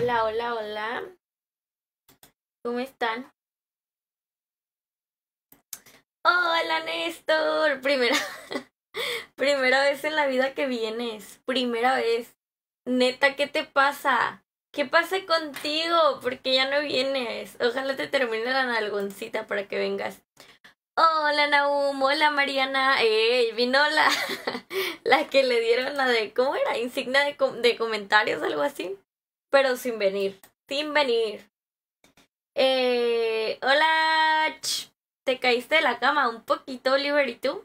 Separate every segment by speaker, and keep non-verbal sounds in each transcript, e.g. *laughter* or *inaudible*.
Speaker 1: Hola, hola, hola. ¿Cómo están? Hola, Néstor. Primera, *laughs* primera vez en la vida que vienes. Primera vez. Neta, ¿qué te pasa? ¿Qué pasa contigo? Porque ya no vienes. Ojalá te termine la nalgoncita para que vengas. Hola Naum, hola Mariana. Ey, vino la, *laughs* la que le dieron la de, ¿cómo era? Insignia de, de comentarios, algo así. Pero sin venir, sin venir. Eh, hola, te caíste de la cama un poquito, Oliver, ¿y tú?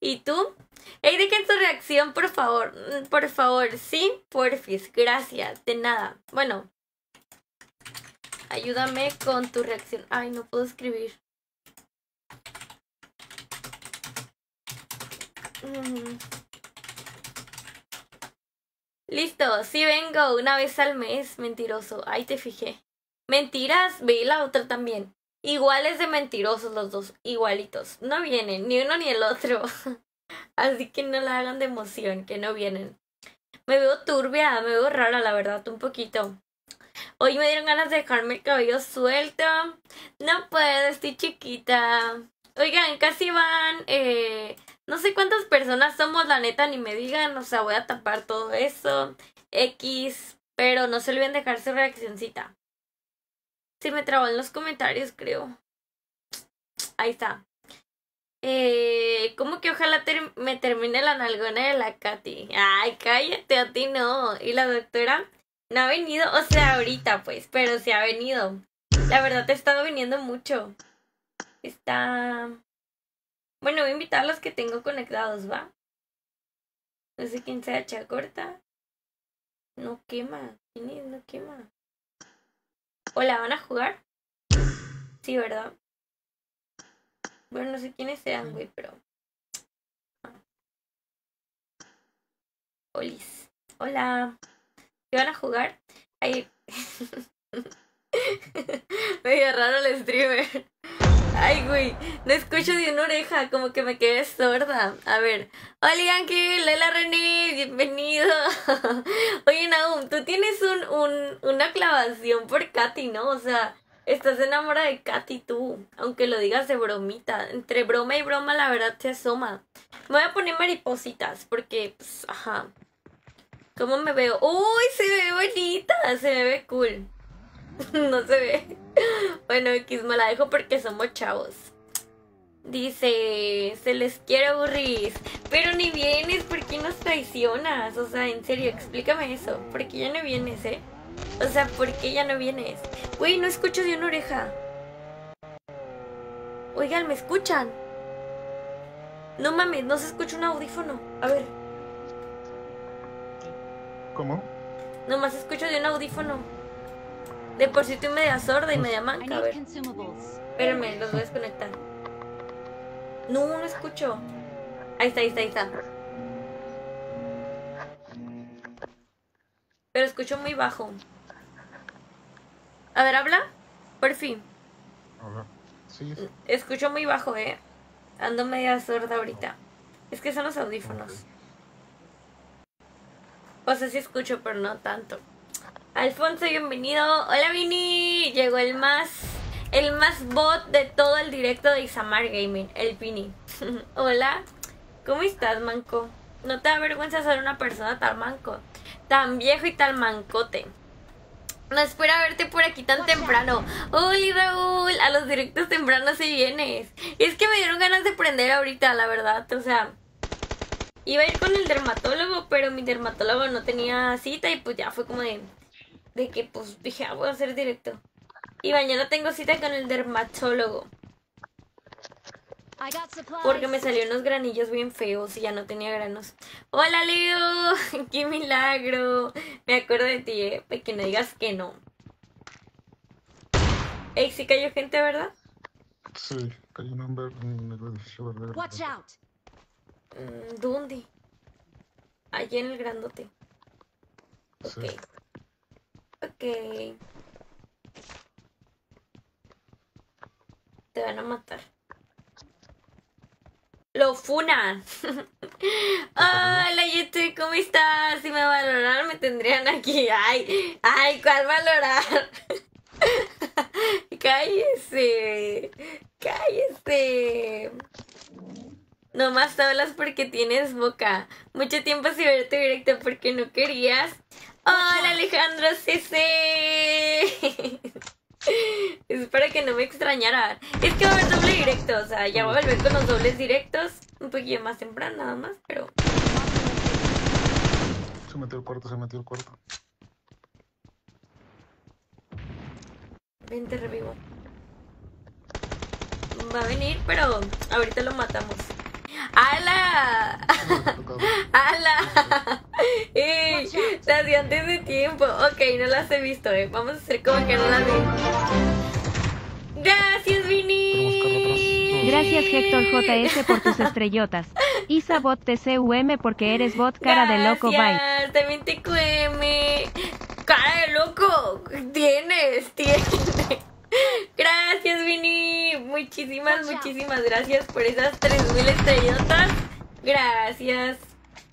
Speaker 1: ¿Y tú? Ey, dejen su reacción, por favor. Mm, por favor, sí, porfis. Gracias. De nada. Bueno. Ayúdame con tu reacción. Ay, no puedo escribir. Mm. Listo, sí vengo una vez al mes, mentiroso. Ahí te fijé. Mentiras, ve la otra también. Iguales de mentirosos los dos, igualitos. No vienen, ni uno ni el otro. *laughs* Así que no la hagan de emoción, que no vienen. Me veo turbia, me veo rara, la verdad, un poquito. Hoy me dieron ganas de dejarme el cabello suelto. No puedo, estoy chiquita. Oigan, casi van eh, no sé cuántas personas somos, la neta, ni me digan, o sea, voy a tapar todo eso. X, pero no se olviden dejar su reaccioncita. Se me trabó en los comentarios, creo. Ahí está. Eh, ¿Cómo que ojalá me termine la nalgona de la Katy? Ay, cállate, a ti no. ¿Y la doctora? No ha venido, o sea, ahorita pues, pero sí ha venido. La verdad, te he estado viniendo mucho. Está... Bueno, voy a invitar a los que tengo conectados, ¿va? No sé quién sea corta. No quema. ¿Quién es? No quema. Hola, ¿van a jugar? Sí, ¿verdad? Bueno, no sé quiénes sean, güey, pero... Olis. Hola. ¿Qué van a jugar? Ahí... *laughs* Medio raro el streamer. Ay, güey, no escucho de una oreja, como que me quedé sorda. A ver, hola Ángel, hola René, bienvenido. *laughs* Oye, Naum, tú tienes un, un, una clavación por Katy, ¿no? O sea, estás enamorada de Katy tú, aunque lo digas de bromita. Entre broma y broma, la verdad se asoma. Me voy a poner maripositas, porque, pues, ajá. ¿Cómo me veo? ¡Uy, se ve bonita! Se me ve cool. *laughs* no se ve. *laughs* Bueno, X me la dejo porque somos chavos. Dice, se les quiere aburrir. Pero ni vienes, ¿por qué nos traicionas? O sea, en serio, explícame eso. ¿Por qué ya no vienes, eh? O sea, ¿por qué ya no vienes? Güey, no escucho de una oreja. Oigan, ¿me escuchan? No mames, no se escucha un audífono. A ver.
Speaker 2: ¿Cómo?
Speaker 1: Nomás escucho de un audífono. De por sí estoy media sorda y media manca. A ver. Espérenme, los voy a desconectar. No, no escucho. Ahí está, ahí está, ahí está. Pero escucho muy bajo. A ver, habla. Por fin.
Speaker 2: Sí.
Speaker 1: Escucho muy bajo, eh. Ando media sorda ahorita. Es que son los audífonos. O sea, sí escucho, pero no tanto. Alfonso, bienvenido. Hola Vini. Llegó el más el más bot de todo el directo de Isamar Gaming, el Vini. *laughs* Hola. ¿Cómo estás, manco? ¿No te da vergüenza ser una persona tan manco? Tan viejo y tan mancote. No espera verte por aquí tan temprano. Hola Raúl, a los directos tempranos si vienes. Es que me dieron ganas de prender ahorita, la verdad. O sea, iba a ir con el dermatólogo, pero mi dermatólogo no tenía cita y pues ya fue como de de que pues dije, ah, voy a hacer directo. Y mañana tengo cita con el dermatólogo. Porque me salieron unos granillos bien feos y ya no tenía granos. Hola Leo, *laughs* qué milagro. Me acuerdo de ti, eh, que no digas que no. Ey, sí cayó gente, ¿verdad?
Speaker 2: Sí, cayó un hombre en el edificio verde.
Speaker 3: Watch out.
Speaker 1: Mm, ¿Dónde? Allí en el grandote. Ok. Ok. Te van a matar. Lo funan. *laughs* Hola YouTube, ¿cómo estás? Si me valoraron, me tendrían aquí. Ay, ay, ¿cuál valorar? *laughs* cállese, cállese. No más hablas porque tienes boca. Mucho tiempo sin verte directo porque no querías. Hola Alejandro CC. *laughs* Es para que no me extrañara. Es que va a haber doble directo, o sea, ya voy a volver con los dobles directos un poquito más temprano nada más, pero...
Speaker 2: Se metió el cuarto, se metió el cuarto.
Speaker 1: Vente, revivo. Va a venir, pero ahorita lo matamos. ¡Hala! *laughs* ¡Hala! *laughs* ¡Ey! Las vi antes de tiempo. Ok, no las he visto, eh. Vamos a hacer como que no las vi. ¡Gracias, Vini!
Speaker 3: Gracias Héctor JS por tus *laughs* estrellotas. Isa bot TCUM porque eres bot cara de loco bye.
Speaker 1: Gracias, también te cueme. Cara de loco. Tienes, tienes. *laughs* Gracias, Vini. Muchísimas, muchísimas gracias por esas 3000 estrellotas. Gracias.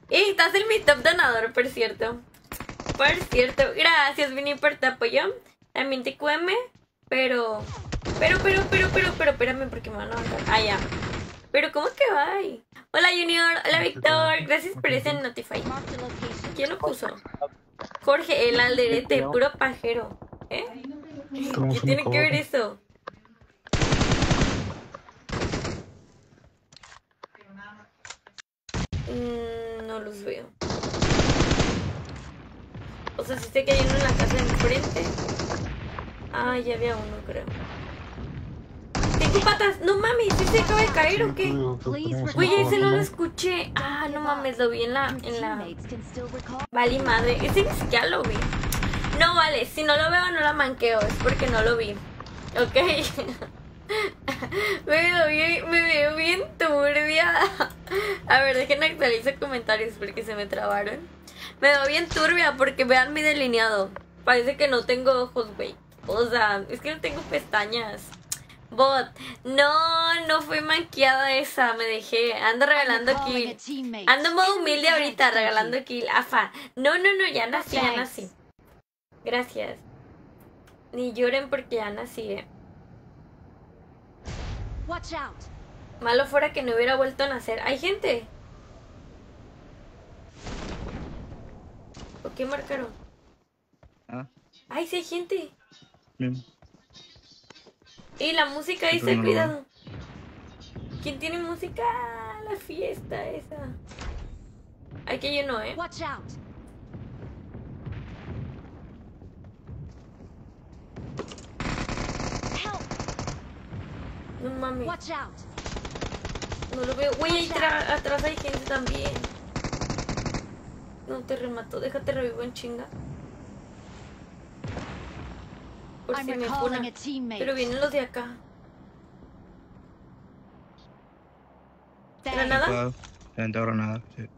Speaker 1: Y estás en mi top donador, por cierto. Por cierto, gracias, Vini, por tu apoyo. También te cueme, pero. Pero, pero, pero, pero, pero, espérame porque me van a matar. Ah, ya. Pero, ¿cómo que va? Hola, Junior. Hola, Víctor. Gracias por ese Notify. ¿Quién lo puso? Jorge, el alderete, puro pajero. ¿Eh?
Speaker 2: Tenemos
Speaker 1: ¿Qué tiene que ver eso? Mm, no los veo. O sea, si sé que hay uno en la casa de enfrente. Ah, ya había uno, creo. ¡Tengo patas! ¡No mames! ¿Sí se acaba de caer o qué? Oye, ese no lo escuché. Ah, no mames, lo vi en la. En la... Vale, madre. Ese ni siquiera lo vi. No vale, si no lo veo, no la manqueo. Es porque no lo vi. Ok. *laughs* me, veo bien, me veo bien turbia. A ver, dejen actualizar comentarios porque se me trabaron. Me veo bien turbia porque vean mi delineado. Parece que no tengo ojos, güey. O sea, es que no tengo pestañas. Bot, no, no fue maquillada esa, me dejé. Ando regalando kill. Ando modo humilde ahorita, regalando kill. Afa. No, no, no, ya nací, ya nací. Gracias. Ni lloren porque ya nací, eh.
Speaker 4: Watch out.
Speaker 1: Malo fuera que no hubiera vuelto a nacer. ¿Hay gente? ¿O qué marcaron?
Speaker 5: Ah,
Speaker 1: ¡Ay, sí hay gente!
Speaker 5: bien.
Speaker 1: Y la música
Speaker 5: Sí,
Speaker 1: dice,
Speaker 5: no
Speaker 1: cuidado. ¿Quién tiene música? La fiesta esa. Aquí hay uno, ¿eh?
Speaker 4: Watch out. Help.
Speaker 1: No mames.
Speaker 4: Watch out.
Speaker 1: No lo veo. Güey, atrás hay gente también. No te remato. Déjate revivo en chinga. Por si me
Speaker 4: teammate.
Speaker 1: Pero vienen los de acá. Granada.
Speaker 5: Levantó granada, sí.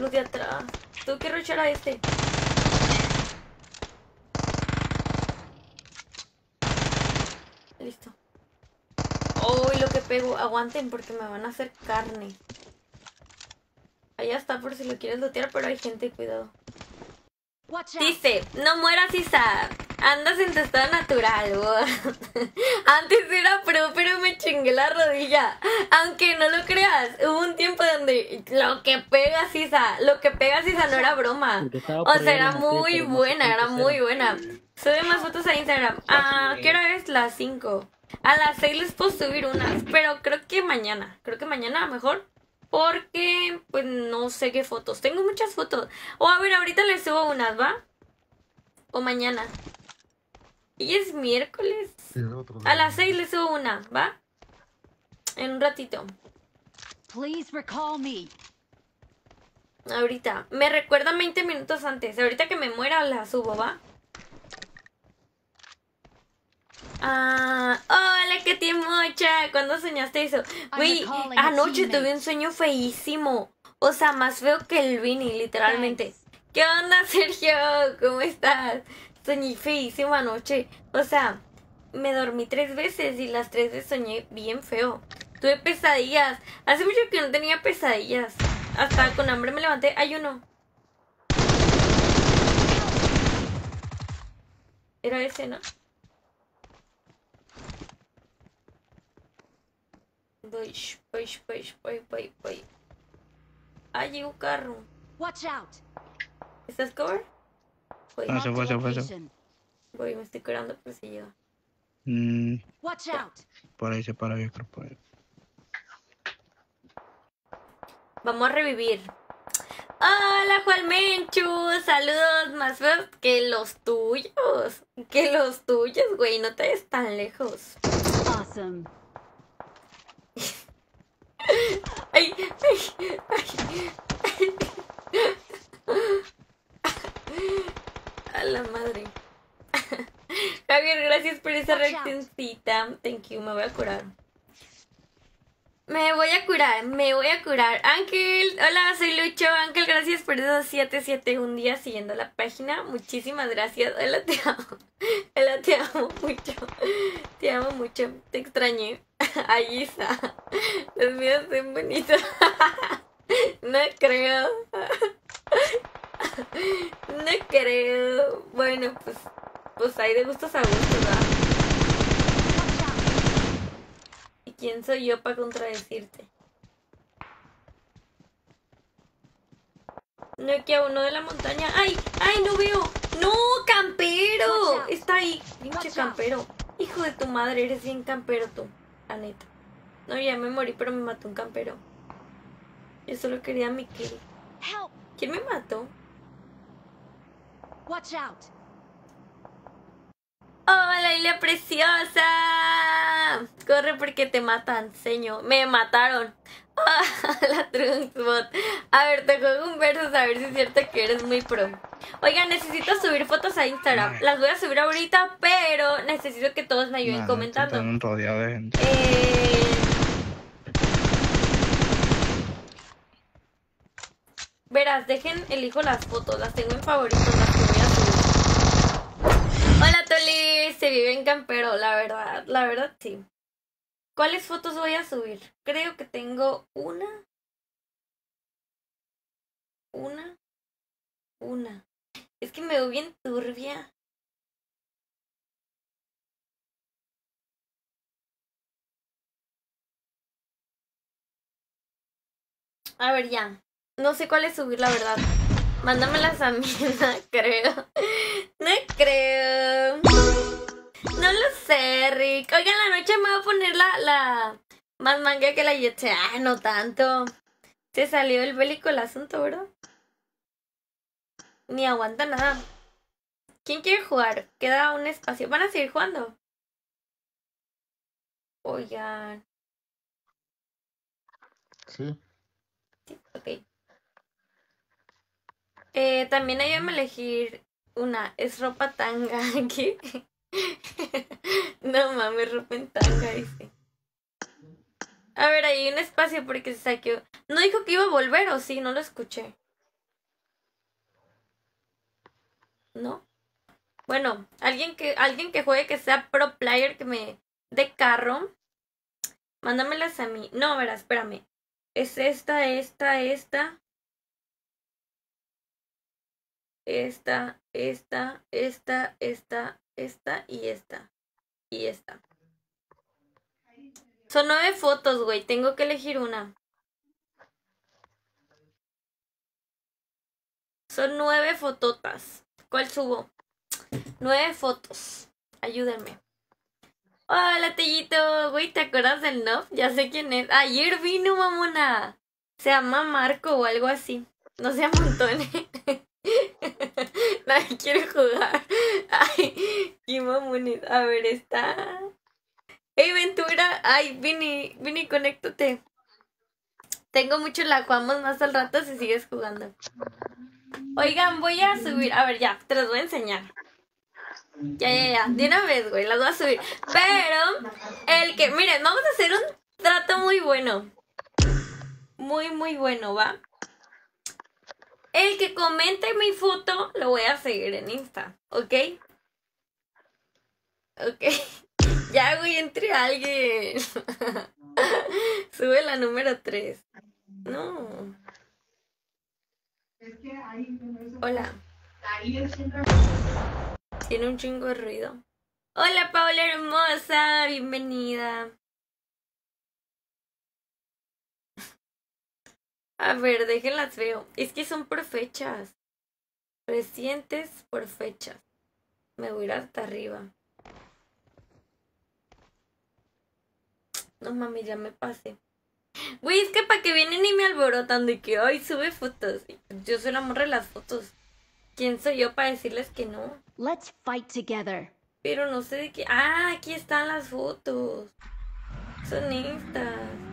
Speaker 1: Los de atrás. Tengo que rushar a este. Listo. Uy, lo que pego. Aguanten porque me van a hacer carne. Allá está por si lo quieres lotear, pero hay gente, cuidado. Dice, no mueras Isa, andas en tu estado natural. *laughs* Antes era pro, pero me chingué la rodilla. Aunque no lo creas, hubo un tiempo donde lo que pegas Isa, lo que pegas Isa no era broma. O sea, era muy buena, era muy buena. Sube más fotos a Instagram. Ah, ¿qué hora es? Las 5. A las 6 les puedo subir unas, pero creo que mañana. Creo que mañana mejor. Porque, pues no sé qué fotos. Tengo muchas fotos. O a ver, ahorita les subo unas, ¿va? O mañana. Y es miércoles. A las 6 les subo una, ¿va? En un ratito.
Speaker 4: Please recall me.
Speaker 1: Ahorita. Me recuerdan 20 minutos antes. Ahorita que me muera la subo, ¿va? Ah, hola, qué timocha. ¿Cuándo soñaste eso? Güey, anoche tuve un sueño feísimo. O sea, más feo que el Vini, literalmente. ¿Qué onda, *laughs* Sergio? ¿Cómo estás? Soñé feísimo anoche. O sea, me dormí tres veces y las tres veces soñé bien feo. Tuve pesadillas. Hace mucho que no tenía pesadillas. Hasta con hambre me levanté. Hay uno. Era ese, ¿no? Voy. Ah, llegó un carro.
Speaker 4: Watch out.
Speaker 1: ¿Estás cover? Voy,
Speaker 5: se fue, se fue, se fue.
Speaker 4: Location.
Speaker 1: voy, me estoy curando por si llega.
Speaker 5: Mm,
Speaker 4: Watch out.
Speaker 5: por ahí se para, yo creo, por ahí.
Speaker 1: Vamos a revivir. Hola Juan Menchu, saludos más feos que los tuyos. Que los tuyos, güey, no te ves tan lejos.
Speaker 4: Awesome.
Speaker 1: Ay, ay, ay. A la madre. Javier, gracias por esa reaccioncita. Thank you, me voy a curar. Me voy a curar, me voy a curar. Ángel, hola, soy Lucho. Ángel, gracias por esos 77 un día siguiendo la página. Muchísimas gracias. Hola, te amo. Hola, te amo mucho. Te amo mucho. Te extrañé. *laughs* Ahí está. Los míos son bonitos. *laughs* No creo. *laughs* No creo. Bueno, pues, pues hay de gustos a gustos, ¿verdad? ¿Y quién soy yo para contradecirte? No aquí a uno de la montaña. ¡Ay! ¡Ay, no veo! ¡No! ¡Campero! Está ahí, pinche campero. Hijo de tu madre, eres bien campero tú. La neta. No, ya me morí, pero me mató un campero. Yo solo quería mi kill. ¿Quién me mató?
Speaker 4: Watch out.
Speaker 1: ¡Hola, Isla preciosa! Corre porque te matan, señor. Me mataron. Ah, *laughs* la Trunksbot. A ver, te juego un versus a ver si es cierto que eres muy pro. Oigan, necesito subir fotos a Instagram. Las voy a subir ahorita, pero necesito que todos me ayuden
Speaker 5: Nah,
Speaker 1: comentando.
Speaker 5: de gente.
Speaker 1: Eh... Verás, dejen, elijo las fotos, las tengo en favoritos, las que voy a subir. Hola Toli, se vive en campero, la verdad, la verdad sí. ¿Cuáles fotos voy a subir? Creo que tengo una. Una. Una. Es que me veo bien turbia. A ver, ya. No sé cuáles subir, la verdad. Mándamelas a mí, *laughs* no creo. No creo. No lo sé, Rick. Oigan, la noche me voy a poner la, la más manga que la Yetse. Ah, no tanto. Se salió el bélico el asunto, ¿verdad? Ni aguanta nada. ¿Quién quiere jugar? Queda un espacio. ¿Van a seguir jugando? Oigan.
Speaker 2: Sí.
Speaker 1: Sí, ok. Eh, también ayúdame a elegir una. Es ropa tanga. ¿Qué? *laughs* no mames, ropa en tanga, dice. A ver, hay un espacio porque se saqueó. ¿No dijo que iba a volver o sí? No lo escuché. ¿No? Bueno, alguien que, alguien que juegue que sea pro player que me dé carro. Mándamelas a mí. No, verá, espérame. Es esta, esta, esta. Esta, esta, esta, esta, esta y esta. Y esta. Son nueve fotos, güey. Tengo que elegir una. Son nueve fototas. ¿Cuál subo? Nueve fotos. Ayúdenme. Hola, Tellito. Güey, ¿te acuerdas del Nof? Ya sé quién es. Ayer vino, mamona. Se llama Marco o algo así. No se amontone. *laughs* *laughs* Nadie quiere jugar. Ay, qué mamones. A ver, está. Hey, Ventura. Ay, Vini, Vini, conéctate. Tengo mucho, la jugamos más al rato si sigues jugando. Oigan, voy a subir. A ver, ya, te las voy a enseñar. Ya, ya, ya. De una vez, güey, las voy a subir. Pero, el que. Miren, vamos a hacer un trato muy bueno. Muy, muy bueno, ¿va? El que comente mi foto lo voy a seguir en Insta, ¿ok? Ok. *laughs* Ya, güey, entre alguien. *laughs* Sube la número 3. No. Hola. Tiene un chingo de ruido. Hola Paula hermosa, bienvenida. A ver, déjenlas veo. Es que son por fechas. Recientes por fechas. Me voy a ir hasta arriba. No mami, ya me pasé. Güey, es que para que vienen y me alborotan de que hoy sube fotos. Y Yo soy la morra de las fotos. ¿Quién soy yo para decirles que no?
Speaker 4: Let's fight together.
Speaker 1: Pero no sé de qué. Ah, aquí están las fotos. Son estas.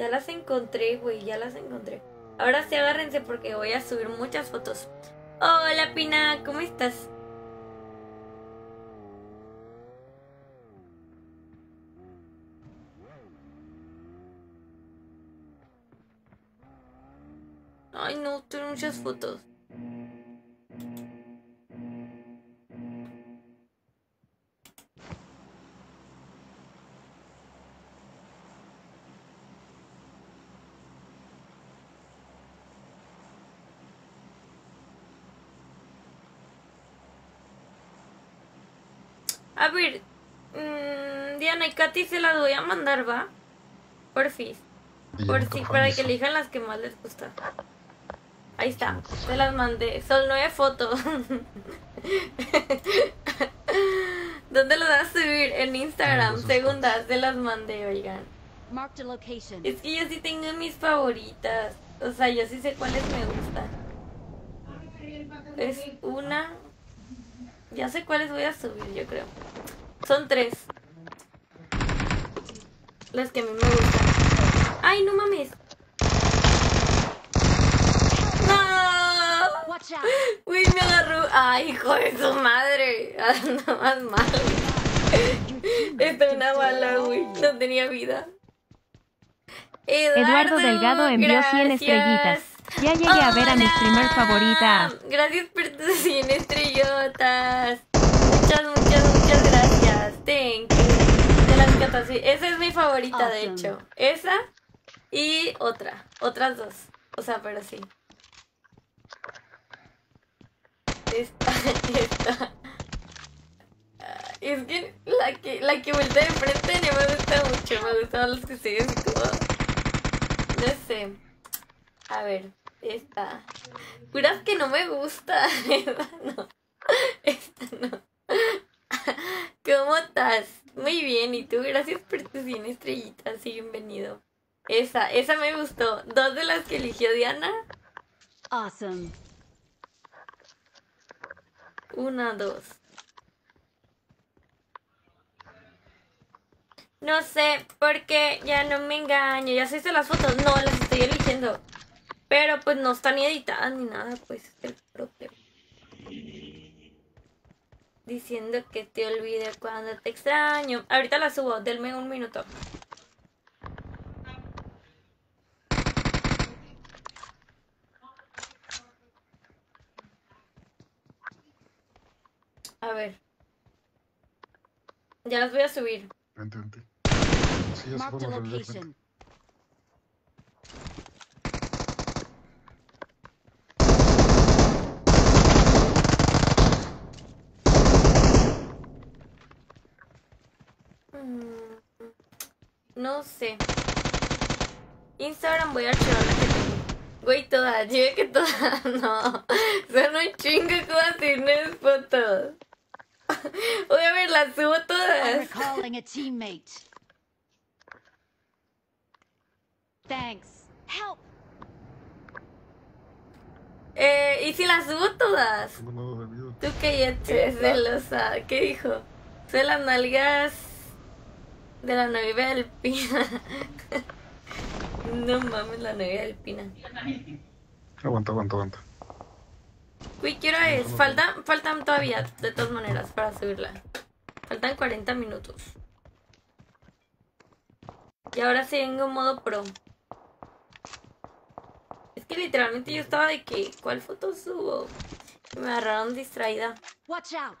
Speaker 1: Ya las encontré, güey, ya las encontré. Ahora sí agárrense porque voy a subir muchas fotos. Hola Pina, ¿cómo estás? Ay no, tengo muchas fotos. A ver, mm, Diana y Katy se las voy a mandar, ¿va? Porfis. Por si, para que elijan las que más les gustan. Ahí está, se las mandé. Son nueve fotos. *laughs* ¿Dónde las vas a subir? En Instagram. Segundas, se las mandé, oigan. Es que yo sí tengo mis favoritas. O sea, yo sí sé cuáles me gustan. Es una. Ya sé cuáles voy a subir, yo creo. Son tres. Las que a mí me gustan. ¡Ay, no mames! ¡No! Uy, me agarró. ¡Ay, hijo de su madre! *laughs* Anda más mal. Esta es una bala, güey. No tenía vida.
Speaker 3: Eduardo Delgado envió 100 estrellitas. Ya llegué a ver a mi streamer favorita.
Speaker 1: Gracias por tus 100 estrellotas. Muchas, muchas, muchas gracias. Thank you. De las catas, sí. Esa es mi favorita, de hecho. Esa y otra. Otras dos. O sea, pero sí. Esta, *laughs* esta. Es que la que, la que vuelta de frente no me gusta mucho. Me gustan los que siguen como. No sé. A ver, esta. Puras que no me gusta. *laughs* Esta no. Esta no. *laughs* ¿Cómo estás? Muy bien, ¿y tú? Gracias por tus 100 estrellitas y bienvenido. Esa, esa me gustó. Dos de las que eligió Diana.
Speaker 4: Awesome.
Speaker 1: Una, dos. No sé, porque ya no me engaño. Ya se hice las fotos. No, las estoy eligiendo. Pero pues no están ni editadas ni nada, pues es el problema. Diciendo que te olvide cuando te extraño. Ahorita la subo, denme un minuto. A ver. Ya las voy a subir.
Speaker 2: Vente, vente. Sí, ya se
Speaker 4: Marked a
Speaker 2: fueron a salir de frente.
Speaker 4: location.
Speaker 1: Mm, No sé. Instagram voy a archivar la que tengo. Güey, todas, *laughs* llegué que todas. *laughs* No. Son un chingo como hacer fotos. *laughs* Voy a ver, las subo todas.
Speaker 4: recalling a teammate. Thanks. Help.
Speaker 1: Eh, ¿y si las subo todas? Tú que ya te celosa. ¿Qué dijo? Soy las nalgas de la novia del Pina. *laughs* no mames, la novia del Pina.
Speaker 2: Aguanta, aguanta, aguanta.
Speaker 1: Uy, ¿qué hora es? Faltan, faltan todavía, de todas maneras, para subirla. Faltan 40 minutos. Y ahora sí vengo en modo pro. Es que literalmente yo estaba de que, ¿cuál foto subo? Me agarraron distraída.
Speaker 4: Watch out.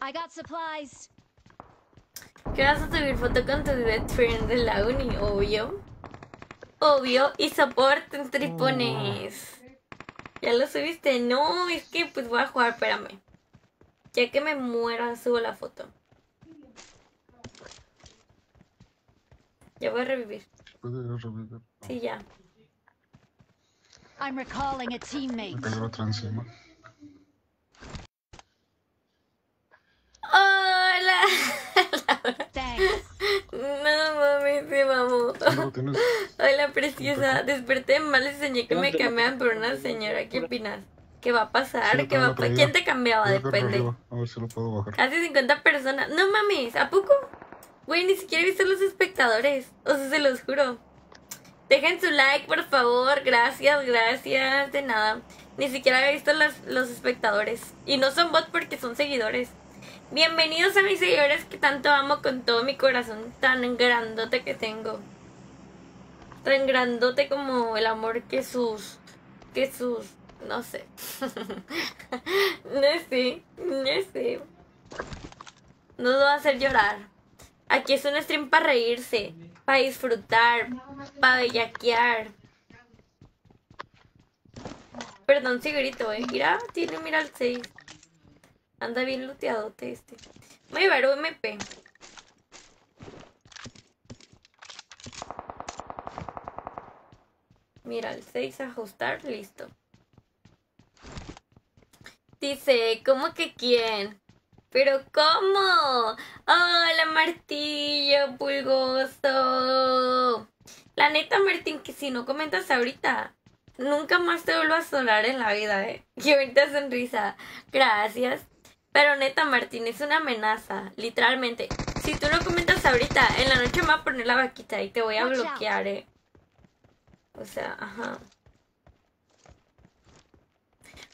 Speaker 4: I got supplies.
Speaker 1: ¿Qué vas a subir foto con tu best friend de la uni? Obvio. Obvio. Y soporte en tripones. ¿Ya lo subiste? No, es que pues voy a jugar, espérame. Ya que me muera, subo la foto. Ya voy a revivir.
Speaker 2: Revivir.
Speaker 1: Sí, ya.
Speaker 4: I'm recalling a teammate.
Speaker 2: cayó otra encima.
Speaker 1: Hola. No mames, se mamó. Hola, preciosa. Desperté mal y soñé que me cambiaban por una señora. ¿Qué opinas? ¿Qué va a pasar?
Speaker 2: Sí, lo
Speaker 1: ¿Qué va a. ¿Quién te cambiaba?
Speaker 2: A
Speaker 1: Depende.
Speaker 2: A ver si lo puedo bajar.
Speaker 1: Casi 50 personas. No mames, ¿a poco? Güey, ni siquiera he visto los espectadores. O sea, se los juro. Dejen su like, por favor. Gracias, gracias. De nada. Ni siquiera he visto los, los espectadores. Y no son bots porque son seguidores. Bienvenidos a mis seguidores que tanto amo con todo mi corazón tan grandote que tengo. Tan grandote como el amor que sus... Que sus... No sé. *laughs* no sé. No sé. No lo va a hacer llorar. Aquí es un stream para reírse, para disfrutar, para bellaquear. Perdón si grito, eh. Mira, tiene, mira el 6. Anda bien luteadote este. Voy a llevar UMP. Mira, el 6 ajustar, listo. Dice, ¿cómo que quién? ¿Pero cómo? Hola, Martillo pulgoso. La neta, Martín, que si no comentas ahorita, nunca más te vuelvo a sonar en la vida, ¿eh? *laughs* Qué bonita sonrisa. Gracias. Pero neta, Martín, es una amenaza, literalmente. Si tú no comentas ahorita, en la noche me voy a poner la vaquita y te voy a
Speaker 4: Watch out.
Speaker 1: bloquear, ¿eh? O sea, ajá.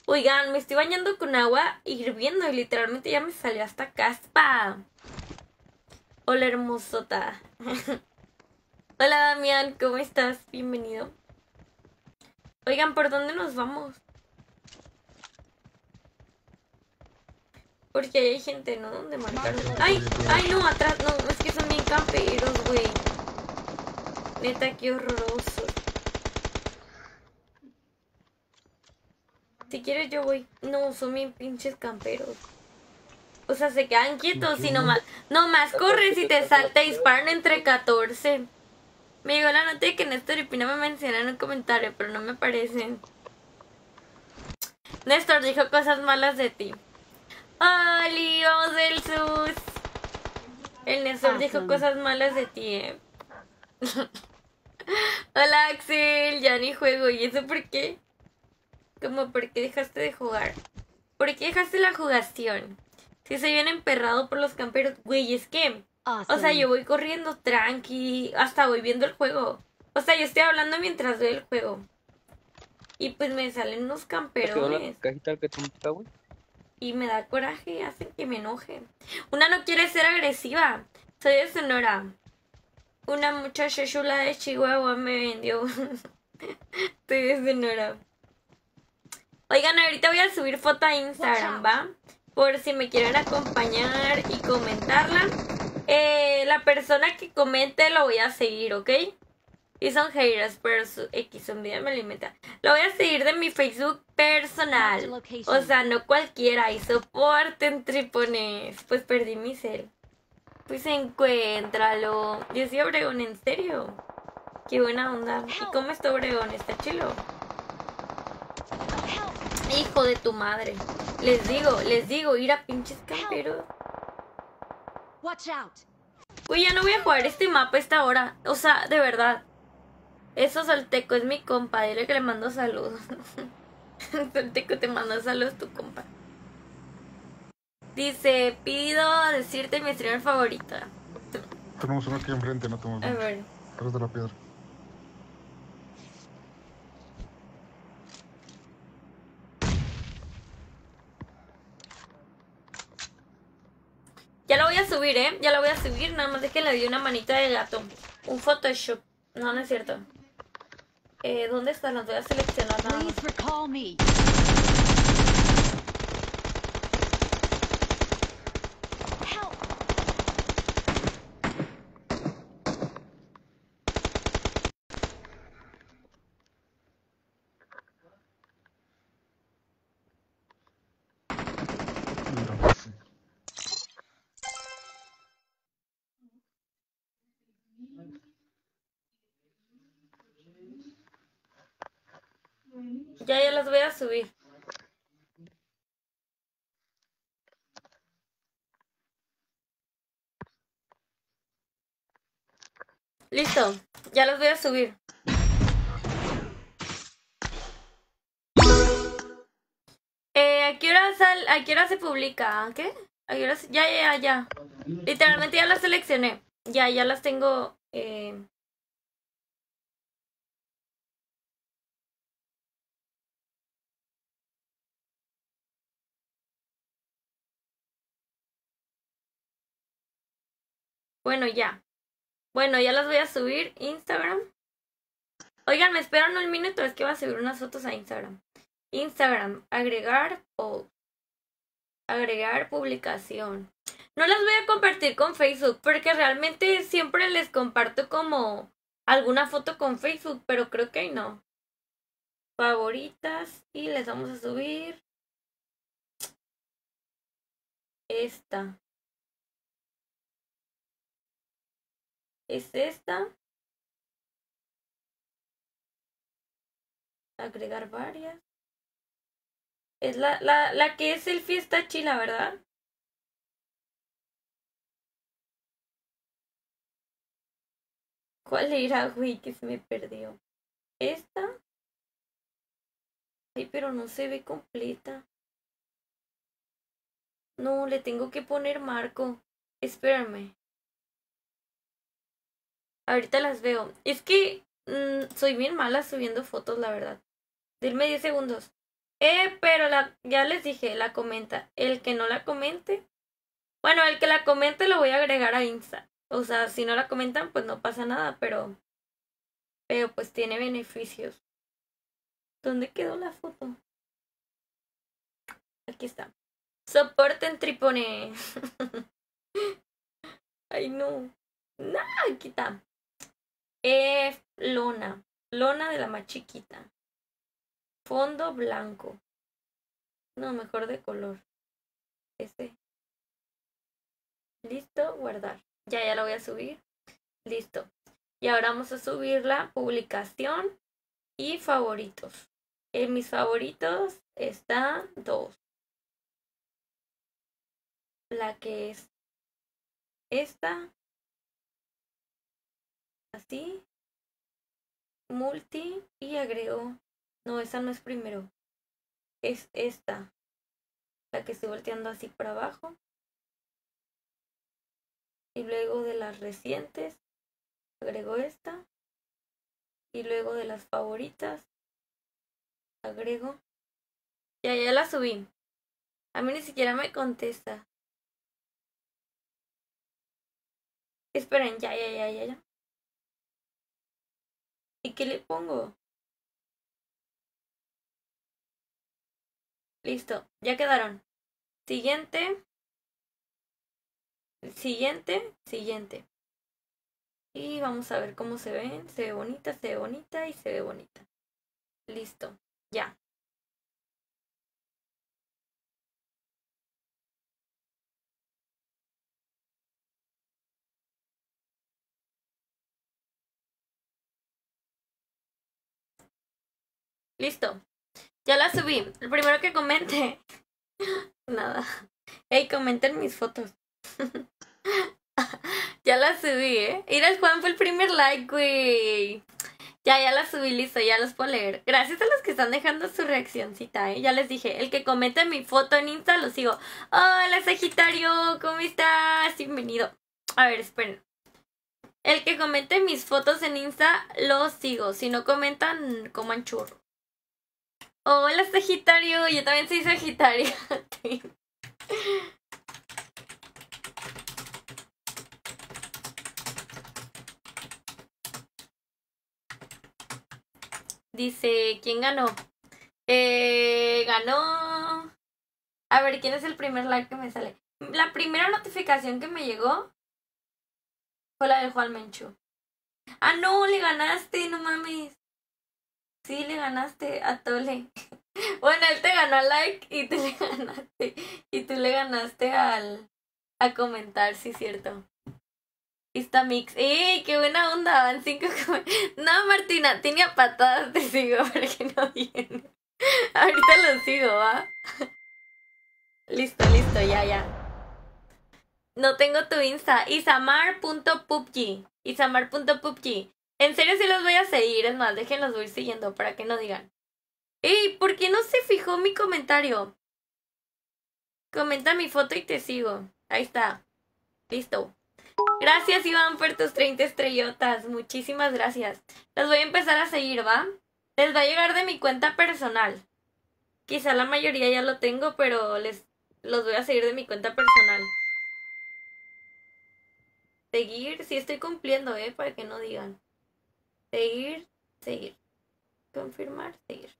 Speaker 1: Oigan, me estoy bañando con agua hirviendo y literalmente ya me salió hasta caspa. Hola, hermosota. *laughs* Hola, Damián, ¿cómo estás? Bienvenido. Oigan, ¿por dónde nos vamos? Porque hay gente, ¿no? ¿Dónde marcar? Ay, ay, no, atrás, no, es que son bien camperos, güey. Neta, qué horroroso. Si quieres yo voy. No, son bien pinches camperos. O sea, se quedan quietos y nomás, nomás corres y te salta y disparan entre 14. Me llegó la nota de que Néstor y Pina me mencionan en un comentario, pero no me aparecen. Néstor dijo cosas malas de ti. ¡Oli! ¡Vamos del sus! El Néstor dijo
Speaker 4: Awesome.
Speaker 1: cosas malas de ti, eh. *laughs* Hola Axel, ya ni juego. ¿Y eso por qué? Como por qué dejaste de jugar. ¿Por qué dejaste la jugación? Si soy bien emperrado por los camperos. Güey, es que...
Speaker 4: Awesome.
Speaker 1: O sea, yo voy corriendo tranqui, hasta voy viendo el juego. O sea, yo estoy hablando mientras veo el juego. Y pues me salen unos
Speaker 6: ¿Te quedó la
Speaker 1: camperones.
Speaker 6: cajita que te invita, güey?
Speaker 1: Y me da coraje, hacen que me enoje. Una no quiere ser agresiva. Soy de Sonora. Una muchacha chula de Chihuahua me vendió. *laughs* Estoy de Sonora. Oigan, ahorita voy a subir foto a Instagram, ¿va? Por si me quieren acompañar y comentarla. Eh, la persona que comente lo voy a seguir, ¿ok? Y son haters, pero su X un video me alimenta. Lo voy a seguir de mi Facebook personal. O sea, no cualquiera. Y soporten tripones. Pues perdí mi cel. Pues encuéntralo. Yo soy Obregón, en serio. Qué buena onda. ¿Y cómo está Obregón? ¿Está chilo? Hijo de tu madre. Les digo, les digo, ir a pinches camperos.
Speaker 4: Watch out.
Speaker 1: Uy, ya no voy a jugar este mapa a esta hora. O sea, de verdad. Eso Solteco es mi compa. Dile que le mando saludos. *laughs* Solteco te manda saludos tu compa. Dice, pido decirte mi streamer favorita.
Speaker 2: Tenemos uno aquí enfrente, no tenemos
Speaker 1: A ver.
Speaker 2: De la piedra.
Speaker 1: Ya lo voy a subir, ¿eh? Ya lo voy a subir. Nada más de que le di una manita de gato. Un Photoshop. No, no es cierto. Eh, ¿Dónde están? Los voy a seleccionar nada más.
Speaker 4: Please recall me.
Speaker 1: Ya, ya las voy a subir. Listo, ya las voy a subir. Eh, ¿a qué hora sal, a qué hora se publica? ¿Qué? ¿A qué hora se- Ya, ya, ya. Literalmente ya las seleccioné. Ya, ya las tengo. Eh... Bueno, ya. Bueno, ya las voy a subir. Instagram. Oigan, me esperan un minuto, es que voy a subir unas fotos a Instagram. Instagram, agregar post. Agregar publicación. No las voy a compartir con Facebook porque realmente siempre les comparto como alguna foto con Facebook, pero creo que no. Favoritas y les vamos a subir esta. Es esta. Agregar varias. Es la, la, la que es el fiesta chila, ¿verdad? ¿Cuál era, güey, que se me perdió? ¿Esta? Ay, pero no se ve completa. No, le tengo que poner marco. Espérame. Ahorita las veo. Es que mm, soy bien mala subiendo fotos, la verdad. Denme 10 segundos. Eh, pero la, ya les dije, la comenta. El que no la comente. Bueno, el que la comente lo voy a agregar a Insta. O sea, si no la comentan, pues no pasa nada, pero. Pero pues tiene beneficios. ¿Dónde quedó la foto? Aquí está. Soporten tripone. *laughs* Ay, no. No, aquí. Eh, lona. Lona de la más chiquita. Fondo blanco. No, mejor de color. Este. Listo, guardar. Ya, ya la voy a subir. Listo. Y ahora vamos a subir la publicación y favoritos. En mis favoritos está dos. La que es esta. Así. Multi y agrego. No, esa no es primero. Es esta. La que estoy volteando así para abajo. Y luego de las recientes, agrego esta. Y luego de las favoritas, agrego. Ya, ya la subí. A mí ni siquiera me contesta. Esperen, ya, ya, ya, ya, ya. ¿Y qué le pongo? Listo, ya quedaron. Siguiente. Siguiente, siguiente. Y vamos a ver cómo se ven. Se ve bonita, se ve bonita y se ve bonita. Listo, ya. Listo. Ya la subí. El primero que comente. *laughs* Nada. Hey, comenten mis fotos. *laughs* ya la subí, ¿eh? Ir al Juan fue el primer like, güey. Ya, ya la subí, listo, ya los puedo leer. Gracias a los que están dejando su reaccioncita, ¿eh? Ya les dije, el que comente mi foto en Insta lo sigo. Hola, Sagitario, ¿cómo estás? Bienvenido. A ver, esperen. El que comente mis fotos en Insta lo sigo. Si no comentan, coman churro. Hola, Sagitario. Yo también soy Sagitario. *laughs* Dice, ¿quién ganó? Eh, ganó. A ver, ¿quién es el primer like que me sale? La primera notificación que me llegó fue la de Juan Menchu. Ah, no, le ganaste, no mames. Sí, le ganaste a Tole. *laughs* Bueno, él te ganó al like y tú *laughs* le ganaste. Y tú le ganaste al a comentar, sí, cierto. Está mix. ¡Ey, qué buena onda! Van cinco *laughs* No, Martina, tenía patadas, te sigo porque no viene. Ahorita lo sigo, ¿va? Listo, listo, ya, ya. No tengo tu Insta. Isamar.pubg. Isamar.pubg. En serio sí los voy a seguir. Es más, déjenlos voy siguiendo para que no digan. Ey, ¿por qué no se fijó mi comentario? Comenta mi foto y te sigo. Ahí está. Listo. Gracias, Iván, por tus 30 estrellotas. Muchísimas gracias. Los voy a empezar a seguir, ¿va? Les va a llegar de mi cuenta personal. Quizá la mayoría ya lo tengo, pero les los voy a seguir de mi cuenta personal. Seguir, sí estoy cumpliendo, ¿eh? Para que no digan. Seguir, seguir. Confirmar, seguir.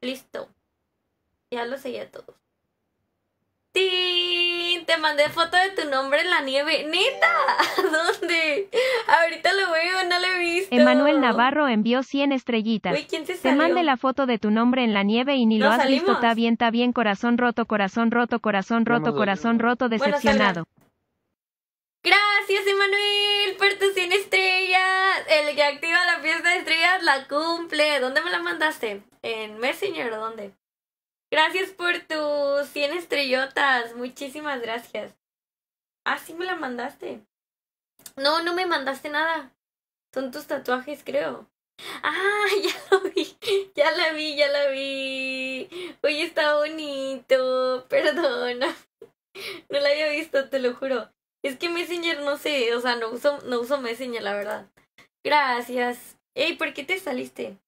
Speaker 1: Listo. Ya lo seguí a todos. ¡Tin! Te mandé foto de tu nombre en la nieve. ¡Neta! *laughs* ¿Dónde? Ahorita lo veo, no lo he visto.
Speaker 3: Emanuel Navarro envió 100 estrellitas.
Speaker 1: Uy, ¿quién se
Speaker 3: Te
Speaker 1: salió?
Speaker 3: mande la foto de tu nombre en la nieve y ni lo
Speaker 1: ¿Nos
Speaker 3: has visto. Está bien, está bien, corazón roto, corazón roto, corazón roto, corazón roto,
Speaker 1: Bueno,
Speaker 3: decepcionado.
Speaker 1: Gracias, Emanuel, por tus 100 estrellas. El que activa la fiesta de estrellas la cumple. ¿Dónde me la mandaste? ¿En Messenger o dónde? Gracias por tus 100 estrellotas. Muchísimas gracias. Ah, sí me la mandaste. No, no me mandaste nada. Son tus tatuajes, creo. Ah, *laughs* ya lo vi. Ya la vi, ya la vi. Oye, está bonito. Perdona. *laughs* No la había visto, te lo juro. Es que Messenger no sé, o sea, no uso, no uso Messenger, la verdad. Gracias. Ey, ¿por qué te saliste?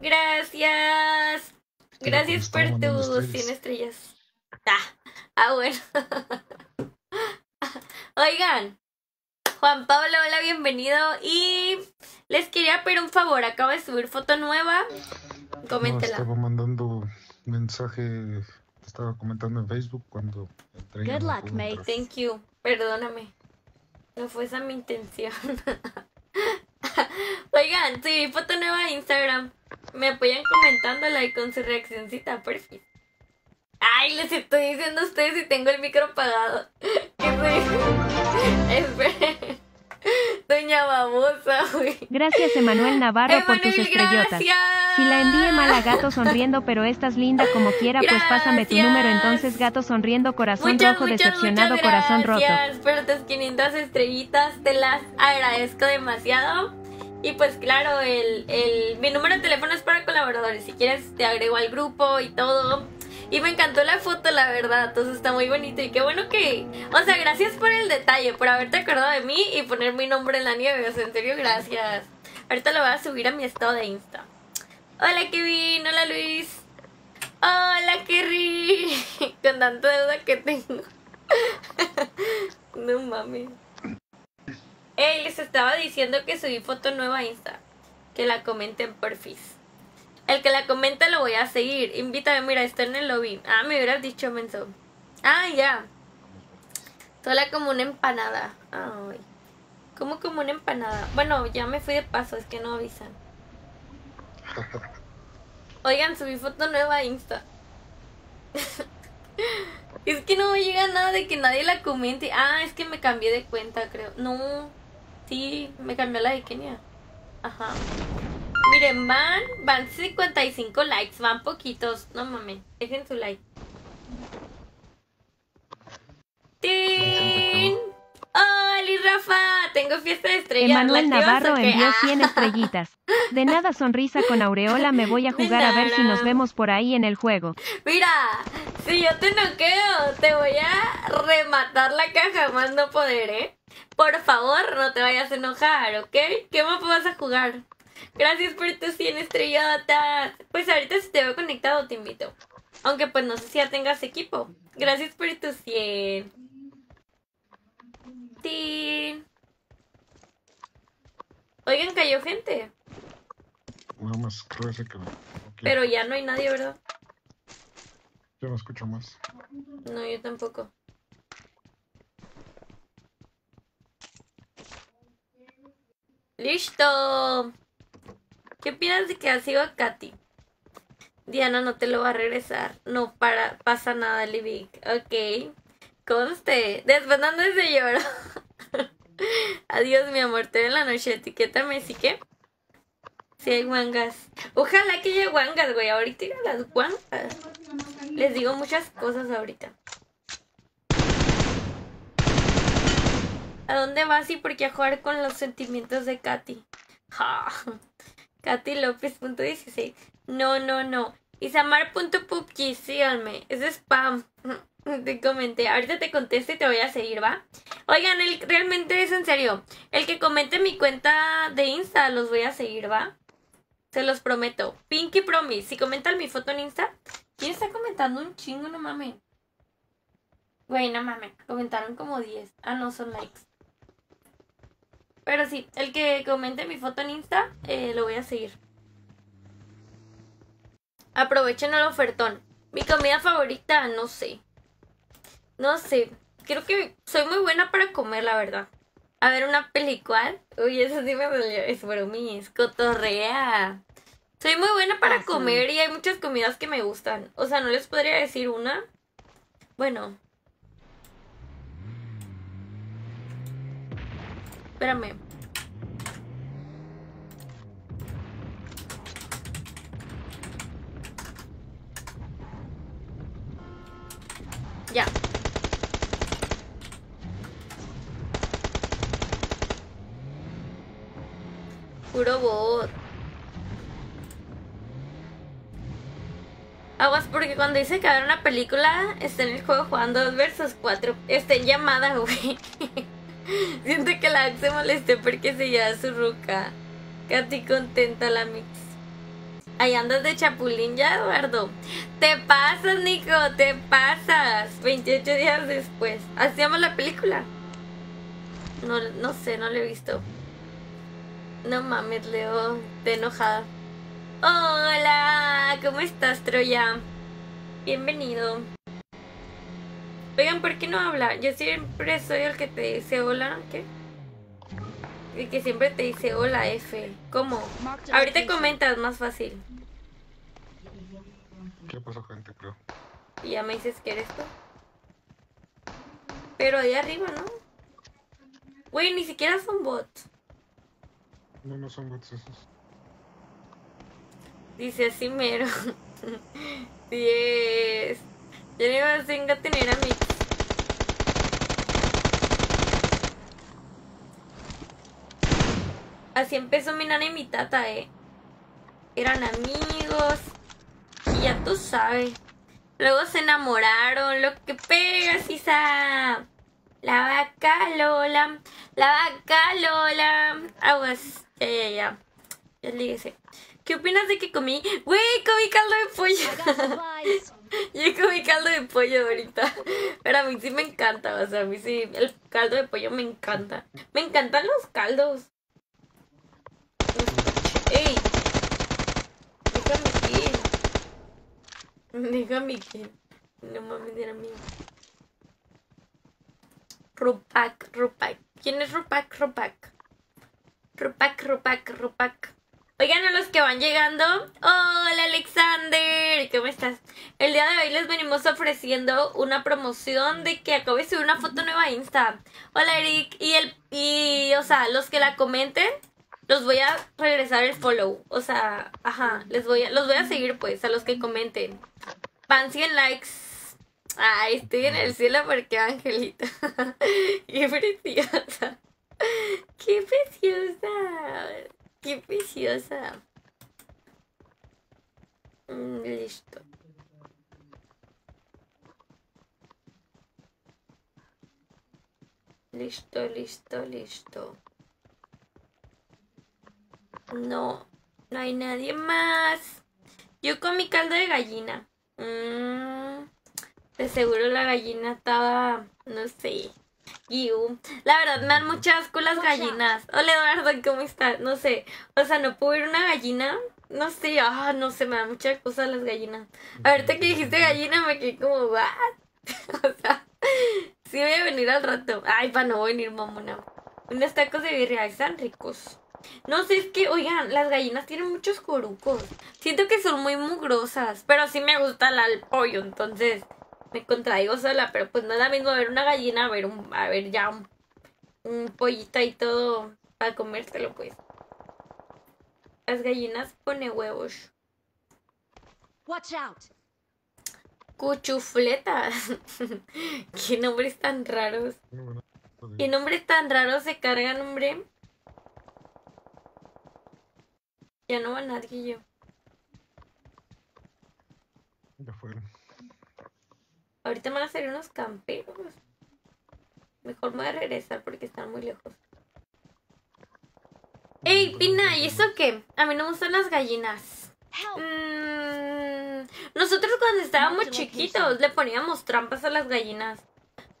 Speaker 1: Gracias. Gracias por tus 100 estrellas. Ah, ah, bueno. *laughs* Oigan, Juan Pablo, hola, bienvenido. Y les quería pedir un favor, acabo de subir foto nueva.
Speaker 2: No,
Speaker 1: Coméntela.
Speaker 2: estaba mandando mensaje, estaba comentando en Facebook cuando entré.
Speaker 4: Good luck, mate.
Speaker 1: Thank you. Perdóname. No fue esa mi intención. *laughs* Oigan, subí foto nueva a Instagram. Me apoyan comentándola y con su reaccioncita, perfil. Ay, les estoy diciendo a ustedes si tengo el micro apagado. *laughs* *laughs* Esperen. Doña babosa, güey.
Speaker 3: Gracias, Emanuel Navarro, por tus
Speaker 1: Emanuel,
Speaker 3: estrellotas.
Speaker 1: gracias.
Speaker 3: Si la envíe mal a gato sonriendo, pero estás linda como quiera, pues pásame tu número entonces, gato sonriendo, corazón
Speaker 1: Muchas,
Speaker 3: rojo,
Speaker 1: muchas,
Speaker 3: decepcionado,
Speaker 1: muchas
Speaker 3: corazón roto.
Speaker 1: gracias por tus 500 estrellitas, te las agradezco demasiado. Y pues claro, el, el, mi número de teléfono es para colaboradores. Si quieres te agrego al grupo y todo. Y me encantó la foto, la verdad. Entonces está muy bonito. Y qué bueno que... O sea, gracias por el detalle, por haberte acordado de mí y poner mi nombre en la nieve. O sea, en serio, gracias. Ahorita lo voy a subir a mi estado de Insta. Hola Kevin, hola Luis. Hola Kerry. *laughs* Con tanta deuda que tengo. *laughs* No mames. Ey, les estaba diciendo que subí foto nueva a Insta. Que la comenten porfis. El que la comenta lo voy a seguir. Invítame, mira, está en el lobby. Ah, me hubieras dicho menso. Ah, ya. Sola como una empanada. Ay. Como como una empanada. Bueno, ya me fui de paso, es que no avisan. Oigan, subí foto nueva a Insta. *laughs* es que no me llega nada de que nadie la comente. Ah, es que me cambié de cuenta, creo. No. Sí, me cambió la de Kenia. Ajá. Miren, van, van 55 likes, van poquitos. No mames, dejen su like. ¡Tin! ¡Hola, Rafa! Tengo fiesta de estrellas.
Speaker 3: Emanuel
Speaker 1: ¿La activas
Speaker 3: Navarro envió
Speaker 1: Ah.
Speaker 3: 100 estrellitas. De nada sonrisa con aureola, me voy a jugar a ver si nos vemos por ahí en el juego.
Speaker 1: Mira, si yo te noqueo, te voy a rematar la caja más no poder, ¿eh? Por favor, no te vayas a enojar, ¿ok? ¿Qué mapa vas a jugar? Gracias por tus 100 estrellotas. Pues ahorita si te veo conectado te invito. Aunque pues no sé si ya tengas equipo. Gracias por tus 100. Tin. Oigan, cayó gente.
Speaker 2: Nada más que.
Speaker 1: Pero ya no hay nadie, ¿verdad?
Speaker 2: Yo no escucho más.
Speaker 1: No, yo tampoco. ¡Listo! ¿Qué opinas de que ha sido a Katy? Diana no te lo va a regresar. No para, pasa nada, Livic. Ok. Conste. Después no de. *laughs* Adiós, mi amor. Te veo en la noche. Etiquétame, ¿sí que? Sí hay guangas. Ojalá que haya guangas, güey. Ahorita ir las guangas. Les digo muchas cosas ahorita. ¿A dónde vas y por qué a jugar con los sentimientos de Katy? Ja. Katy López punto 16. No, no, no. Isamar.pubg, síganme. Es spam. *laughs* Te comenté. Ahorita te contesto y te voy a seguir, ¿va? Oigan, el, realmente es en serio. El que comente mi cuenta de Insta los voy a seguir, ¿va? Se los prometo. Pinky Promise. Si comentan mi foto en Insta. ¿Quién está comentando un chingo? No mames. Güey, no mames. Comentaron como 10. Ah, no, son likes. Pero sí, el que comente mi foto en Insta, eh, lo voy a seguir. Aprovechen el ofertón. Mi comida favorita, no sé. No sé. Creo que soy muy buena para comer, la verdad. A ver, una película. Uy, eso sí me dolió. Es bromis. Cotorrea. Soy muy buena para
Speaker 6: Ah, sí.
Speaker 1: comer y hay muchas comidas que me gustan. O sea, no les podría decir una. Bueno. Espérame. Ya. Puro bot. Aguas porque cuando dice que ver una película, está en el juego jugando 2 versus 4. Está en llamada, güey. *laughs* Siento que la Ax se molesté porque se lleva su ruca. Katy contenta la mix. Ahí andas de chapulín ya, Eduardo. Te pasas, Nico, te pasas. 28 días después. Hacíamos la película. No, no sé, no la he visto. No mames, Leo, te enojada. Hola, ¿cómo estás, Troya? Bienvenido. Oigan, ¿por qué no habla? Yo siempre soy el que te dice hola, ¿qué? Y que siempre te dice hola, F. ¿Cómo? Ahorita comentas más fácil.
Speaker 2: ¿Qué pasó, gente? Creo.
Speaker 1: Y ya me dices que eres tú. Pero ahí arriba, ¿no? Güey, ni siquiera son bots.
Speaker 2: No, no son bots esos.
Speaker 1: Dice así mero. *laughs* 10. Ya no iba a tener a mix. Así empezó mi nana y mi tata, eh. Eran amigos. Y ya tú sabes. Luego se enamoraron. Lo que pega, Sisa. La vaca Lola. La vaca Lola. Aguas. Ya, ya, ya. Ya líguese. ¿Qué opinas de que comí? Güey, comí caldo de pollo. *laughs* Yo comí caldo de pollo ahorita. Pero a mí sí me encanta. O sea, a mí sí. El caldo de pollo me encanta. Me encantan los caldos. ¡Ey! Déjame ir. Déjame ir. No mames, era mío. Rupak, Rupak. ¿Quién es Rupak? Rupak. Rupak, Rupak, Rupak. Oigan, a los que van llegando. Hola, Alexander. ¿Cómo estás? El día de hoy les venimos ofreciendo una promoción de que acabo de subir una foto nueva a Insta. Hola, Eric. Y el, y, o sea, los que la comenten, los voy a regresar el follow. O sea, ajá, les voy a, los voy a seguir pues, a los que comenten. Van 100 likes. Ay, estoy en el cielo porque Angelita. *laughs* Qué preciosa. *laughs* Qué preciosa. Qué preciosa. Mm, Listo. Listo, listo, listo. No, no hay nadie más. Yo comí caldo de gallina. Mm, de seguro la gallina estaba, no sé. La verdad me dan muchas asco las gallinas. Hola Eduardo, ¿cómo estás? No sé. O sea, no puedo ver una gallina. No sé, ah, no sé, me da mucha cosa las gallinas. Ahorita que dijiste gallina me quedé como, ¿what? *laughs* o sea, sí voy a venir al rato. Ay, para no venir, mamona. Unos tacos de birria, están ricos. No sé, es que, oigan, las gallinas tienen muchos corucos. Siento que son muy mugrosas, pero sí me gusta la- el pollo, entonces me contraigo sola, pero pues no es la misma ver una gallina a ver un, a ver ya un, un pollito y todo para comértelo, pues. Las gallinas pone huevos.
Speaker 4: Watch out.
Speaker 1: Cuchufletas. *laughs* Qué nombres tan raros. ¿Qué nombres tan raros se cargan, hombre? Ya no va nadie yo.
Speaker 2: Ya fueron.
Speaker 1: Ahorita me van a salir unos camperos. Mejor me voy a regresar porque están muy lejos. ¡Ey, Pina! ¿Y eso qué? A mí no me gustan las gallinas. Mm, nosotros cuando estábamos chiquitos le poníamos trampas a las gallinas.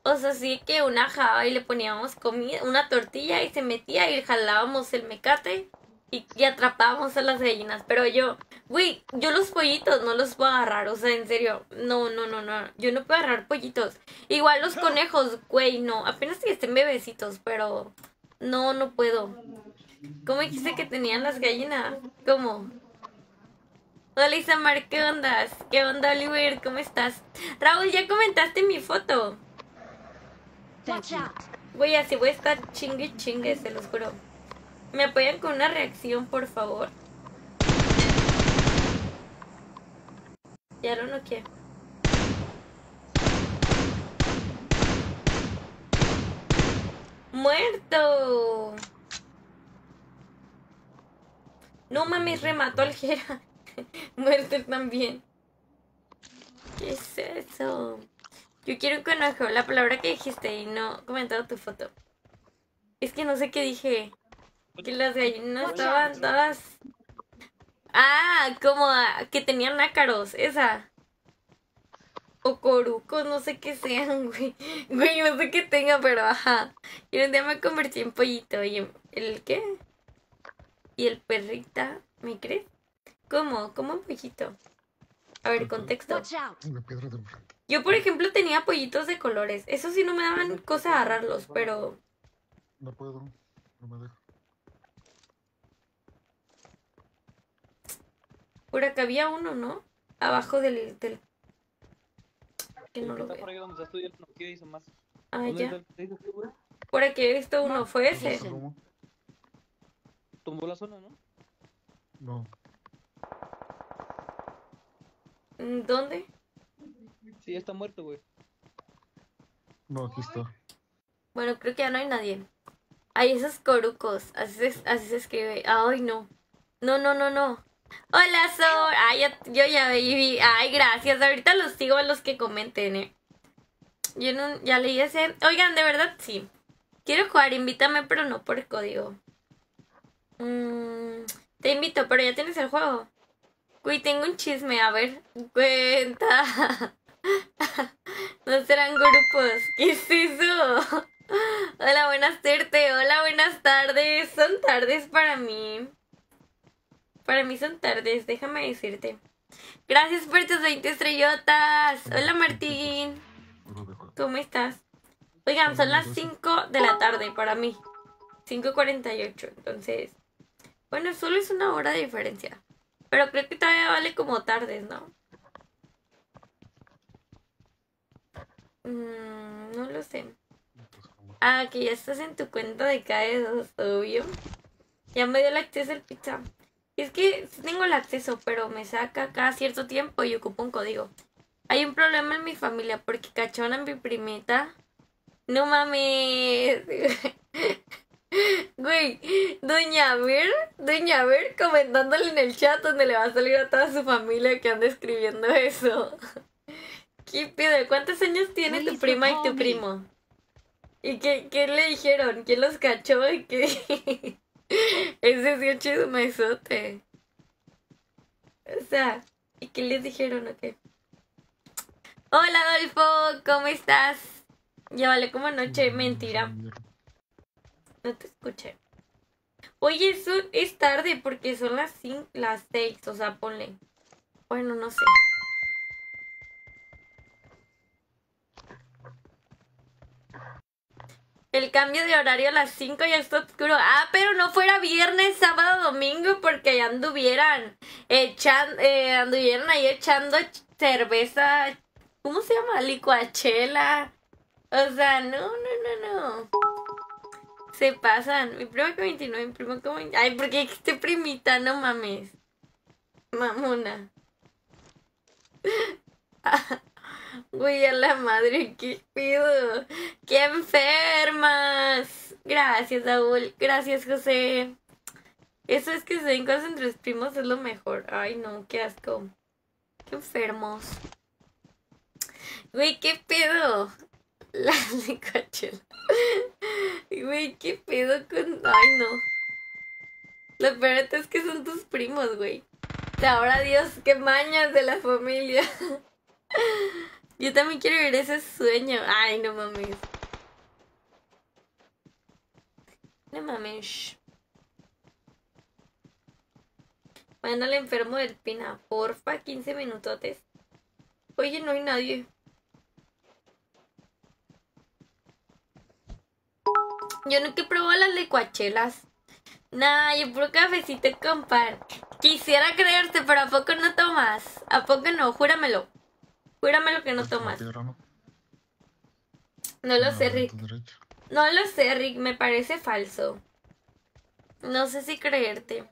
Speaker 1: O sea, sí que una jaba y le poníamos comida, una tortilla y se metía y jalábamos el mecate y, y atrapábamos a las gallinas. Pero yo, güey, yo los pollitos no los puedo agarrar, o sea, en serio, no, no, no, no, yo no puedo agarrar pollitos. Igual los conejos, güey, no, apenas que estén bebecitos, pero no, no puedo. ¿Cómo dijiste que tenían las gallinas? ¿Cómo? Hola Isamar, ¿qué ondas? ¿Qué onda Oliver? ¿Cómo estás? Raúl, ya comentaste mi foto. Güey, así voy a estar chingue chingue, se los juro. ¿Me apoyan con una reacción, por favor? Ya lo noqueé. ¡Muerto! No mames, remató al Jera. *laughs* Muerto también. ¿Qué es eso? Yo quiero conejo, la palabra que dijiste y no comentado tu foto. Es que no sé qué dije. Que las gallinas estaban todas. Ah, como ah, que tenían ácaros, esa. O corucos, no sé qué sean, *laughs* güey. Güey, no sé qué tenga, pero ajá. Y un día me convertí en pollito. ¿Y en- el qué? Y el perrita, ¿me crees? ¿Cómo? ¿Cómo un pollito? A ver, contexto. Yo, por ejemplo, tenía pollitos de colores. Eso sí no me daban cosa agarrarlos, pero
Speaker 2: No puedo. No me deja.
Speaker 1: Por acá había uno, ¿no? Abajo del... del... Que no lo
Speaker 6: está
Speaker 1: veo. Ah,
Speaker 6: ¿Dónde
Speaker 1: ya.
Speaker 6: güey?
Speaker 1: Por aquí he visto uno. ¿Fue ese?
Speaker 6: Tumbó la zona, ¿no?
Speaker 2: No.
Speaker 1: Mm, ¿Dónde?
Speaker 6: Sí, ya está muerto, güey.
Speaker 2: No, aquí está.
Speaker 1: Bueno, creo que ya no hay nadie. Hay esos corucos. Así se, así se escribe. Ay, no. No, no, no, no. Hola, Sor. Ay, yo ya vi. Ay, gracias. Ahorita los sigo a los que comenten, eh. Yo no, ya leí ese. Oigan, de verdad, sí. Quiero jugar, invítame, pero no por código. Mm, te invito, pero ya tienes el juego. Güey, tengo un chisme, a ver. Cuenta. *laughs* no serán grupos. ¿Qué es eso? *laughs* Hola, buenas tardes. Hola, buenas tardes. Son tardes para mí. Para mí son tardes, déjame decirte. Gracias por tus 20 estrellotas. Hola, Martín. ¿Cómo estás? Oigan, son las 5 de la tarde para mí. 5.48, entonces... Bueno, solo es una hora de diferencia. Pero creo que todavía vale como tardes, ¿no? Mm, no lo sé. Ah, que ya estás en tu cuenta de KE2, obvio. Ya me dio el acceso al pizza. Es que sí tengo el acceso, pero me saca cada cierto tiempo y ocupo un código. Hay un problema en mi familia porque cachón a mi primita. No mames. *laughs* Güey, Doña Ver, Doña Ver comentándole en el chat donde le va a salir a toda su familia que anda escribiendo eso. *laughs* ¿Qué pedo? ¿Cuántos años tiene tu prima y tu primo? ¿Y qué, qué le dijeron? ¿Quién los cachó? ¿Y qué? *laughs* *laughs* Ese sí es chismesote. O sea, ¿y qué les dijeron o qué? Hola Adolfo, ¿cómo estás? Ya vale como noche, mentira. No te escuché. Oye, eso es tarde porque son las cinco, las seis, o sea, ponle. Bueno, no sé. El cambio de horario a las 5 ya está oscuro. Ah, pero no fuera viernes, sábado, domingo, porque ya anduvieran echan, eh, anduvieran ahí echando ch- cerveza. ¿Cómo se llama? Licuachela. O sea, no, no, no, no. Se pasan. Mi prima con 29, mi primo con 20. Ay, porque este primita, no mames. Mamona. *laughs* Güey, a la madre, qué pido. ¡Qué enfermas! Gracias, Saúl. Gracias, José. Eso es que se den cosas entre primos es lo mejor. Ay, no, qué asco. Qué enfermos. Güey, qué pedo. *laughs* La licuachela. Güey, qué pedo con. Ay, no. Lo peor es que son tus primos, güey. Ahora Dios, qué mañas de la familia. *laughs* Yo también quiero ver ese sueño. Ay, no mames. No mames. Bueno, al enfermo del Pina, porfa, 15 minutotes. Oye, no hay nadie. Yo nunca he probado las licuachelas. Nah, yo puro cafecito con pan. Quisiera creerte, pero ¿a poco no tomas? ¿A poco no? Júramelo. Júramelo que no tomas.
Speaker 2: Piedra, ¿no?
Speaker 1: Lo
Speaker 2: No,
Speaker 1: sé, Rick. No lo sé, Rick. Me parece falso. No sé si creerte.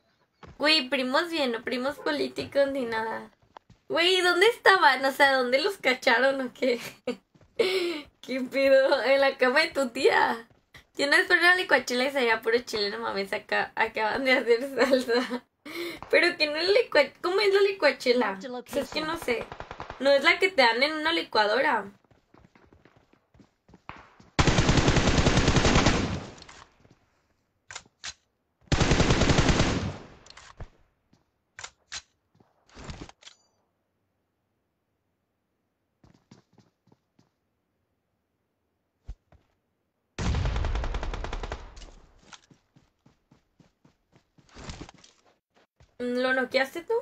Speaker 1: Güey, primos bien, no primos políticos ni nada. Güey, ¿dónde estaban? O sea, ¿dónde los cacharon o qué? *laughs* ¿Qué pido? En la cama de tu tía. No espero una licuachela y sería puro chile, no mames, acá acaban de hacer *laughs* salsa. Pero que no es licuachela. ¿Cómo es la licuachela? Es que no sé. No es la que te dan en una licuadora. ¿Lo noqueaste tú?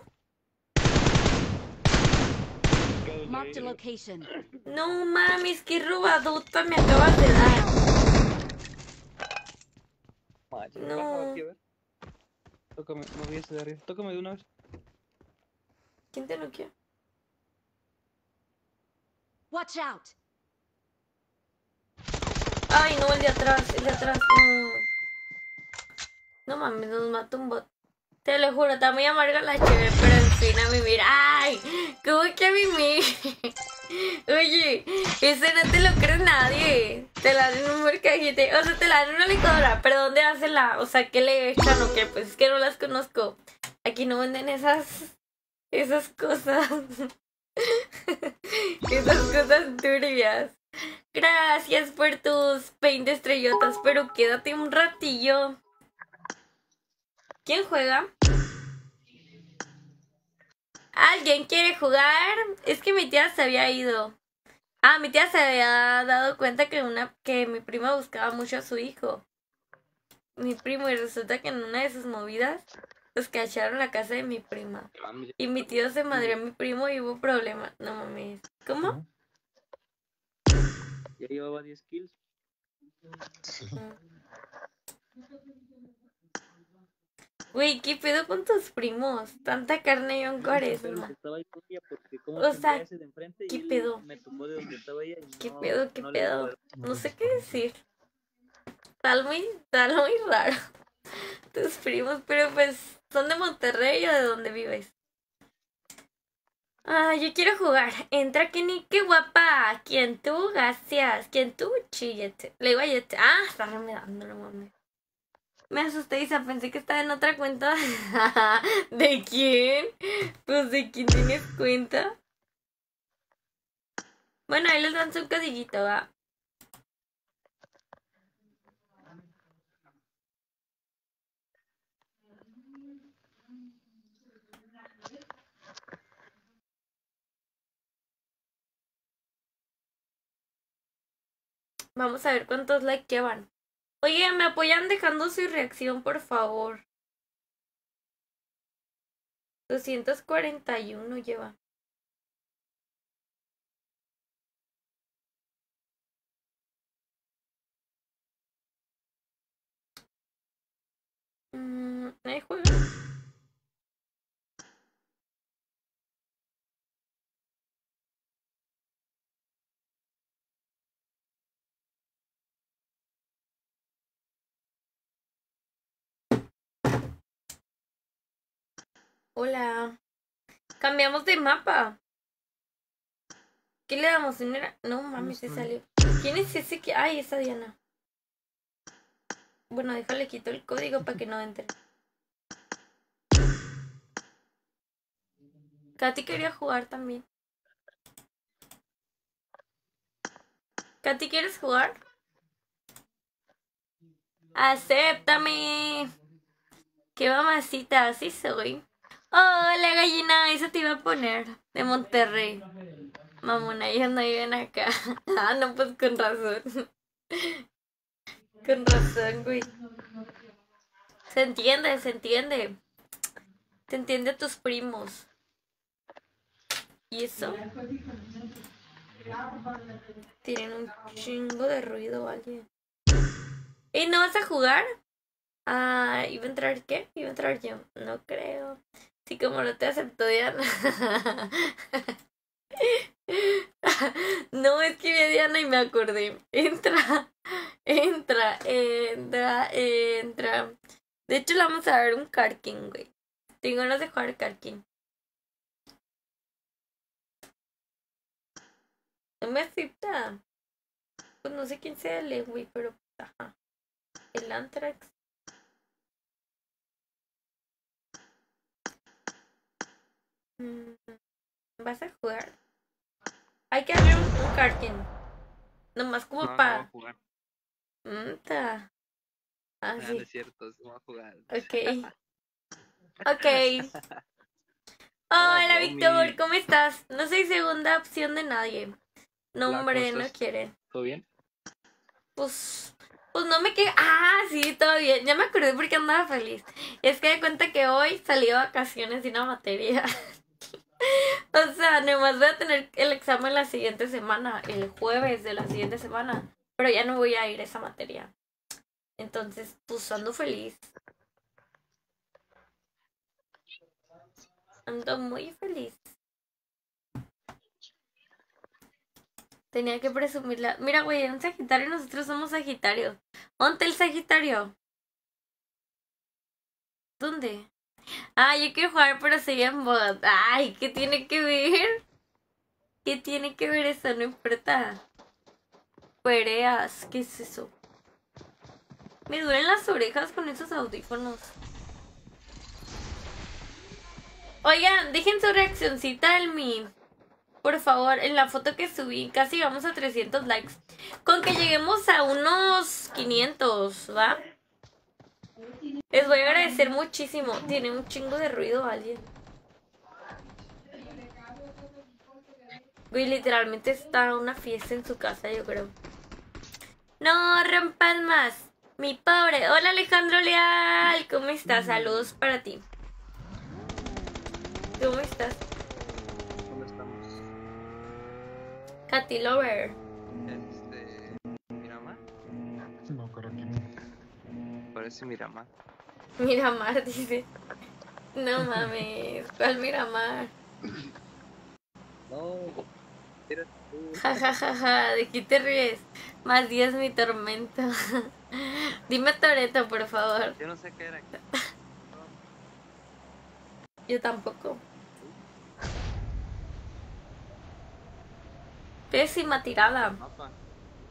Speaker 4: Marked a location.
Speaker 1: No mames, qué robadota me acabas de dar.
Speaker 6: Manches,
Speaker 1: No.
Speaker 6: Tócame, me voy a ese de arriba. Tócame de una vez.
Speaker 1: ¿Quién te noqueó?
Speaker 4: Watch out.
Speaker 1: Ay, no, el de atrás, el de atrás, no. No mames, nos mató un bot. Te lo juro, está muy amarga la chévere, pero en fin, a mimir. ¡Ay! ¿Cómo que a mimir? *laughs* Oye, ese no te lo cree nadie. Te la dan en un mercajete. O sea, te la dan en una licuadora. Pero ¿dónde hacen la? O sea, ¿qué le echan o qué? Pues es que no las conozco. Aquí no venden esas. Esas cosas. *laughs* esas cosas turbias. Gracias por tus 20 estrellotas, pero quédate un ratillo. ¿Quién juega? ¿Alguien quiere jugar? Es que mi tía se había ido. Ah, mi tía se había dado cuenta que una que mi prima buscaba mucho a su hijo. Mi primo y resulta que en una de sus movidas los cacharon la casa de mi prima. Y mi tío se madrió a mi primo y hubo problemas. No mames. ¿Cómo?
Speaker 6: Ya llevaba 10 kills.
Speaker 2: Sí.
Speaker 1: Güey, ¿qué pedo con tus primos? Tanta carne y un
Speaker 6: Pero
Speaker 1: cuaresma. O sea, ¿qué pedo? ¿Qué pedo, qué pedo? No sé qué decir. Tal muy, tal muy raro. *laughs* Tus primos, pero pues, ¿son de Monterrey o de dónde vives? Ah, yo quiero jugar. Entra Kenny, qué guapa. ¿Quién tú? Gracias. ¿Quién tú? Chillete. Le digo a Yete. Ah, está remedando, no mames. Me asusté, Isa. Pensé que estaba en otra cuenta. *laughs* ¿De quién? Pues, ¿de quién tienes cuenta? Bueno, ahí les dan su codiguito, va. Vamos a ver cuántos likes llevan. Oye, ¿me apoyan dejando su reacción, por favor? 241 lleva. Mm, ahí juega. Hola. Cambiamos de mapa. ¿Qué le damos? ¿No era- No mames, se salió. ¿Quién es ese que.? Ay, esa Diana. Bueno, déjale quito el código para que no entre. Katy quería jugar también. Katy, ¿quieres jugar? Acéptame. Qué mamacita, así soy. Hola gallina, eso te iba a poner. De Monterrey. Mamona, ellos no viven acá. *laughs* Ah, no, pues con razón. Con razón, güey. Se entiende, se entiende. Se entiende a tus primos. ¿Y eso? Tienen un chingo de ruido alguien. ¿Y no vas a jugar? Ah, ¿iba a entrar qué? ¿Iba a entrar yo? No creo. Sí, como no te aceptó Diana. *laughs* No, es que vi Diana y me acordé. Entra, entra, entra, entra. De hecho, le vamos a dar un Karkin, güey. Tengo ganas de jugar Karkin. No me acepta. Pues no sé quién sea el güey, pero ajá. El Antrax. ¿Vas a jugar? Hay que darle un, un Karkin. Nomás como
Speaker 6: No, no voy a
Speaker 1: para.
Speaker 6: jugar.
Speaker 1: Ah,
Speaker 6: Ah, no
Speaker 1: sí.
Speaker 6: es cierto, sí voy a jugar.
Speaker 1: Ok. *laughs* Ok. Hola, Víctor. ¿cómo estás? No soy segunda opción de nadie. No,
Speaker 6: Hola,
Speaker 1: hombre,
Speaker 6: ¿cómo
Speaker 1: no
Speaker 6: estás?
Speaker 1: quieren.
Speaker 6: ¿Todo bien?
Speaker 1: Pues, pues no me quedé. Ah, sí, todo bien. Ya me acordé porque andaba feliz. Es que de cuenta que hoy salí de vacaciones de una materia. *laughs* *laughs* o sea, nomás voy a tener el examen la siguiente semana, el jueves de la siguiente semana. Pero ya no voy a ir a esa materia. Entonces, pues ando feliz. Ando muy feliz. Tenía que presumirla. Mira, güey, en un Sagitario nosotros somos Sagitarios. ¿Dónde el Sagitario? ¿Dónde? Ah, yo quiero jugar, pero soy en bot. Ay, ¿qué tiene que ver? ¿Qué tiene que ver eso? No importa. Pereas, ¿qué es eso? Me duelen las orejas con esos audífonos. Oigan, dejen su reaccioncita en mi. Por favor, en la foto que subí, casi vamos a 300 likes. Con que lleguemos a unos 500, ¿va? Les voy a agradecer muchísimo. Tiene un chingo de ruido alguien. Güey, literalmente está una fiesta en su casa, yo creo. No rompan más. Mi pobre. Hola Alejandro Leal. ¿Cómo estás? Saludos para ti. ¿Cómo estás?
Speaker 6: ¿Dónde estamos?
Speaker 1: Katy Lover.
Speaker 6: Miramar. Miramar, *laughs*
Speaker 1: dice. No mames. ¿Cuál Miramar?
Speaker 6: No. Tú.
Speaker 1: Ja, ja, ja, ja. ¿De qué te ríes? Más 10 mi tormento. *laughs* Dime Toreto, por favor.
Speaker 6: Yo no sé qué era.
Speaker 1: Yo tampoco. *laughs* Pésima tirada.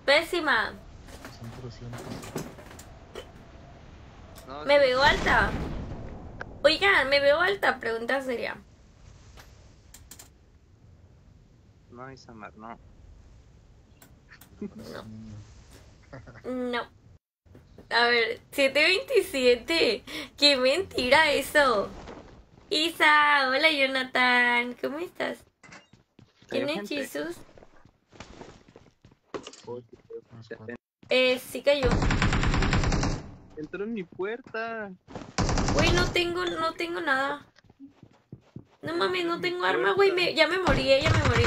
Speaker 1: Pésima.
Speaker 2: Son 300.
Speaker 6: No,
Speaker 1: Me veo alta. Oigan, me veo alta. Pregunta seria.
Speaker 6: No, Isamar, no.
Speaker 2: Niño.
Speaker 1: No. A ver, 727. Qué mentira eso. Isa, hola Jonathan. ¿Cómo estás?
Speaker 2: No es cuatro.
Speaker 1: Eh, sí cayó.
Speaker 6: Entró en mi puerta.
Speaker 1: Güey, no tengo, no tengo nada. No mames, no tengo arma, güey. me- ya me morí, eh, ya me morí.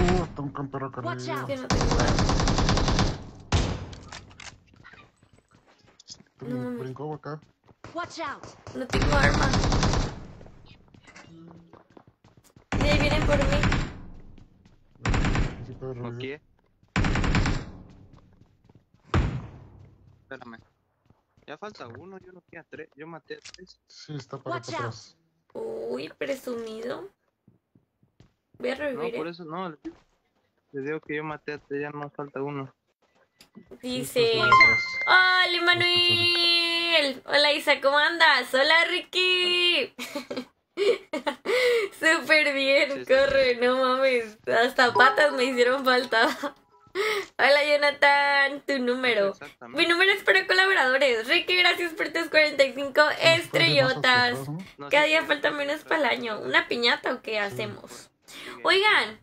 Speaker 2: Uh, está un campero acá
Speaker 4: Watch
Speaker 2: arriba.
Speaker 4: out.
Speaker 1: Que no tengo arma.
Speaker 2: Brin-
Speaker 1: No mames.
Speaker 2: Brincó acá.
Speaker 4: Watch out!
Speaker 1: No tengo arma. Y ahí vienen por mí.
Speaker 2: Sí, puede
Speaker 6: ¿O
Speaker 2: revivir.
Speaker 6: qué? Espérame. Ya falta uno, yo no quería tres, yo maté a tres.
Speaker 2: Sí, está para atrás.
Speaker 1: Uy, presumido. Voy a
Speaker 6: No,
Speaker 1: revivir.
Speaker 6: por
Speaker 1: eh.
Speaker 6: eso no, les digo- que yo maté a tres, ya no falta uno.
Speaker 1: Dice. Hola, Manuel. Hola, Isa, ¿cómo andas? Hola, Ricky. *laughs* *laughs* Súper bien,
Speaker 6: Sí, sí.
Speaker 1: corre, no mames. Hasta patas me hicieron falta. *laughs* Hola, Jonathan, tu número. Mi número es para colaboradores. Ricky, gracias por tus 45
Speaker 2: Nos puede más
Speaker 1: estrellotas. Cada día falta menos para el año. ¿Una piñata o qué hacemos?
Speaker 6: Sigue.
Speaker 1: Oigan,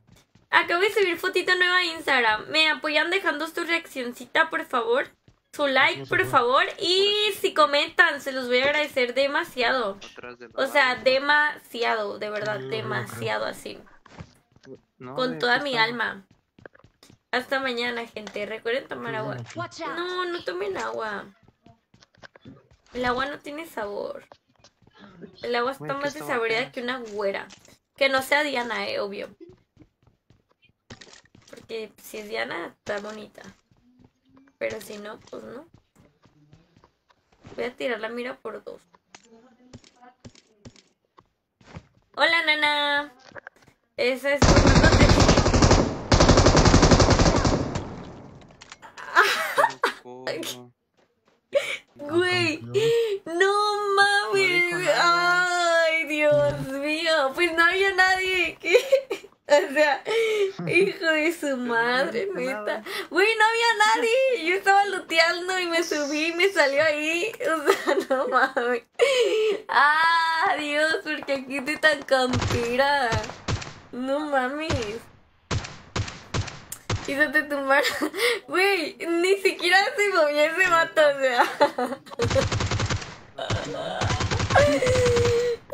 Speaker 1: acabo de subir fotito nueva a Instagram. ¿Me apoyan dejando su reaccioncita, por favor? Su like, por favor. Y si comentan, se los voy a agradecer demasiado. O sea, demasiado, de verdad, demasiado así. Con toda mi alma. Hasta mañana, gente. Recuerden tomar agua. No, no tomen agua. El agua no tiene sabor. El agua está
Speaker 6: Güey, ¿qué
Speaker 1: más desabrida que una güera. Que no sea Diana, eh, obvio. Porque si es Diana, está bonita. Pero si no, pues no. Voy a tirar la mira por dos. Hola, nana. Esa es Güey. No mames. Ay, Dios mío. Pues no había nadie que. *laughs* O sea, hijo de su madre, neta. Güey, no había nadie. Yo estaba luteando y me subí y me salió ahí. *laughs* O sea, no mames. Ah, Dios, porque aquí estoy tan campera. No mames. Se te tumbaron. *laughs* Güey, ni siquiera se movió ese vato, o sea.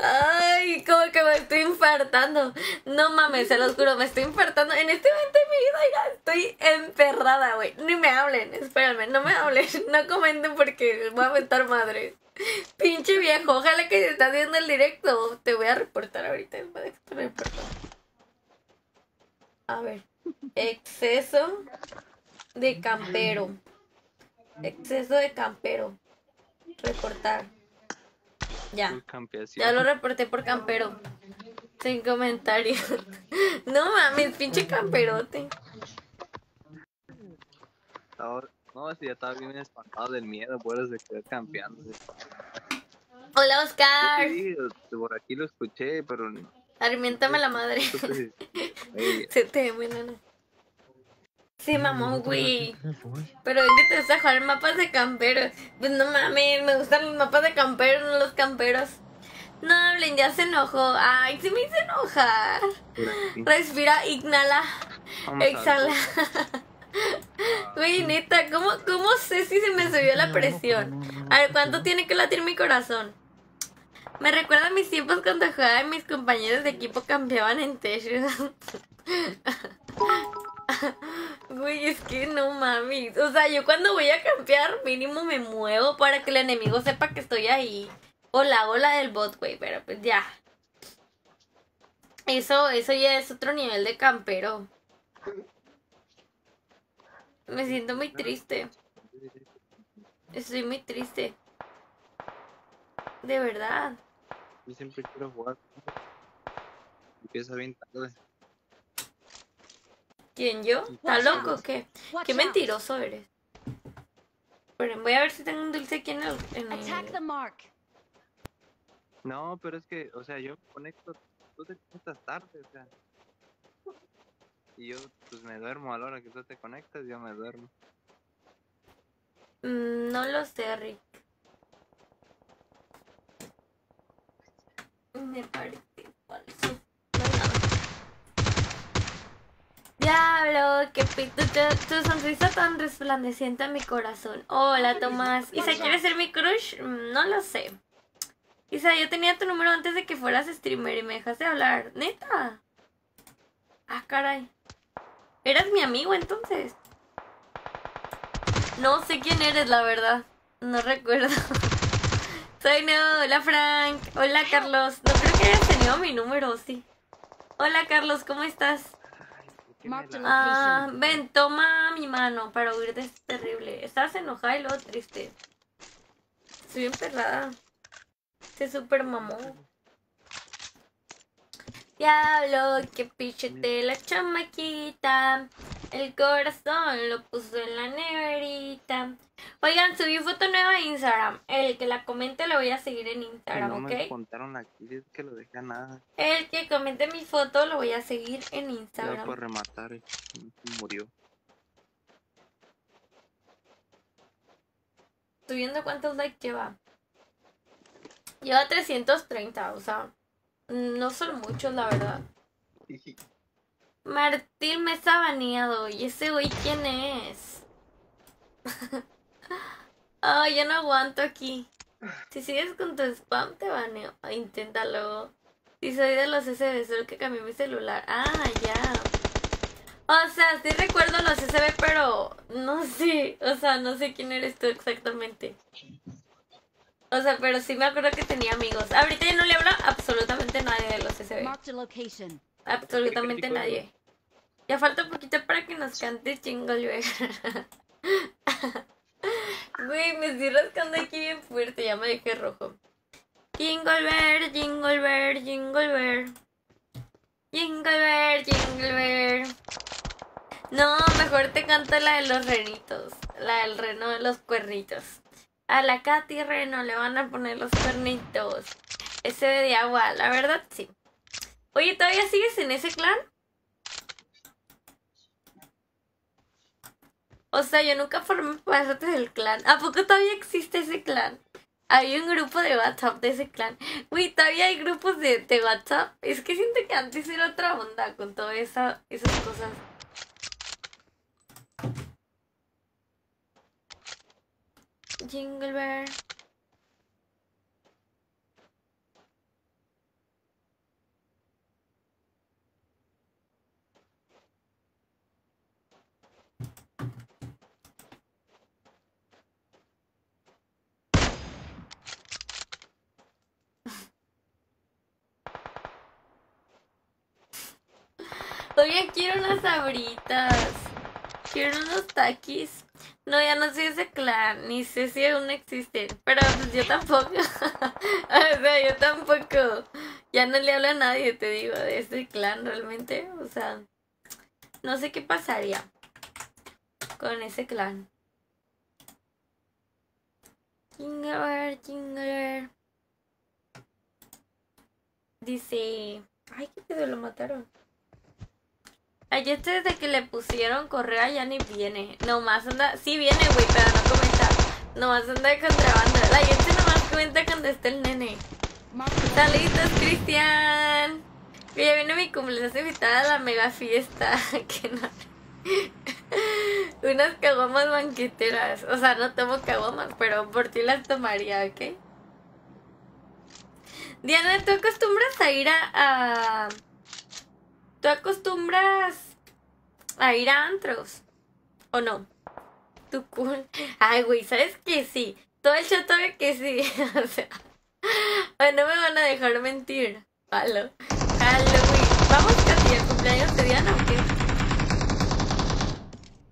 Speaker 1: Ay, como que me estoy infartando. No mames, se los juro, me estoy infartando. En este momento de mi vida ya estoy emperrada, güey. Ni me hablen, espérenme, no me hablen. *laughs* No comenten porque voy a aventar madre. Pinche viejo, ojalá que se está viendo el directo. Te voy a reportar ahorita. después de que te reporto. A ver. Exceso de campero. Exceso de campero. Reportar. Ya. Ya lo reporté por campero. Sin comentarios. *laughs* No mames, pinche camperote.
Speaker 6: No, si ya estaba bien espantado del miedo, por eso se quedó campeando.
Speaker 1: Hola, Oscar.
Speaker 6: dije, por aquí lo escuché, pero
Speaker 1: Armiéntame la madre.
Speaker 6: supe si- Ey,
Speaker 1: Se te nena. Sí, mamón, güey.
Speaker 2: ¿Qué?
Speaker 1: Pero es que te gusta jugar mapas de camperos. Pues no mames, me gustan los mapas de camperos, no los camperos. No hablen, ya se enojó. Ay, se me hizo enojar. Respira, inhala,
Speaker 6: Vamos a-
Speaker 1: exhala. *laughs* Güey, neta, ¿cómo, ¿cómo sé si se me subió la presión? A ver, ¿cuánto tiene que latir mi corazón? Me recuerda a mis tiempos cuando jugaba y mis compañeros de equipo cambiaban en Tetris. *laughs* Güey, es que no mames. O sea, yo cuando voy a campear, mínimo me muevo para que el enemigo sepa que estoy ahí. O la ola del bot, güey, pero pues ya. Eso, eso ya es otro nivel de campero. Me siento muy triste. Estoy muy triste. De verdad.
Speaker 6: Yo siempre quiero jugar. Empieza bien tarde.
Speaker 1: ¿Quién yo? ¿Estás loco o qué? Qué mentiroso eres. Pero voy a ver si tengo un dulce aquí en el... en el-
Speaker 4: Attack the mark.
Speaker 6: No, pero es que, o sea, yo conecto, tú te conectas tarde, o sea. Y yo, pues me duermo a la hora que tú te conectas, yo me duermo.
Speaker 1: Mm, No lo sé, Rick. Me parece falso. No hay nada. Diablo, qué pito. Tu, tu sonrisa tan resplandeciente en mi corazón. Hola, Tomás. Isa, ¿quieres ser mi crush? Mm, No lo sé. Isa, yo tenía tu número antes de que fueras streamer y me dejaste hablar. ¿Neta? Ah, caray. ¿Eras mi amigo entonces? No sé quién eres, la verdad. No recuerdo. *laughs* Soy no, hola Frank. Hola Carlos. No creo que hayas tenido mi número, sí. Hola Carlos, ¿cómo estás? Ah, ven, toma mi mano para huir de este terrible. Estás enojada y luego triste. Estoy bien perrada. Se super mamó. Diablo, que pichete la chamaquita. El corazón lo puso en la neverita. Oigan, subí foto nueva a Instagram. El que la comente lo voy a seguir en Instagram,
Speaker 6: no me
Speaker 1: ¿ok?
Speaker 6: contaron aquí, es que lo dejé a nada.
Speaker 1: El que comente mi foto lo voy a seguir en
Speaker 6: Ya
Speaker 1: Instagram.
Speaker 6: por rematar, y murió.
Speaker 1: Estoy viendo cuántos likes lleva. Lleva 330, o sea, no son muchos, la verdad. Martín me está baneado. ¿Y ese güey quién es? *laughs* Ay, ya no aguanto aquí. Si sigues con tu spam, te baneo. Ay, inténtalo. Si soy de los SB, solo que cambié mi celular. Ah, ya. O sea, sí recuerdo los SB, pero no sé. O sea, no sé quién eres tú exactamente. O sea, pero sí me acuerdo que tenía amigos. Ahorita ya no le hablo a absolutamente nadie de los SB. Absolutamente nadie. Ya falta un poquito para que nos cante Jingle Bell. *laughs* Güey, me estoy rascando aquí bien fuerte, ya me dejé rojo. Jingle Bell, Jingle Bell, Jingle Bell. Jingle Bell, Jingle Bell. No, mejor te canto la de los renitos. La del reno de los cuernitos. A la Katy Reno le van a poner los cuernitos. Ese de agua, la verdad sí. Oye, ¿todavía sigues en ese clan? O sea, yo nunca formé parte del clan. ¿A poco todavía existe ese clan? Hay un grupo de WhatsApp de ese clan. Uy, todavía hay grupos de, de WhatsApp. Es que siento que antes era otra onda con todas esa, esas cosas. Jingle Bell. Oye, quiero unas sabritas. Quiero unos taquis. No, ya no sé ese clan, ni sé si aún existen. Pero pues yo tampoco. *laughs* o sea, yo tampoco. Ya no le hablo a nadie, te digo, de ese clan realmente. O sea, no sé qué pasaría con ese clan. Jingle jingle. Dice. Ay, qué pedo, lo mataron. Ayer desde que le pusieron correa ya ni viene. Nomás anda. Sí viene, güey, pero no comenta. Nomás anda de contrabando. La gente nomás comenta cuando está el nene. Saluditos, Cristian. Que ya viene mi cumpleaños invitada a la mega fiesta. *laughs* que no. *laughs* Unas caguamas banqueteras. O sea, no tomo caguamas, pero por ti las tomaría, ¿ok? Diana, ¿tú acostumbras a ir a... ¿Tú acostumbras a ir a antros? ¿O no? Tu cool. Ay, güey, ¿sabes que sí? Todo el chat sabe que sí. *laughs* o sea... No me van a dejar mentir. Halo. Halloween. Vamos, Katy, el cumpleaños de Diana, ¿o qué?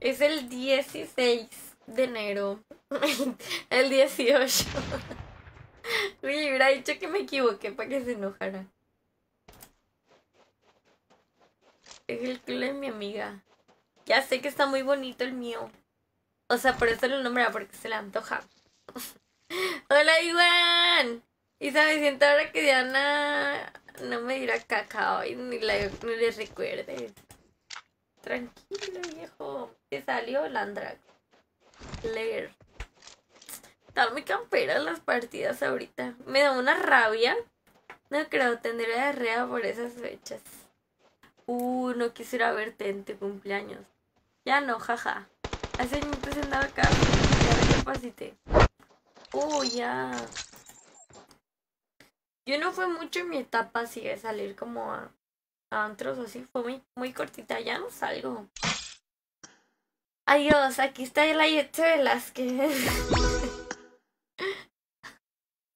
Speaker 1: Es el 16 de enero. *laughs* el 18. Uy, *laughs* hubiera dicho que me equivoqué para que se enojara. Es el culo de mi amiga. Ya sé que está muy bonito el mío. O sea, por eso lo nombra, porque se le antoja. *laughs* Hola, Iguan. Y sabes, siento ahora que Diana no me dirá cacao y ni, la, ni le recuerde. Tranquilo, viejo. Te salió Landra. Leer. Están muy camperas las partidas ahorita. Me da una rabia. No creo, tendré diarrea por esas fechas. Uh, no quisiera verte en tu cumpleaños. Ya no, jaja. Hace añitos andaba acá. Ya recapacité. Uh, ya. Yo no fue mucho en mi etapa así de salir como a, a antros así. Fue muy, muy cortita. Ya no salgo. Adiós, aquí está la Yetse Velázquez.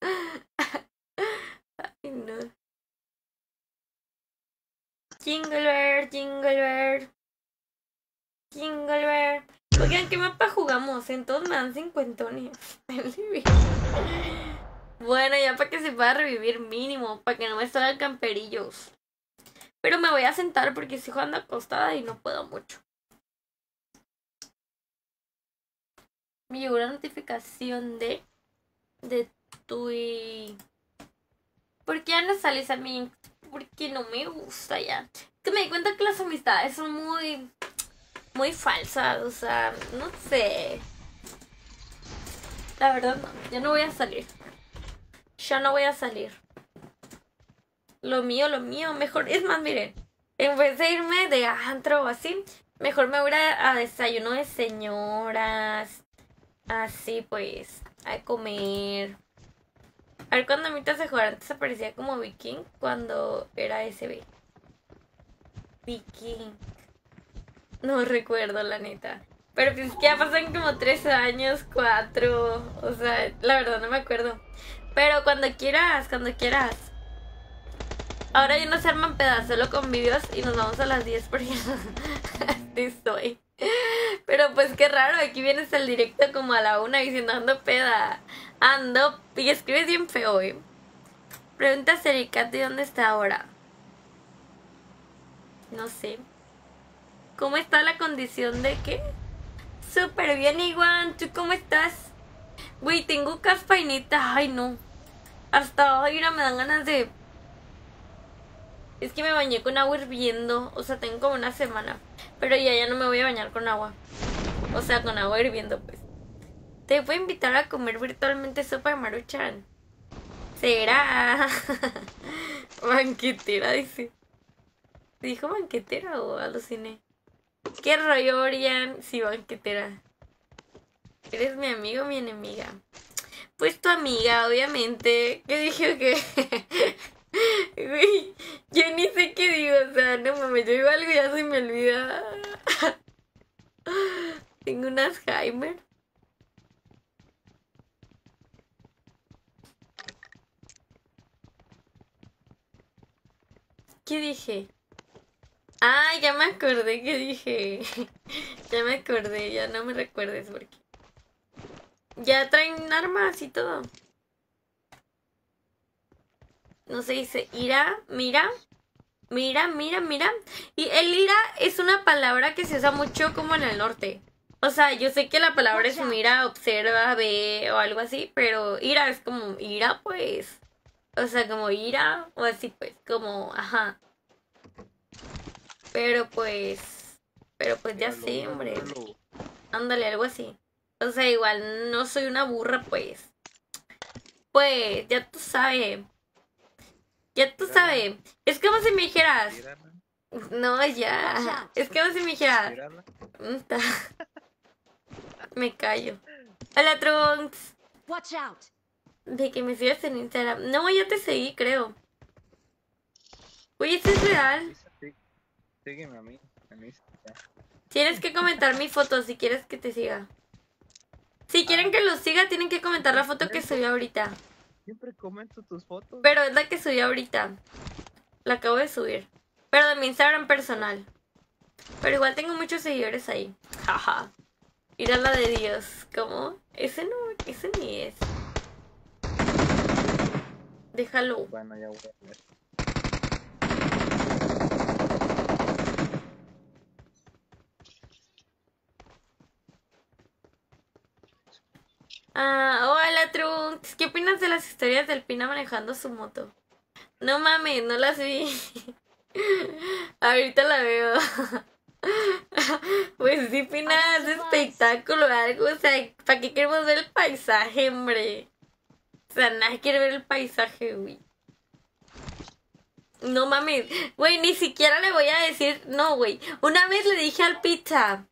Speaker 1: *laughs* Ay, no. Jingle Bell, Jingle Bell. Jingle Bell. Oigan, ¿qué mapa jugamos? En todos me dan cincuentones. *laughs* bueno, ya para que se pueda revivir mínimo, para que no me salgan camperillos. Pero me voy a sentar porque estoy jugando acostada y no puedo mucho. Me llegó una notificación de de tu ¿Por qué ya no sales a mí? Porque no me gusta ya. Que me di cuenta que las amistades son muy muy falsas, o sea, no sé. La verdad no, ya no voy a salir. Ya no voy a salir. Lo mío, lo mío, mejor. Es más, miren, en vez de irme de antro o así, mejor me voy a, a desayuno de señoras. Así pues, a comer. A ver, cuando a mí te hace jugar, antes aparecía como Viking cuando era SB. Viking. No recuerdo, la neta. Pero pues que ya pasan como tres años, cuatro. O sea, la verdad no me acuerdo. Pero cuando quieras, cuando quieras. Ahora ya no se arman pedazos, solo con vídeos y nos vamos a las 10 porque *laughs* así estoy. Pero pues qué raro, aquí vienes al directo como a la una diciendo ando peda. Ando y escribes bien feo, eh. Pregunta a Sericati dónde está ahora. No sé. ¿Cómo está la condición de qué? Súper bien, Iguan. ¿Tú cómo estás? Güey, tengo caspainita. Ay, no. Hasta ahora me dan ganas de... Es que me bañé con agua hirviendo. O sea, tengo como una semana. Pero ya, ya no me voy a bañar con agua. O sea, con agua hirviendo, pues. Te voy a invitar a comer virtualmente sopa de maruchan. ¿Será? *laughs* banquetera, dice. ¿Dijo banquetera o aluciné? ¿Qué rollo, Orian? Sí, banquetera. ¿Eres mi amigo o mi enemiga? Pues tu amiga, obviamente. ¿Qué dije que? *laughs* *laughs* Güey, yo ni sé qué digo, o sea, no mames, yo digo algo ya se me olvida. *laughs* Tengo un Alzheimer. ¿Qué dije? Ah, ya me acordé que dije. *laughs* ya me acordé, ya no me recuerdes porque. Ya traen armas y todo. No se dice ira, mira, mira, mira, mira. Y el ira es una palabra que se usa mucho como en el norte. O sea, yo sé que la palabra es mira, observa, ve o algo así, pero ira es como ira, pues. O sea, como ira o así, pues, como, ajá. Pero pues, pero pues ya sé, hombre. Ándale, algo así. O sea, igual no soy una burra, pues. Pues, ya tú sabes. Ya tú sabes. Es como si me dijeras. No, ya. Es como si me dijeras. Me callo. Hola, Trunks.
Speaker 4: Watch out!
Speaker 1: De que me sigas en Instagram. No, ya te seguí, creo. Oye, ¿esto es real?
Speaker 6: Sí, Sígueme a mí.
Speaker 1: Tienes que comentar mi foto si quieres que te siga. Si quieren que lo siga, tienen que comentar la foto que subí ahorita.
Speaker 6: Siempre comento tus fotos.
Speaker 1: Pero es la que subí ahorita. La acabo de subir. Pero de mi Instagram personal. Pero igual tengo muchos seguidores ahí. Jaja. Mira la de Dios. ¿Cómo? Ese no, ese ni es. Déjalo.
Speaker 6: Bueno, ya voy a ver.
Speaker 1: Ah, hola Trunks. ¿Qué opinas de las historias del Pina manejando su moto? No mames, no las vi. *laughs* Ahorita la veo. *laughs* Pues sí, Pina, es espectáculo algo. O sea, ¿para qué queremos ver el paisaje, hombre? O sea, nadie quiere ver el paisaje, güey. No mames, güey, ni siquiera le voy a decir, no, güey. Una vez le dije al pizza,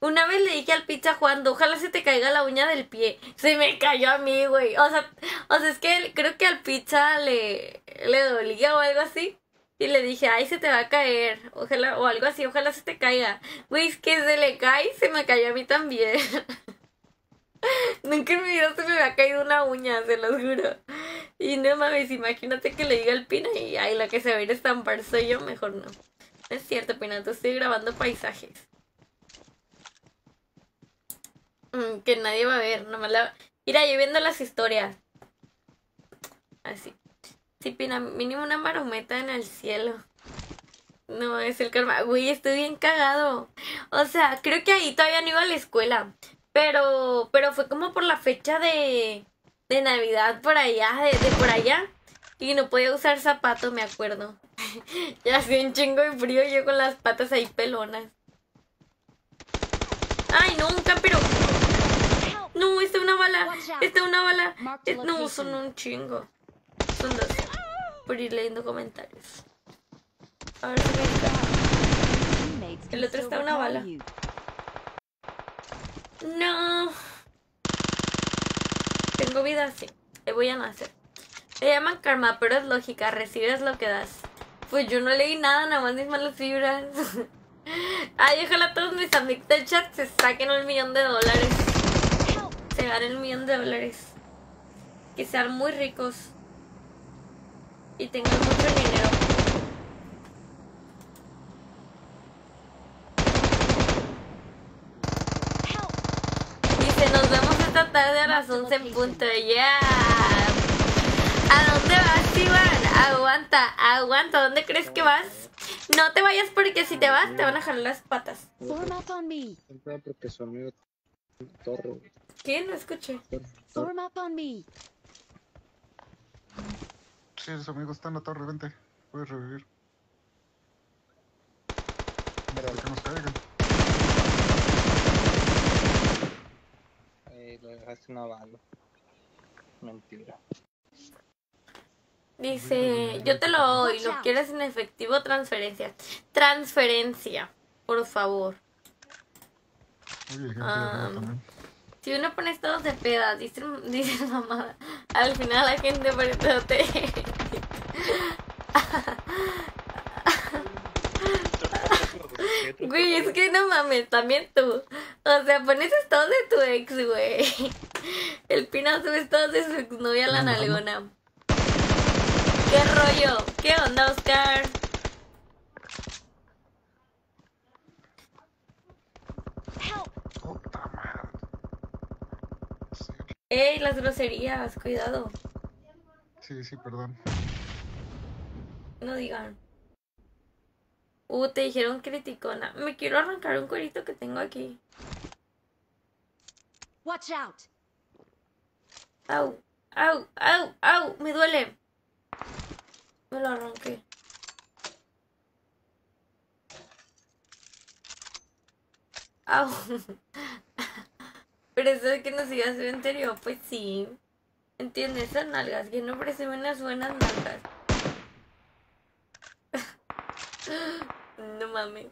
Speaker 1: una vez le dije al pizza jugando, ojalá se te caiga la uña del pie. Se me cayó a mí, güey. O sea, o sea, es que creo que al pizza le, le dolía o algo así. Y le dije, ay, se te va a caer. Ojalá, o algo así, ojalá se te caiga. Güey, es que se le cae se me cayó a mí también. *laughs* Nunca en mi vida se me había caído una uña, se los juro. Y no mames, imagínate que le diga al Pina y ay, la que se va a ir a estampar soy yo, mejor no. No es cierto, Pina, tú estoy grabando paisajes. Mm, que nadie va a ver, nomás la... Mira, yo viendo las historias. Así. Sí, pina, mínimo una marometa en el cielo. No, es el karma. Güey, estoy bien cagado. O sea, creo que ahí todavía no iba a la escuela. Pero, pero fue como por la fecha de, de Navidad por allá, de, por allá. Y no podía usar zapato, me acuerdo. *laughs* ya hacía un chingo de frío yo con las patas ahí pelonas. Ay, nunca, pero... No, está una bala. Está una bala.
Speaker 4: A
Speaker 1: no, son un chingo. Son dos. Por ir leyendo comentarios. A ver si está. El otro está una bala. No. Tengo vida, sí. Le voy a nacer. Le llaman karma, pero es lógica. Recibes lo que das. Pues yo no leí nada, nada más mis malas fibras. *laughs* Ay, ojalá todos mis amigos del chat se saquen un millón de dólares. Se ganen un millón de dólares. Que sean muy ricos. Y tengan mucho dinero. Dice, nos vemos esta tarde a las 11 en punto. Ya. ¿A dónde vas, Iván? Aguanta, aguanta. ¿Dónde crees que vas? No te vayas porque si te vas te van a jalar las patas.
Speaker 4: Me.
Speaker 5: Porque su amigo Torre.
Speaker 1: ¿Quién? No escuché.
Speaker 4: Form up on me.
Speaker 2: Sí, su amigo está en la torre, vente. Puedes revivir.
Speaker 5: Pero
Speaker 2: que nos caigan.
Speaker 6: Eh, lo dejaste una bala. Mentira.
Speaker 1: Dice, yo te lo doy. ¿Lo quieres en efectivo transferencia? Transferencia, por favor.
Speaker 2: Oye,
Speaker 1: Si uno pone estados de peda, dice, *laughs* dice mamá, al final la gente te... *laughs* Güey, es que no mames, también tú. O sea, pones estados de tu ex, güey. El Pina sube estados de su exnovia la nalgona. ¿Qué rollo? ¿Qué onda, Oscar?
Speaker 4: Help!
Speaker 2: Puta madre. Sí,
Speaker 1: Ey, las groserías, cuidado.
Speaker 2: sí, sí, perdón.
Speaker 1: No digan. Uh, te dijeron criticona. Me quiero arrancar un cuerito que tengo aquí.
Speaker 4: Watch out!
Speaker 1: Au, au, au, au, me duele. Me lo arranqué. Au. *laughs* Pero eso de que nos siga cementerio, pues sí. ¿Entiendes? Esas nalgas, que no presume unas buenas nalgas. *laughs* No mames.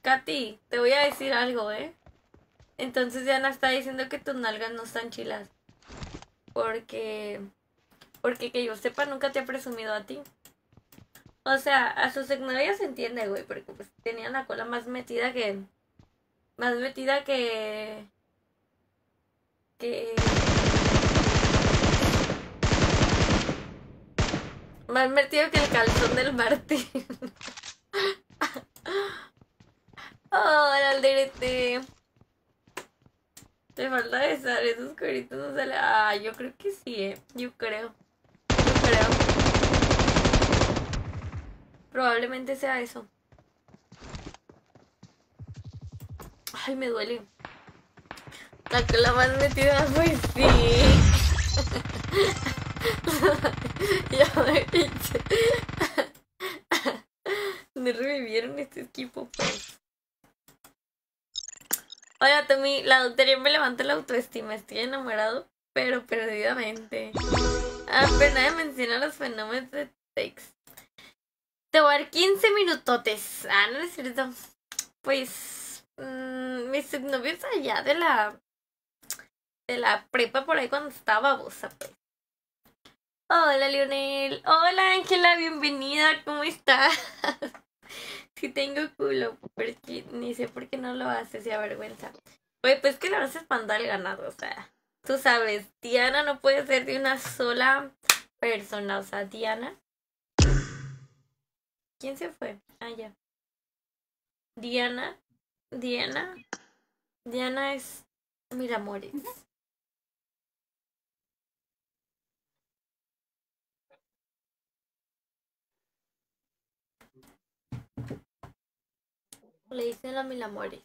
Speaker 1: Katy, te voy a decir algo, ¿eh? Entonces Diana está diciendo que tus nalgas no están chilas. Porque. Porque que yo sepa, nunca te ha presumido a ti. O sea, a sus exnovias se entiende, güey, porque pues tenían la cola más metida que. Más metida que. Más metido que el calzón del Martín. *laughs* Hola, Alderete. Te falta besar esos cueritos, no sale. Ah, yo creo que sí, eh. Yo creo. Yo creo. Probablemente sea eso. Ay, me duele. La cola más metida, pues sí. *laughs* ya me pinche. Me revivieron este equipo, pues. Hola, Tommy. La lotería me levanta la autoestima. Estoy enamorado, pero perdidamente. Ah, pero nadie menciona los fenómenos de takes. Te voy a dar 15 minutotes. Ah, no es cierto. Pues. mm, mis novios allá de la. De la prepa por ahí cuando estaba babosa, pues. Hola, Lionel. Hola, Ángela. Bienvenida. ¿Cómo estás? *laughs* Si tengo culo, porque ni sé por qué no lo haces, y avergüenza. Oye, pues que le vas a espantar al ganado, o sea. Tú sabes, Diana no puede ser de una sola persona, o sea, Diana. ¿Quién se fue? Ah, ya. Diana. Diana. Diana es Mira, amores. Le dicen la mil amores.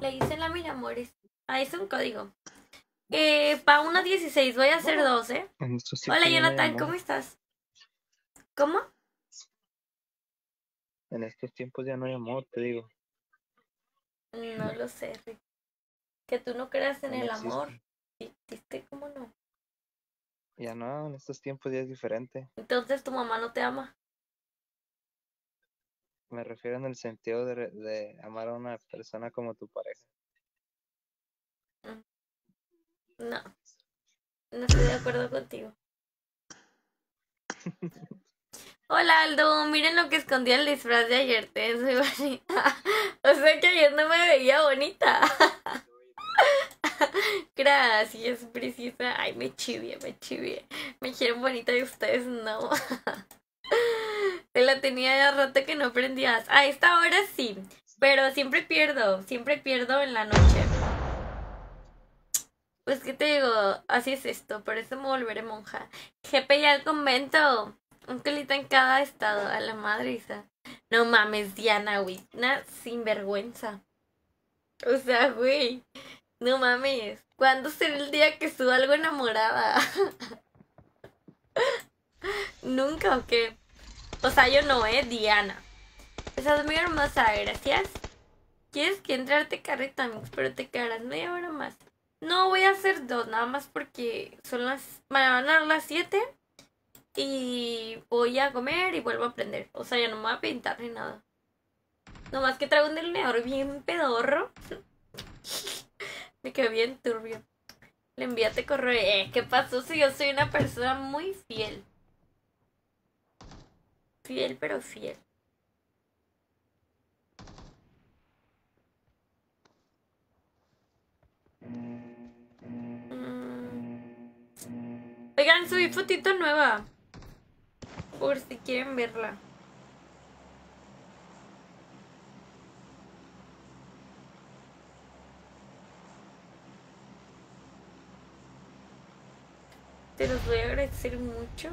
Speaker 1: Le dicen la mil amores. Ah, es un código. Eh, pa' una 16, voy a hacer 12.
Speaker 6: En estos
Speaker 1: Hola, Jonathan. ¿cómo estás? ¿Cómo?
Speaker 6: En estos tiempos ya no hay amor, te digo.
Speaker 1: No lo sé, Rick. Que tú no creas en
Speaker 6: No
Speaker 1: el
Speaker 6: existe.
Speaker 1: amor. Sí, Existe, ¿cómo no?
Speaker 6: Ya no, en estos tiempos ya es diferente.
Speaker 1: Entonces tu mamá no te ama.
Speaker 6: Me refiero en el sentido de, de amar a una persona como tu pareja.
Speaker 1: No. No estoy de acuerdo contigo. Hola Aldo, miren lo que escondí el disfraz de ayer, te *laughs* soy bonita. O sea que ayer no me veía bonita. *laughs* Gracias, precisa. Ay, me chivié, me chivié. Me quieren bonita y ustedes no. *laughs* Tenía ya rato que no prendías. A esta hora sí, pero siempre pierdo, siempre pierdo en la noche. Pues que te digo, así es esto, por eso me volveré monja. GP ya al convento. Un colito en cada estado, a la madre Isa. No mames, Diana, güey. Una sinvergüenza. O sea, güey. No mames. ¿Cuándo será el día que suba algo enamorada? *laughs* Nunca o qué. O sea, yo no, eh, Diana. Estás muy hermosa, gracias. ¿Quieres que entrarte carreta, mix? Pero te quedarás media hora más. No, voy a hacer dos, nada más porque son las. Van a dar las 7 y voy a comer y vuelvo a aprender. O sea, ya no me voy a pintar ni nada. Nomás que traigo un delineador bien pedorro. *laughs* me quedó bien turbio. Le envíate correo. Eh, ¿qué pasó si yo soy una persona muy fiel? Fiel, pero fiel. Mm. Oigan, subí fotito nueva. Por si quieren verla. Te los voy a agradecer mucho.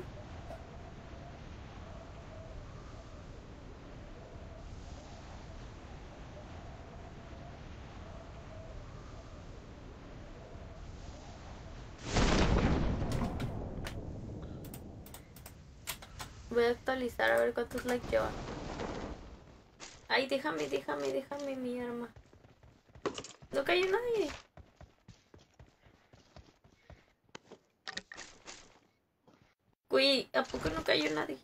Speaker 1: Voy a actualizar a ver cuántos likes lleva. Ay, déjame, déjame, déjame mi arma. No cayó nadie. Uy, ¿a poco no cayó nadie?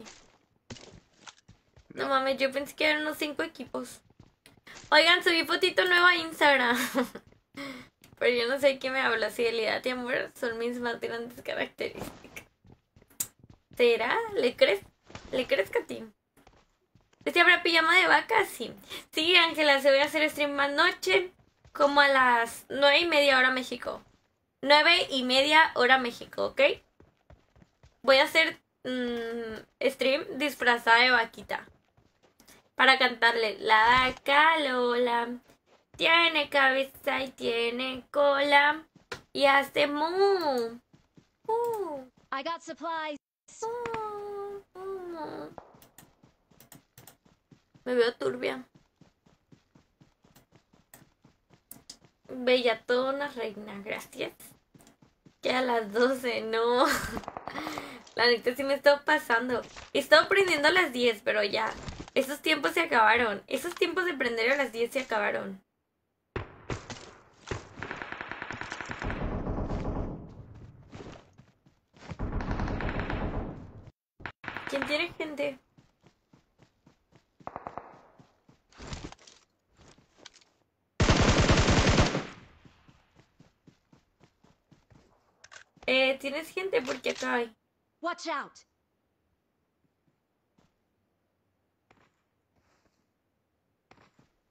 Speaker 1: No,
Speaker 6: No.
Speaker 1: mames, yo pensé que eran unos cinco equipos. Oigan, subí fotito nueva a Instagram. *laughs* Pero yo no sé qué me habla. Fidelidad y amor son mis más grandes características. ¿Será? ¿Le crees? ¿Le que a ti? ¿Este habrá pijama de vaca? Sí. Sí, Ángela, se voy a hacer stream más noche. Como a las nueve y media hora México. Nueve y media hora México, ¿ok? Voy a hacer mm, stream disfrazada de vaquita. Para cantarle La vaca Lola tiene cabeza y tiene cola y hace mu. mu,
Speaker 4: I got supplies.
Speaker 1: mu, Me veo turbia. Bella toda reina, gracias. Que a las 12, no. *laughs* La neta sí me está pasando. He estado prendiendo a las 10, pero ya. Esos tiempos se acabaron. Esos tiempos de prender a las 10 se acabaron. ¿Quién tiene gente? Eh, ¿tienes gente? Porque acá hay.
Speaker 4: Watch out.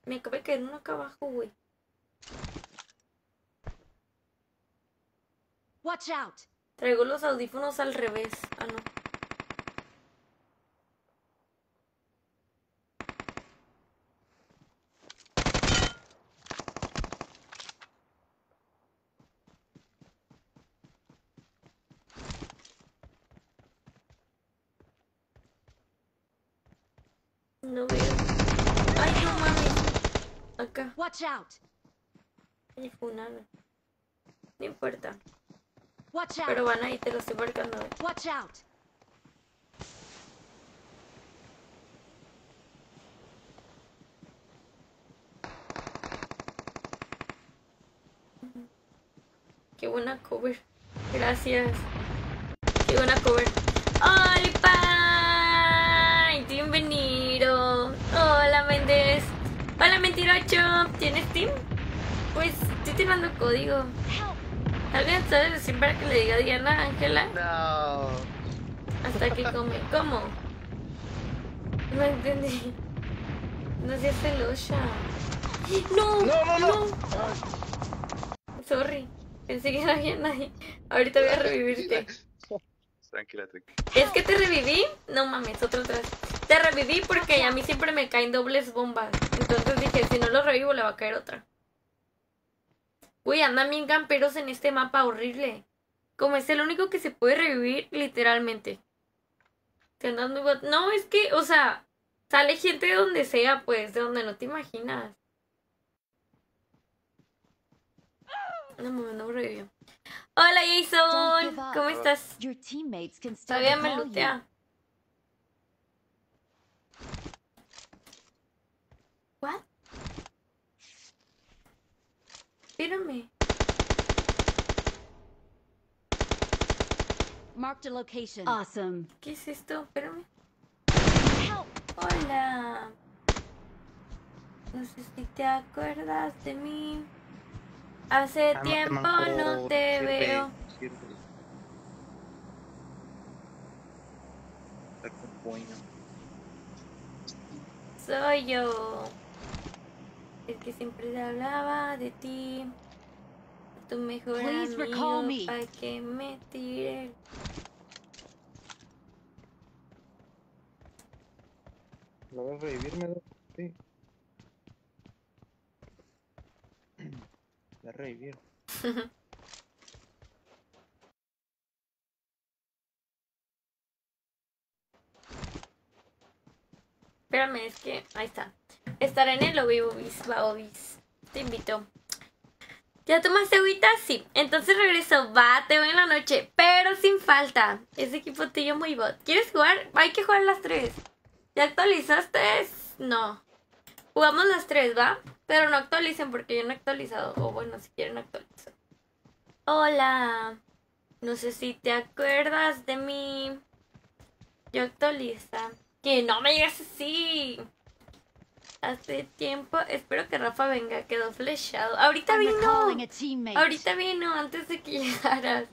Speaker 1: Me acaba de caer uno acá abajo, güey.
Speaker 4: Watch out.
Speaker 1: Traigo los audífonos al revés. Ah, no. No veo. Ay, no mames. Acá.
Speaker 4: Watch out!
Speaker 1: No importa.
Speaker 4: Watch out!
Speaker 1: Pero van ahí, te lo estoy marcando.
Speaker 4: Watch out!
Speaker 1: Qué buena cover. Gracias. Qué buena cover. ¡Hola, Mentirocho. ¿Tienes team? Pues estoy tirando código. ¿Alguien sabe decir para que le diga a Diana, Ángela?
Speaker 6: No.
Speaker 1: Hasta que come. ¿Cómo? No entendí. No seas celosa. *gasps* ¡No!
Speaker 5: No, no, no.
Speaker 1: Sorry. Pensé que no había nadie. Ahorita voy a revivirte. *laughs*
Speaker 6: Tranquila, tranquila.
Speaker 1: ¿Es que te reviví? No mames, otro atrás. Te reviví porque a mí siempre me caen dobles bombas. Entonces dije, si no lo revivo le va a caer otra. Uy, andan bien camperos en este mapa horrible. Como es el único que se puede revivir, literalmente. Se andan muy No, es que, o sea, sale gente de donde sea, pues, de donde no te imaginas. No, mames, no revivió. Hola Jason. ¿cómo estás? Todavía me lutea. Espérame.
Speaker 4: Marked a location. Awesome.
Speaker 1: ¿Qué es esto? Espérame.
Speaker 4: Help!
Speaker 1: Hola. No sé si te acuerdas de mí. Hace
Speaker 6: Ah,
Speaker 1: tiempo
Speaker 6: manco,
Speaker 1: no te veo. Soy yo. El que siempre te hablaba de ti. Tu mejor
Speaker 4: Please recall
Speaker 1: amigo.
Speaker 4: me.
Speaker 1: Pa' que me tire.
Speaker 5: ¿Lo vas a revivirme? Sí.
Speaker 6: Va a revivir.
Speaker 1: Espérame, es que. Ahí está. Estará en el lobby, Bobis. Va. Te invito. ¿Ya tomaste agüita? Sí. Entonces regreso. Va, te veo en la noche. Pero sin falta. Ese equipo tuyo muy bot. ¿Quieres jugar? Hay que jugar las tres. ¿Ya actualizaste? No. Jugamos las tres, ¿va? Pero no actualicen porque yo no he actualizado. O bueno, si quieren actualizar. Hola. No sé si te acuerdas de mí. Yo actualiza. Que no me digas así. Hace tiempo. Espero que Rafa venga. Quedó flechado. Ahorita vino. Ahorita vino. Antes de que *laughs* llegaras.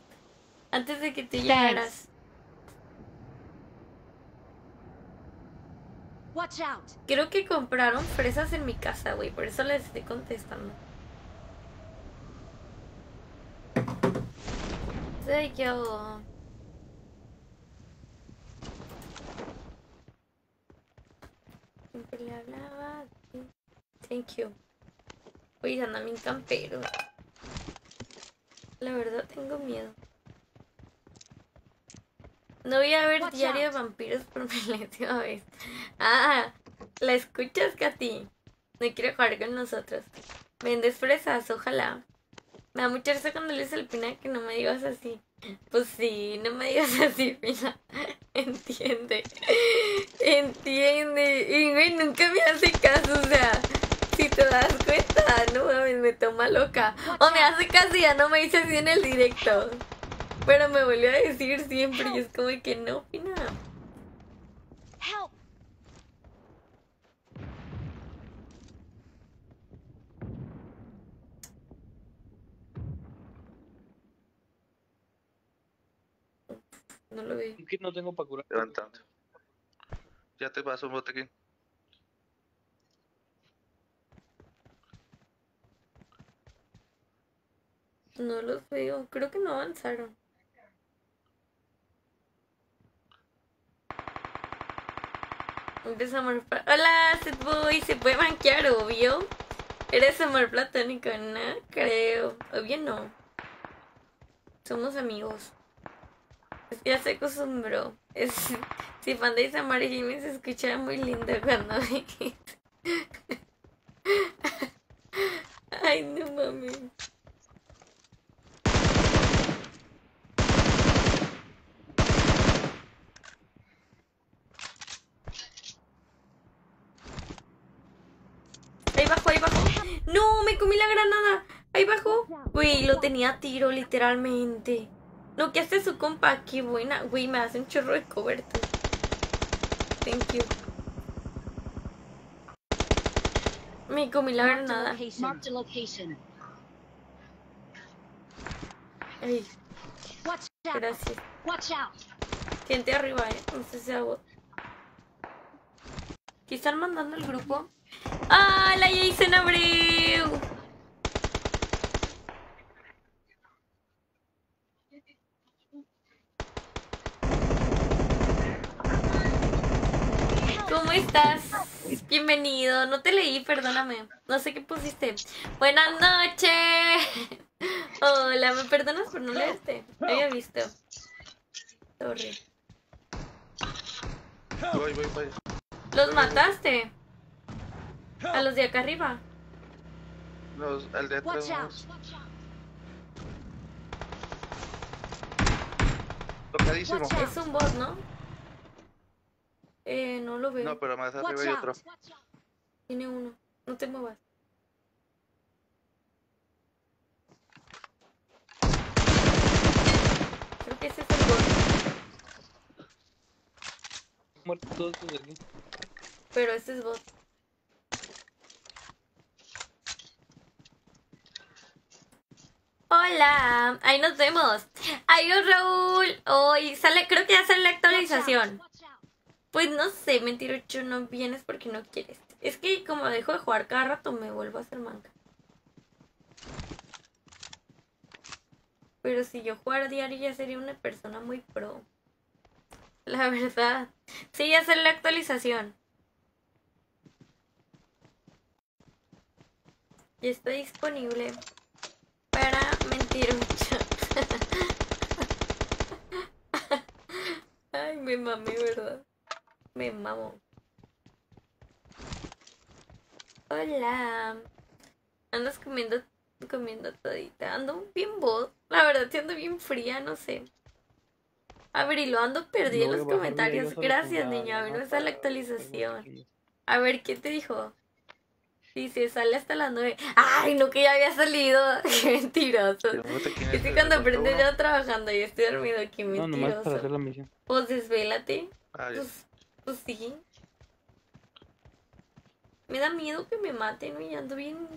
Speaker 1: Antes de que
Speaker 4: Thanks.
Speaker 1: llegaras.
Speaker 4: Watch out!
Speaker 1: Creo que compraron fresas en mi casa, güey. Por eso les estoy contestando. Soy yo. Siempre le hablaba. Thank you. Uy, andan bien camperos. La verdad tengo miedo. No voy a ver
Speaker 4: Watch
Speaker 1: Diario de. Vampiros por *laughs* milésima vez. Ah, ¿la escuchas, Katy? No quiere jugar con nosotros. Vendes fresas, ojalá. Me da mucha risa cuando le dice al Pina que no me digas así. Pues sí, no me digas *laughs* así, Pina. Entiende. Entiende. Y güey, nunca me hace caso, o sea, si te das cuenta, no mames, me toma loca. O me hace caso y ya no me dice así en el directo. Pero me volvió a decir siempre y es como que no, Pina.
Speaker 4: Help!
Speaker 1: No lo vi.
Speaker 5: Un kit no tengo para curar.
Speaker 6: Levantando. Ya te paso un botequín.
Speaker 1: No los veo. Creo que no avanzaron. Eres amor pla- Hola, Set Boy. ¿Se puede manquear, obvio? ¿Eres amor platónico? No creo. Obvio no. Somos amigos. Ya se acostumbró. Es... Si fan de Isamari Jimmy se escucha muy lindo cuando me. Ay, no mames. Ahí bajo, ahí bajo. No, me comí la granada. Ahí bajo. Güey, lo tenía a tiro, literalmente. Lo que hace su compa, qué buena. Güey, me hace un chorro de cobertura. Thank you. Me comí la granada. Ay, gracias.
Speaker 4: Watch out.
Speaker 1: Gente arriba, eh. No sé si bot. ¿Qué están mandando el grupo? ¡Ah, la Jason Abreu! ¿Cómo estás? Bienvenido. No te leí, perdóname. No sé qué pusiste. Buenas noches. *laughs* Hola, ¿me perdonas por no leerte? No había visto. Sorry.
Speaker 7: Voy, voy, voy.
Speaker 1: ¿Los mataste? A los de acá arriba.
Speaker 7: Los, el de atrás.
Speaker 4: Watch out.
Speaker 7: vamos. Tocadísimo.
Speaker 4: Watch out.
Speaker 1: Es un bot, ¿no? Eh, no lo veo.
Speaker 7: No, pero más
Speaker 4: Watch
Speaker 7: arriba hay otro.
Speaker 4: out.
Speaker 1: Tiene uno. No te muevas. Creo que ese es el bot.
Speaker 5: Muertos todos los de aquí.
Speaker 1: Pero este es bot. Hola, ahí nos vemos. Adiós Raúl. Hoy sale, creo que ya sale la actualización. Pues no sé, mentirocho, no vienes porque no quieres. Es que como dejo de jugar cada rato me vuelvo a hacer manca. Pero si yo jugara diario ya sería una persona muy pro. La verdad. Sí, ya sale la actualización. Y está disponible para mentirocho. *laughs* Ay, me mamé, ¿verdad? Me mamo. Hola. Andas comiendo, comiendo todita. Ando bien bot. La verdad, sí ando bien fría, no sé. A ver, y lo ando perdido
Speaker 5: No
Speaker 1: en los comentarios. Gracias,
Speaker 5: la
Speaker 1: niña. A ver, no está la actualización. A ver, ¿qué te dijo? Dice, sale hasta las nueve. Ay, no, que ya había salido. *laughs* Qué mentiroso. Es que cuando
Speaker 7: uno.
Speaker 1: ya trabajando y estoy dormido,
Speaker 5: No, nomás para
Speaker 1: mentiroso.
Speaker 5: hacer la misión.
Speaker 1: Pues desvélate. Pues, pues sí. Me da miedo que me maten, ¿no? Ando bien.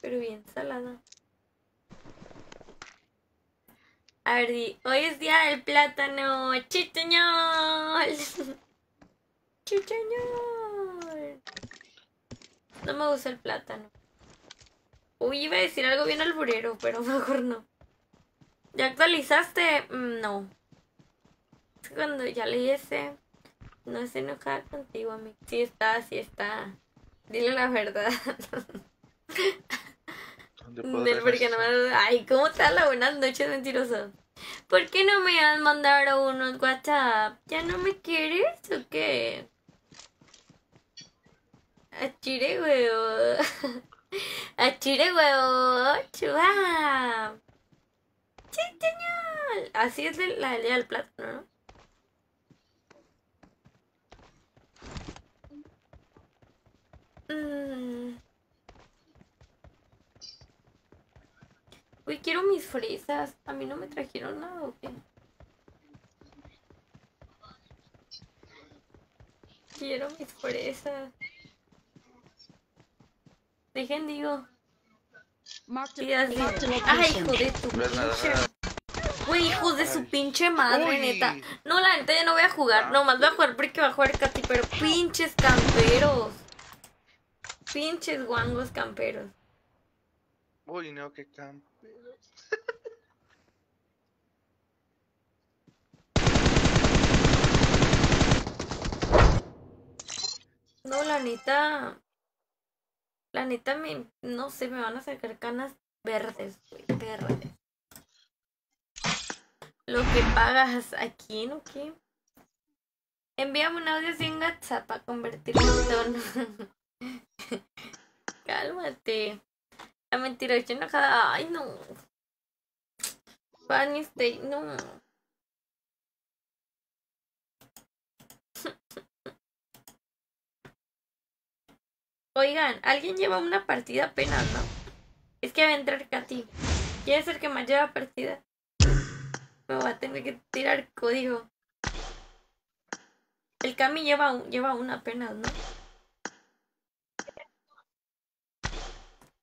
Speaker 1: Pero bien salada. A ver, hoy es día del plátano. ¡Chichañol! *laughs* ¡Chichañol! No me gusta el plátano. Uy, iba a decir algo bien alburero, pero *laughs* mejor no. ¿Ya actualizaste? Mm, No. Cuando ya leí ese, no es enojada contigo, amigo. Sí está, sí está. Dile la verdad.
Speaker 7: ¿Dónde puedo
Speaker 1: Del
Speaker 7: dejar
Speaker 1: porque no me... Ay, ¿cómo te la buenas noches, mentiroso? ¿Por qué no me has mandado unos WhatsApp? ¿Ya no me quieres o qué? Achire huevo. *laughs* Achire huevo. Chua. Sí, señor. Así es la ley del plátano, ¿no? Mm. Uy, quiero mis fresas. A mí no me trajeron nada, ¿o qué? Quiero mis fresas. Dejen, digo. Y así. Ay, hijo de tu pinche. Güey, hijo de su pinche madre, neta. No, la neta ya no voy a jugar. Nomás voy a jugar porque va a jugar Katy, pero pinches camperos. Pinches guangos camperos.
Speaker 7: Uy, no, qué campo. *laughs*
Speaker 1: No, la neta. La neta me. No sé, me van a sacar canas verdes, güey. Verdes. Lo que pagas a quién o qué. Envíame un audio así en WhatsApp para convertirlo en tono. *laughs* *laughs* Cálmate. La mentira, estoy enojada. Ay, no. Fanny Stay, no. Oigan, alguien lleva una partida apenas, ¿no? Es que va a entrar Katy. ¿Quién es el que más lleva partida? Me voy a tener que tirar código. El Cami lleva, lleva una apenas, ¿no?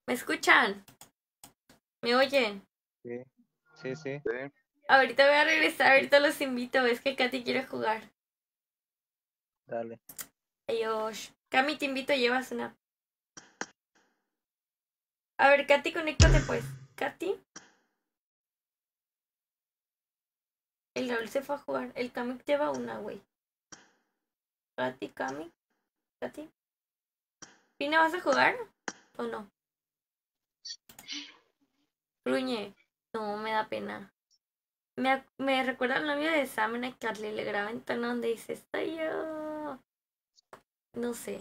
Speaker 1: ¿Me escuchan? ¿Me oyen?
Speaker 6: Sí, sí, sí.
Speaker 1: Ahorita voy a regresar, ahorita los invito. Es que Katy quiere jugar.
Speaker 6: Dale.
Speaker 1: Adiós. Cami, te invito, llevas una. A ver, Katy, conéctate pues. Katy. El Raúl se fue a jugar. El Cami lleva una, güey. Katy, Cami. Katy. ¿Pina, vas a jugar? ¿O no? Gruñe. No, me da pena. Me, me recuerda al novio de Sam en Carly. Le graba en tono donde dice, estoy yo. No sé.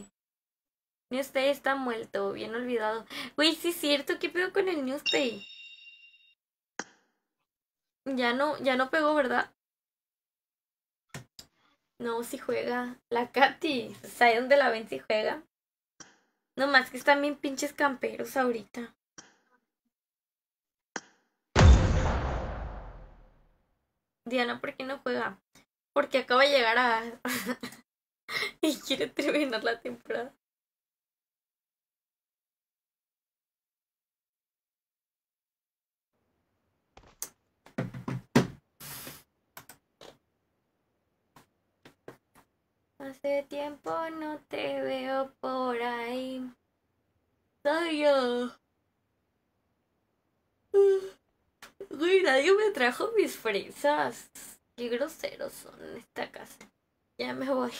Speaker 1: Newstay está muerto, bien olvidado. Güey, sí es cierto, ¿qué pedo con el Newstay? Ya no, ya no pegó, ¿verdad? No, si juega. La Katy. ¿Sabe dónde la ven si juega? No más que están bien pinches camperos ahorita. Diana, ¿por qué no juega? Porque acaba de llegar a... *laughs* y quiere terminar la temporada. Hace tiempo no te veo por ahí. Soy yo. Güey, nadie me trajo mis fresas. Qué groseros son en esta casa. Ya me voy.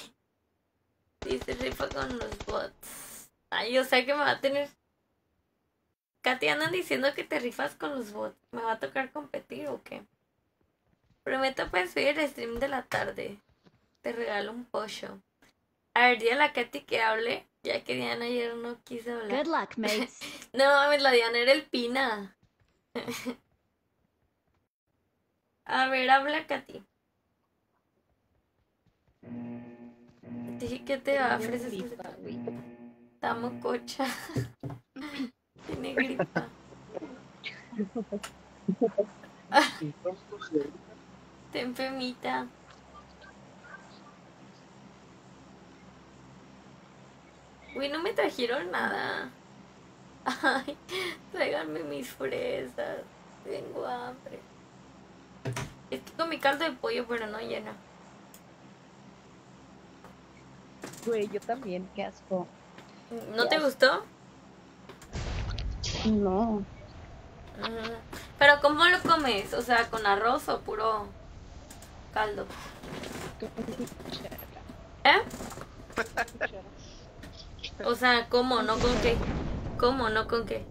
Speaker 1: Dice rifa con los bots. Ay, o sea que me va a tener. Katy, andan diciendo que te rifas con los bots. ¿Me va a tocar competir o qué? Prometo pues subir el stream de la tarde. Te regalo un pollo. A ver, dile a la Katy que hable, ya que Diana ayer no quiso hablar.
Speaker 4: Good luck, mates. *laughs*
Speaker 1: No mames, la Diana era el Pina. *laughs* A ver, habla Katy. Dije que te va a ofrecer. Está mococha. *laughs* Tiene gripa. *laughs* Te enfermita. Uy, no me trajeron nada. *laughs* Ay, tráiganme mis fresas. Tengo hambre. Estoy con mi caldo de pollo, pero no llena.
Speaker 8: Güey, yo también, qué asco.
Speaker 1: ¿No te gustó?
Speaker 8: No.
Speaker 1: Pero ¿cómo lo comes? O sea, ¿con arroz o puro caldo? *laughs* ¿Eh? O sea, ¿cómo? ¿No con qué? ¿Cómo? ¿No con qué?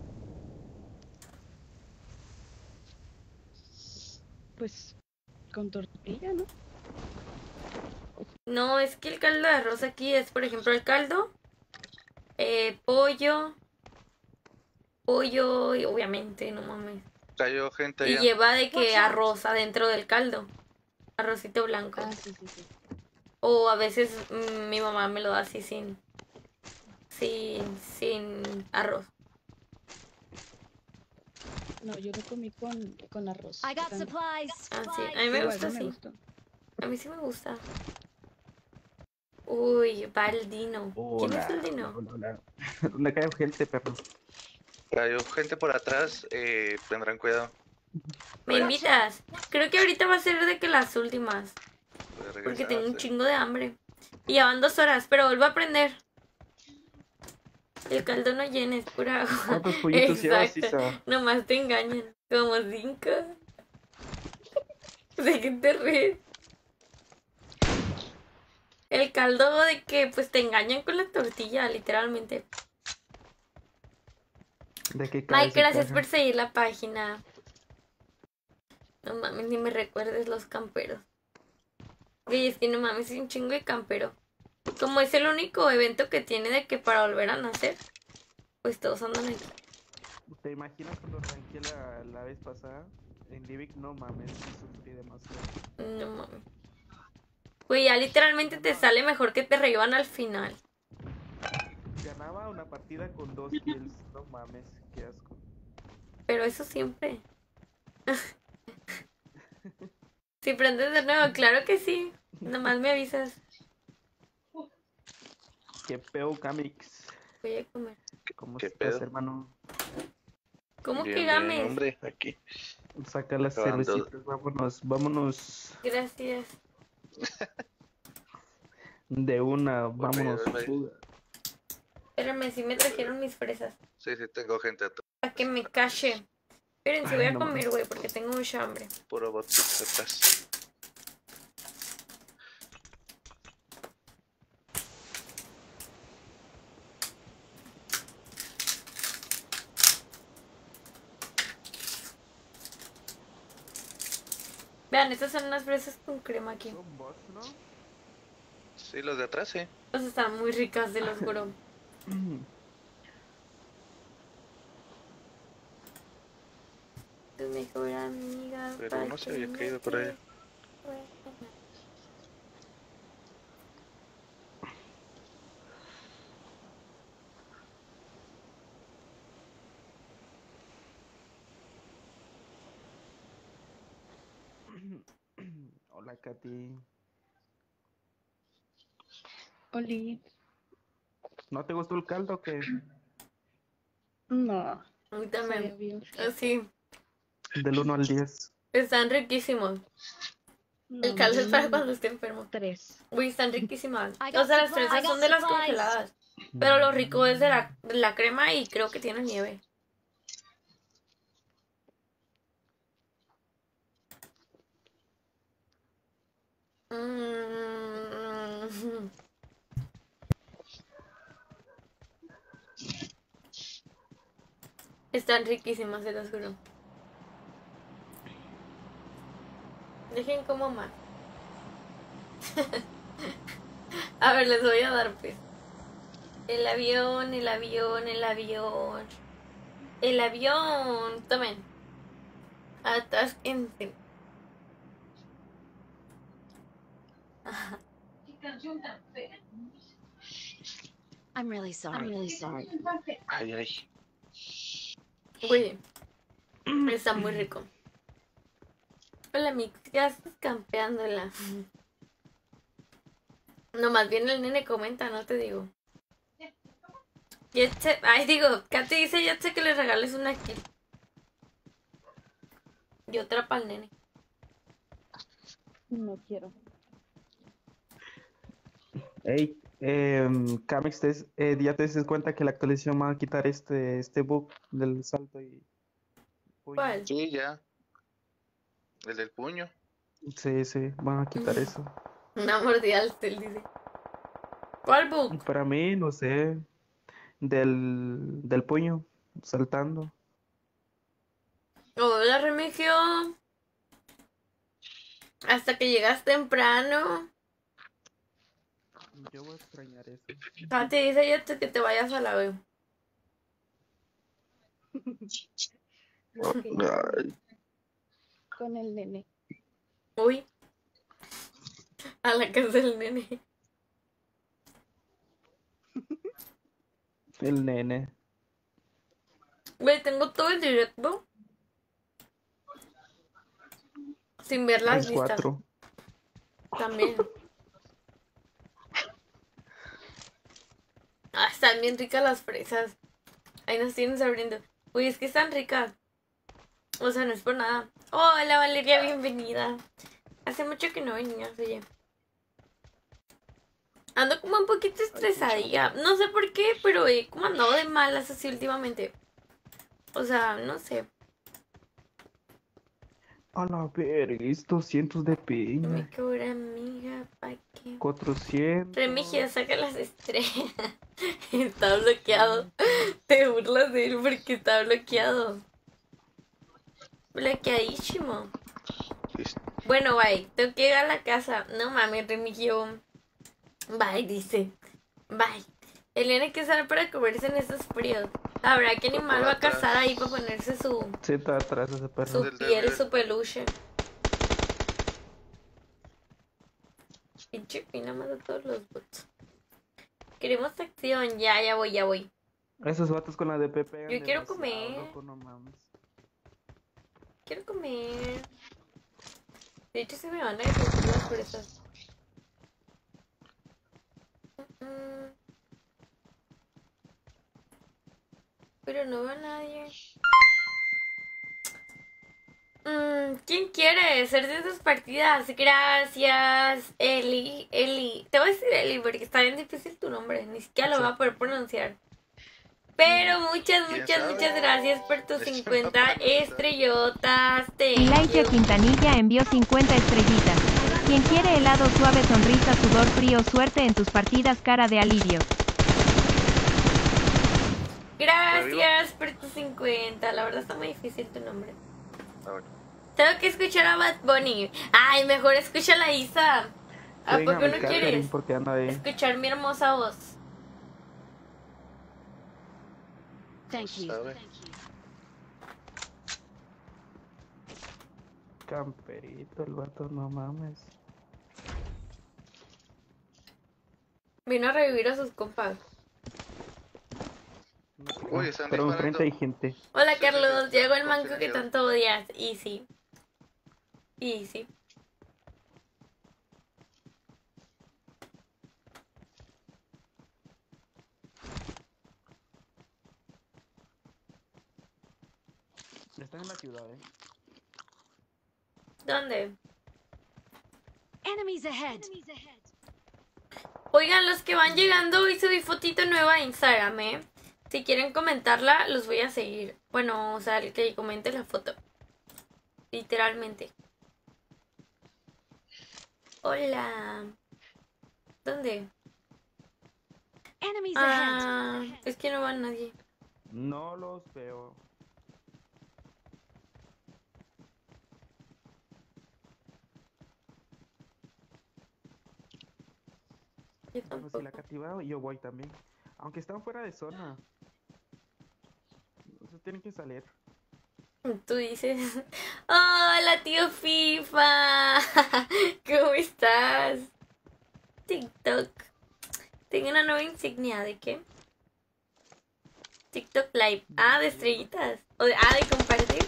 Speaker 8: Pues con tortilla, ¿no?
Speaker 1: No, es que el caldo de arroz aquí es, por ejemplo, el caldo, eh, pollo, pollo, y obviamente, no mames.
Speaker 7: Cayó gente
Speaker 1: Y
Speaker 7: allá.
Speaker 1: lleva de que arroz adentro del caldo. Arrocito blanco.
Speaker 8: Ah, sí, sí, sí.
Speaker 1: O a veces mm, mi mamá me lo da así sin, sin, sin arroz.
Speaker 8: No, yo lo comí con, con arroz.
Speaker 4: I got
Speaker 8: También.
Speaker 4: supplies.
Speaker 1: Ah, sí. A mí me gusta
Speaker 8: no me gustó.
Speaker 1: A mí sí me gusta. Uy, va el Dino. ¿Quién es el Dino?
Speaker 9: Hola, hola. *laughs* ¿Dónde cae gente, perro?
Speaker 7: Cayó gente por atrás. Eh, tendrán cuidado.
Speaker 1: ¿Me invitas? Creo que ahorita va a ser de que las últimas. Porque tengo un
Speaker 7: sí.
Speaker 1: chingo de hambre. Y ya van dos horas, pero vuelvo a aprender. El caldo no llena, es pura agua.
Speaker 9: ¿Cuántos pollitos llevas. Isa?
Speaker 1: Nomás te engañan. Como cinco. *laughs* ¿De qué te ríes? El caldo de que pues te engañan con la tortilla, literalmente.
Speaker 9: ¿De qué
Speaker 1: Mike, gracias por seguir la página. No mames, ni me recuerdes los camperos. Güey, es que no mames, es un chingo de campero. Como es el único evento que tiene de que para volver a nacer, pues todos andan ahí.
Speaker 9: ¿Te imaginas cuando arranqué la, la vez pasada? En Livic, no mames, sufrí demasiado.
Speaker 1: No mames. Güey, ya literalmente te sale mejor que te revivan al final.
Speaker 9: Ganaba una partida con dos *laughs* kills, no mames, qué asco.
Speaker 1: Pero eso siempre. *laughs* si prendes de nuevo, claro que sí. Nomás me avisas.
Speaker 9: Qué peo, Camix.
Speaker 1: Voy a comer.
Speaker 9: ¿Cómo
Speaker 7: ¿Qué
Speaker 9: estás,
Speaker 7: pedo?
Speaker 9: hermano?
Speaker 1: ¿Cómo
Speaker 7: Bien,
Speaker 1: que
Speaker 7: bien, hombre, aquí.
Speaker 9: Saca las
Speaker 7: Acabando.
Speaker 9: cervecitas, vámonos, vámonos
Speaker 1: Gracias. *laughs*
Speaker 9: de una, vámonos.
Speaker 1: Espérame, si me trajeron mis fresas.
Speaker 7: Sí, sí, tengo gente atrás.
Speaker 1: Para que me cache. Espérense,
Speaker 9: Ay,
Speaker 1: voy a
Speaker 9: no
Speaker 1: comer, güey, porque tengo mucha hambre.
Speaker 7: Puro bot
Speaker 1: Vean, estas son unas fresas con crema aquí.
Speaker 9: Son bots, ¿no?
Speaker 7: Sí, los de atrás, sí.
Speaker 1: Estas están muy ricas, de los juro. *laughs* Tu mejor amiga.
Speaker 7: Pero no se había caído por ahí.
Speaker 1: quede.
Speaker 9: Hola, Katy.
Speaker 8: Oli.
Speaker 9: ¿No te gustó el caldo o qué?
Speaker 8: No.
Speaker 1: A mí también. Así.
Speaker 9: Del 1 al 10.
Speaker 1: Están riquísimos.
Speaker 8: No,
Speaker 1: El caldo es para
Speaker 8: no,
Speaker 1: cuando esté enfermo.
Speaker 8: Tres.
Speaker 1: Uy, están riquísimas.
Speaker 4: I
Speaker 1: O sea, las fresas son de las congeladas. Pero lo rico es de la, de la crema y creo que tiene nieve. Mm. Están riquísimas, se los juro. Dejen como más. *laughs* a ver, les voy a dar pues. El avión, el avión, el avión. El avión. Tomen. Atásquense.
Speaker 4: I'm really sorry. I'm really sorry.
Speaker 7: Ay, ay.
Speaker 1: Güey. Está muy rico. Hola, Mix. ¿Qué haces campeándola? No, más bien el nene comenta, no te digo. Ay, digo, Katy dice Yetze que le regales una kill. Y otra para el nene.
Speaker 8: No quiero.
Speaker 9: Ey, eh, Camix, te- eh, ¿ya te das cuenta que la actualización va a quitar este, este bug del salto y... puño?
Speaker 1: ¿Cuál?
Speaker 7: Sí, ya. El del puño.
Speaker 9: Sí, sí, van a quitar eso.
Speaker 1: Una mordida al dice. ¿Cuál book?
Speaker 9: Para mí, no sé, del, del puño, saltando.
Speaker 1: Hola, Remigio. Hasta que llegas temprano.
Speaker 9: Yo voy a extrañar eso.
Speaker 1: Katy dice Yetze que te vayas a la
Speaker 7: Ay,
Speaker 8: Con el nene.
Speaker 1: Uy. A la casa del nene.
Speaker 9: El nene.
Speaker 1: Güey, tengo todo el directo. Sin ver las
Speaker 9: El
Speaker 1: vistas.
Speaker 9: 4.
Speaker 1: También. Ah, están bien ricas las fresas. Ahí nos tienes abriendo. Uy, es que están ricas. O sea, no es por nada. Hola, Valeria, bienvenida. Hace mucho que no venías, oye. Ando como un poquito estresadilla. No sé por qué, pero he como andado de malas así últimamente. O sea, no sé.
Speaker 9: A la verga, es 200 de piña.
Speaker 1: cura amiga, ¿pa' qué?
Speaker 9: 400.
Speaker 1: Remigia, saca las estrellas. *laughs* está bloqueado. Te burlas de él porque está bloqueado. Bloqueadísimo. Bueno, bye. Tengo que llegar a la casa. No mames, Remigio. Bye, dice. Bye. El nene que sale para comerse en estos fríos. Habrá que animal va a cazar ahí para ponerse su,
Speaker 9: Sí, está atrás ese perro.
Speaker 1: su
Speaker 7: Del
Speaker 1: piel, su peluche. Pinche pina más a todos los bots. Queremos acción. Ya, ya voy, ya voy.
Speaker 9: Esos vatos con la DP pegan
Speaker 1: Yo quiero comer.
Speaker 9: loco, no mames.
Speaker 1: Quiero comer. De hecho, se me van a ir las fresas. Mm. Pero no veo a nadie. Mm, ¿Quién quiere ser de esas partidas? Gracias, Eli. Eli. Te voy a decir Eli porque está bien difícil tu nombre. Ni siquiera lo voy a poder pronunciar. Pero muchas,
Speaker 7: ¿Quién
Speaker 1: muchas,
Speaker 7: sabe?
Speaker 1: muchas gracias por tus
Speaker 7: Es una
Speaker 1: 50
Speaker 7: pregunta.
Speaker 1: estrellotas.
Speaker 3: Elijah. Quintanilla envió 50 estrellitas. Quien quiere helado suave, sonrisa, sudor frío, suerte en tus partidas, cara de alivio.
Speaker 1: Gracias por tus 50. La verdad está muy difícil tu nombre. Tengo que escuchar a Bad Bunny. Ay, mejor escucha a la Isa. ¿A
Speaker 9: Venga,
Speaker 1: poco no
Speaker 9: Catherine,
Speaker 1: quieres
Speaker 9: porque anda ahí.
Speaker 1: escuchar mi hermosa voz?
Speaker 4: Thank you.
Speaker 7: ¿Sabe?
Speaker 9: Camperito, el vato, no mames.
Speaker 1: Vino a revivir a sus compas.
Speaker 7: Uy, están
Speaker 9: Pero
Speaker 7: disparando.
Speaker 9: enfrente hay gente.
Speaker 1: Hola Carlos,
Speaker 7: sí, sí.
Speaker 1: llegó el manco que tanto odias. Y sí. Y sí.
Speaker 9: Están en la ciudad, eh.
Speaker 1: ¿Dónde?
Speaker 4: Enemies ahead.
Speaker 1: Oigan, los que van llegando, hoy subí fotito nueva a Instagram, ¿eh? Si quieren comentarla, los voy a seguir. Bueno, o sea, el que comente la foto. Literalmente. Hola. ¿Dónde?
Speaker 4: Enemies
Speaker 1: Ah, es que no va nadie.
Speaker 9: No los veo.
Speaker 1: Yo
Speaker 9: Pues
Speaker 1: tampoco.
Speaker 9: si la cativa, yo voy también. Aunque están fuera de zona. Entonces tienen que salir.
Speaker 1: Tú dices. *laughs* Hola, tío FIFA. *laughs* ¿Cómo estás? TikTok. Tengo una nueva insignia. ¿De qué? TikTok Live. Ah, de estrellitas. O de, ah, de compartir.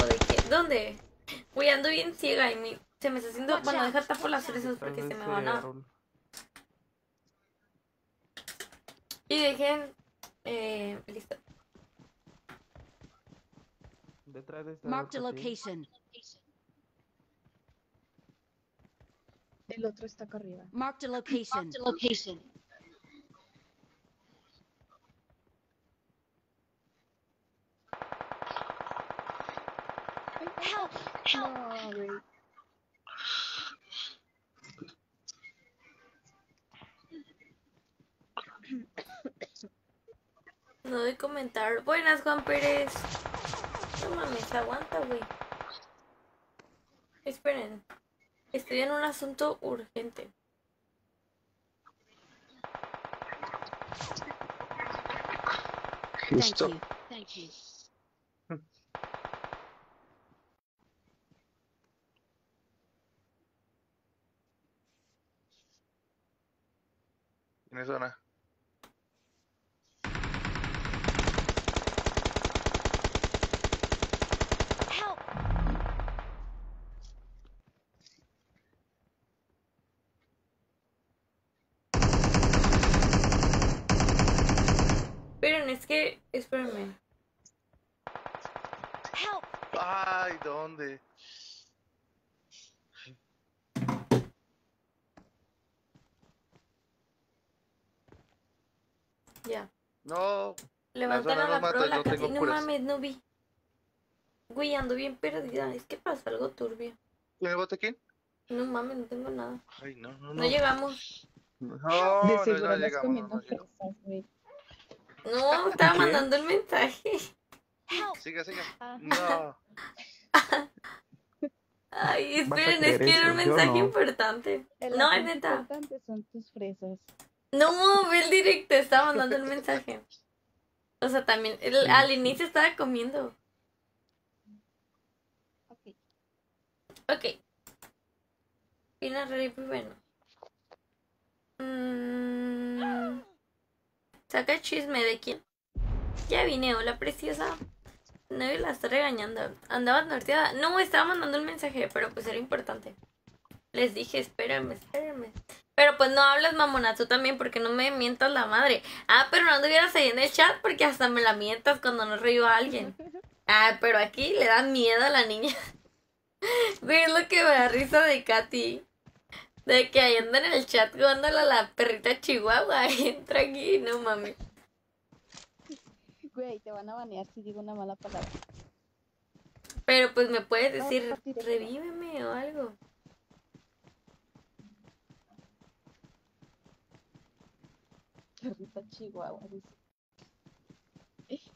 Speaker 1: ¿O de qué? ¿Dónde? Uy, ando bien ciega y mi- se me está haciendo. Bueno, deja tapo las fresas porque se me van a. Y dejen. Eh, listo.
Speaker 9: Detrás de esta
Speaker 4: Marked a
Speaker 9: roca, sí.
Speaker 4: location.
Speaker 8: El otro está acá arriba.
Speaker 4: Marked a location.
Speaker 8: location.
Speaker 4: Help!
Speaker 8: No, güey.
Speaker 1: No de comentar. Buenas, Juan Pérez. No mames, aguanta, güey. Esperen. Estoy en un asunto urgente.
Speaker 4: Thank
Speaker 7: Listo.
Speaker 4: you. Thank you.
Speaker 7: En esa zona.
Speaker 4: Help!
Speaker 1: Pero es que, espérenme.
Speaker 4: Help!
Speaker 7: Ay, ¿dónde?
Speaker 1: Ya.
Speaker 7: No.
Speaker 1: A la
Speaker 7: no
Speaker 1: la
Speaker 7: no
Speaker 1: casi. No
Speaker 7: curas.
Speaker 1: mames, no vi. Güey, ando bien perdida. Es que pasa algo turbio.
Speaker 7: ¿Tiene botequín?
Speaker 1: No mames, no tengo nada.
Speaker 7: Ay, no, no, no.
Speaker 1: No llegamos.
Speaker 7: No, no, no llegamos.
Speaker 8: comiendo
Speaker 7: No, llegamos.
Speaker 8: fresas, güey.
Speaker 1: No, estaba
Speaker 9: ¿Qué?
Speaker 1: mandando el mensaje.
Speaker 7: Siga, siga.
Speaker 8: Ah.
Speaker 7: No.
Speaker 1: Ay,
Speaker 9: ¿Vas a
Speaker 1: esperen, es que era un mensaje
Speaker 9: no.
Speaker 1: importante.
Speaker 8: El
Speaker 1: No, es neta.
Speaker 8: importante son tus fresas.
Speaker 1: No, ve el directo, estaba mandando el mensaje. O sea, también, el- al inicio estaba comiendo.
Speaker 8: Ok.
Speaker 1: Ok. Pues bueno. Mm, Saca chisme de quién. Ya vine, hola preciosa. No la está regañando. Andabas norteada. No, estaba mandando un mensaje, pero pues era importante. Les dije, espérenme, espérenme. Pero pues no hablas mamona, tú también, porque no me mientas la madre. Ah, pero no anduvieras ahí en el chat porque hasta me la mientas cuando no río a alguien. Ah, pero aquí le dan miedo a la niña. *laughs* Güey, lo que me da risa de Katy. De que ahí anda en el chat jugándole a la perrita chihuahua. *laughs* Entra aquí, no mames.
Speaker 8: Güey, te van a banear si digo una mala palabra.
Speaker 1: Pero pues me puedes decir,
Speaker 8: no,
Speaker 1: revíveme o algo.
Speaker 8: Perrita chihuahua, dice.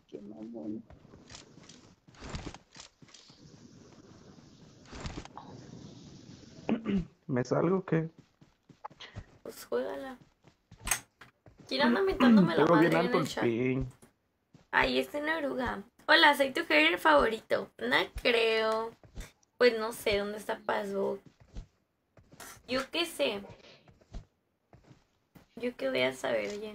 Speaker 8: Qué mamón.
Speaker 9: ¿Me salgo que
Speaker 1: Pues juégala. ¿Quién anda *clears throat* mentándome la madre
Speaker 9: bien
Speaker 1: en
Speaker 9: alto
Speaker 1: el
Speaker 9: el
Speaker 1: chat?
Speaker 9: ping.
Speaker 1: Ay, este es una oruga. Hola, soy tu hater favorito. No creo. Pues no sé dónde está Passbook. Yo qué sé. Yo qué voy a saber, oye.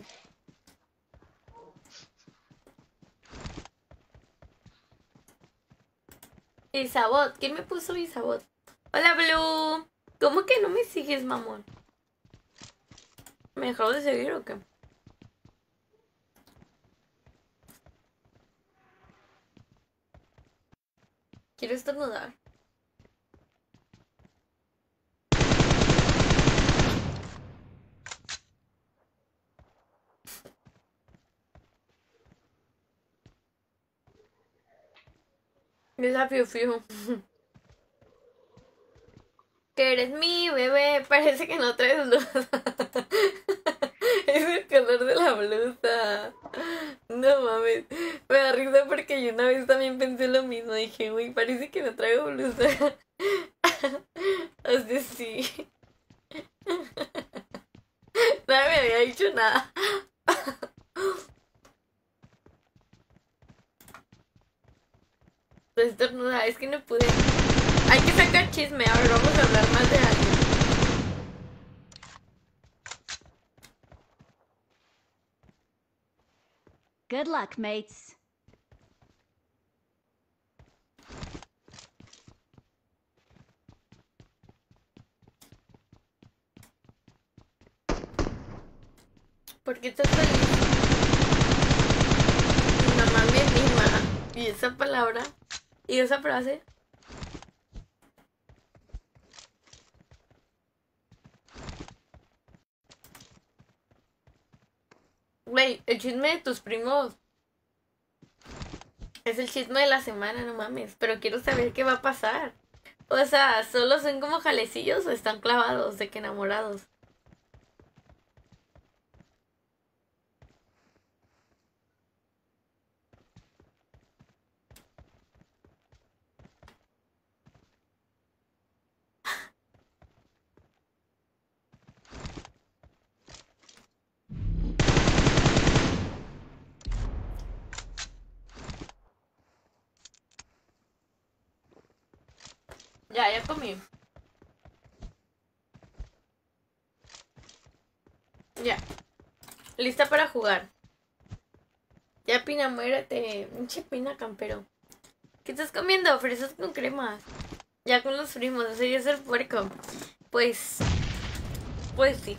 Speaker 1: Isabot, ¿quién me puso Isabot? Hola, Blue. ¿Cómo que no me sigues, mamón? ¿Me dejó de seguir o qué? Quiero estornudar. Desafío fijo. *laughs* Que eres mi bebé, parece que no traes blusa. *laughs* es el color de la blusa. No mames. Me da risa porque yo una vez también pensé lo mismo. Dije, uy, parece que no traigo blusa. *laughs* sea, sí. *laughs* Nadie me había dicho nada. Estornuda, es que no pude. Hay que sacar chisme, ahora vamos a hablar más de alguien.
Speaker 4: Good luck, mates.
Speaker 1: ¿Por qué estás feliz? Mi mamá me anima. Y esa palabra y esa frase. Güey, el chisme de tus primos. Es el chisme de la semana, no mames. Pero quiero saber qué va a pasar. O sea, ¿solo son como jalecillos o están clavados de que enamorados? Ya, ya comí. Ya. Lista para jugar. Ya, Pina, muérete. Pinche Pina campero. ¿Qué estás comiendo? Fresas con crema. Ya con los primos, eso ya es el puerco. Pues. Pues sí.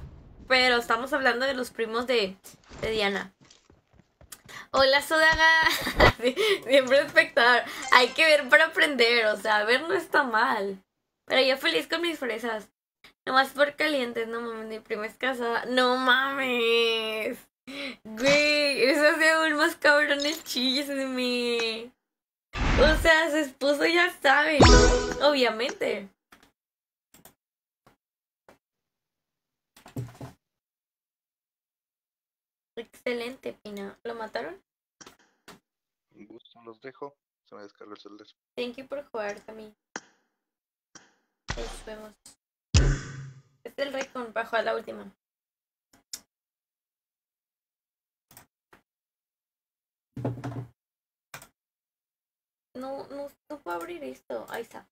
Speaker 1: Pero estamos hablando de los primos de, de Diana. Hola, Sodaga. *laughs* Siempre espectador. Hay que ver para aprender. O sea, ver no está mal. Pero yo feliz con mis fresas. Nomás por calientes. No mames, mi prima es casada. No mames. Güey, eso hace aún más cabrón el chisme. O sea, su esposo ya sabe, ¿no? Obviamente. Excelente, Pina. ¿Lo mataron?
Speaker 7: Un gusto, los dejo. Se me descarga el celular.
Speaker 1: Thank you por jugar también. Nos vemos. Este es el Raycon para jugar la última. No, no, no puedo abrir esto. Ahí está.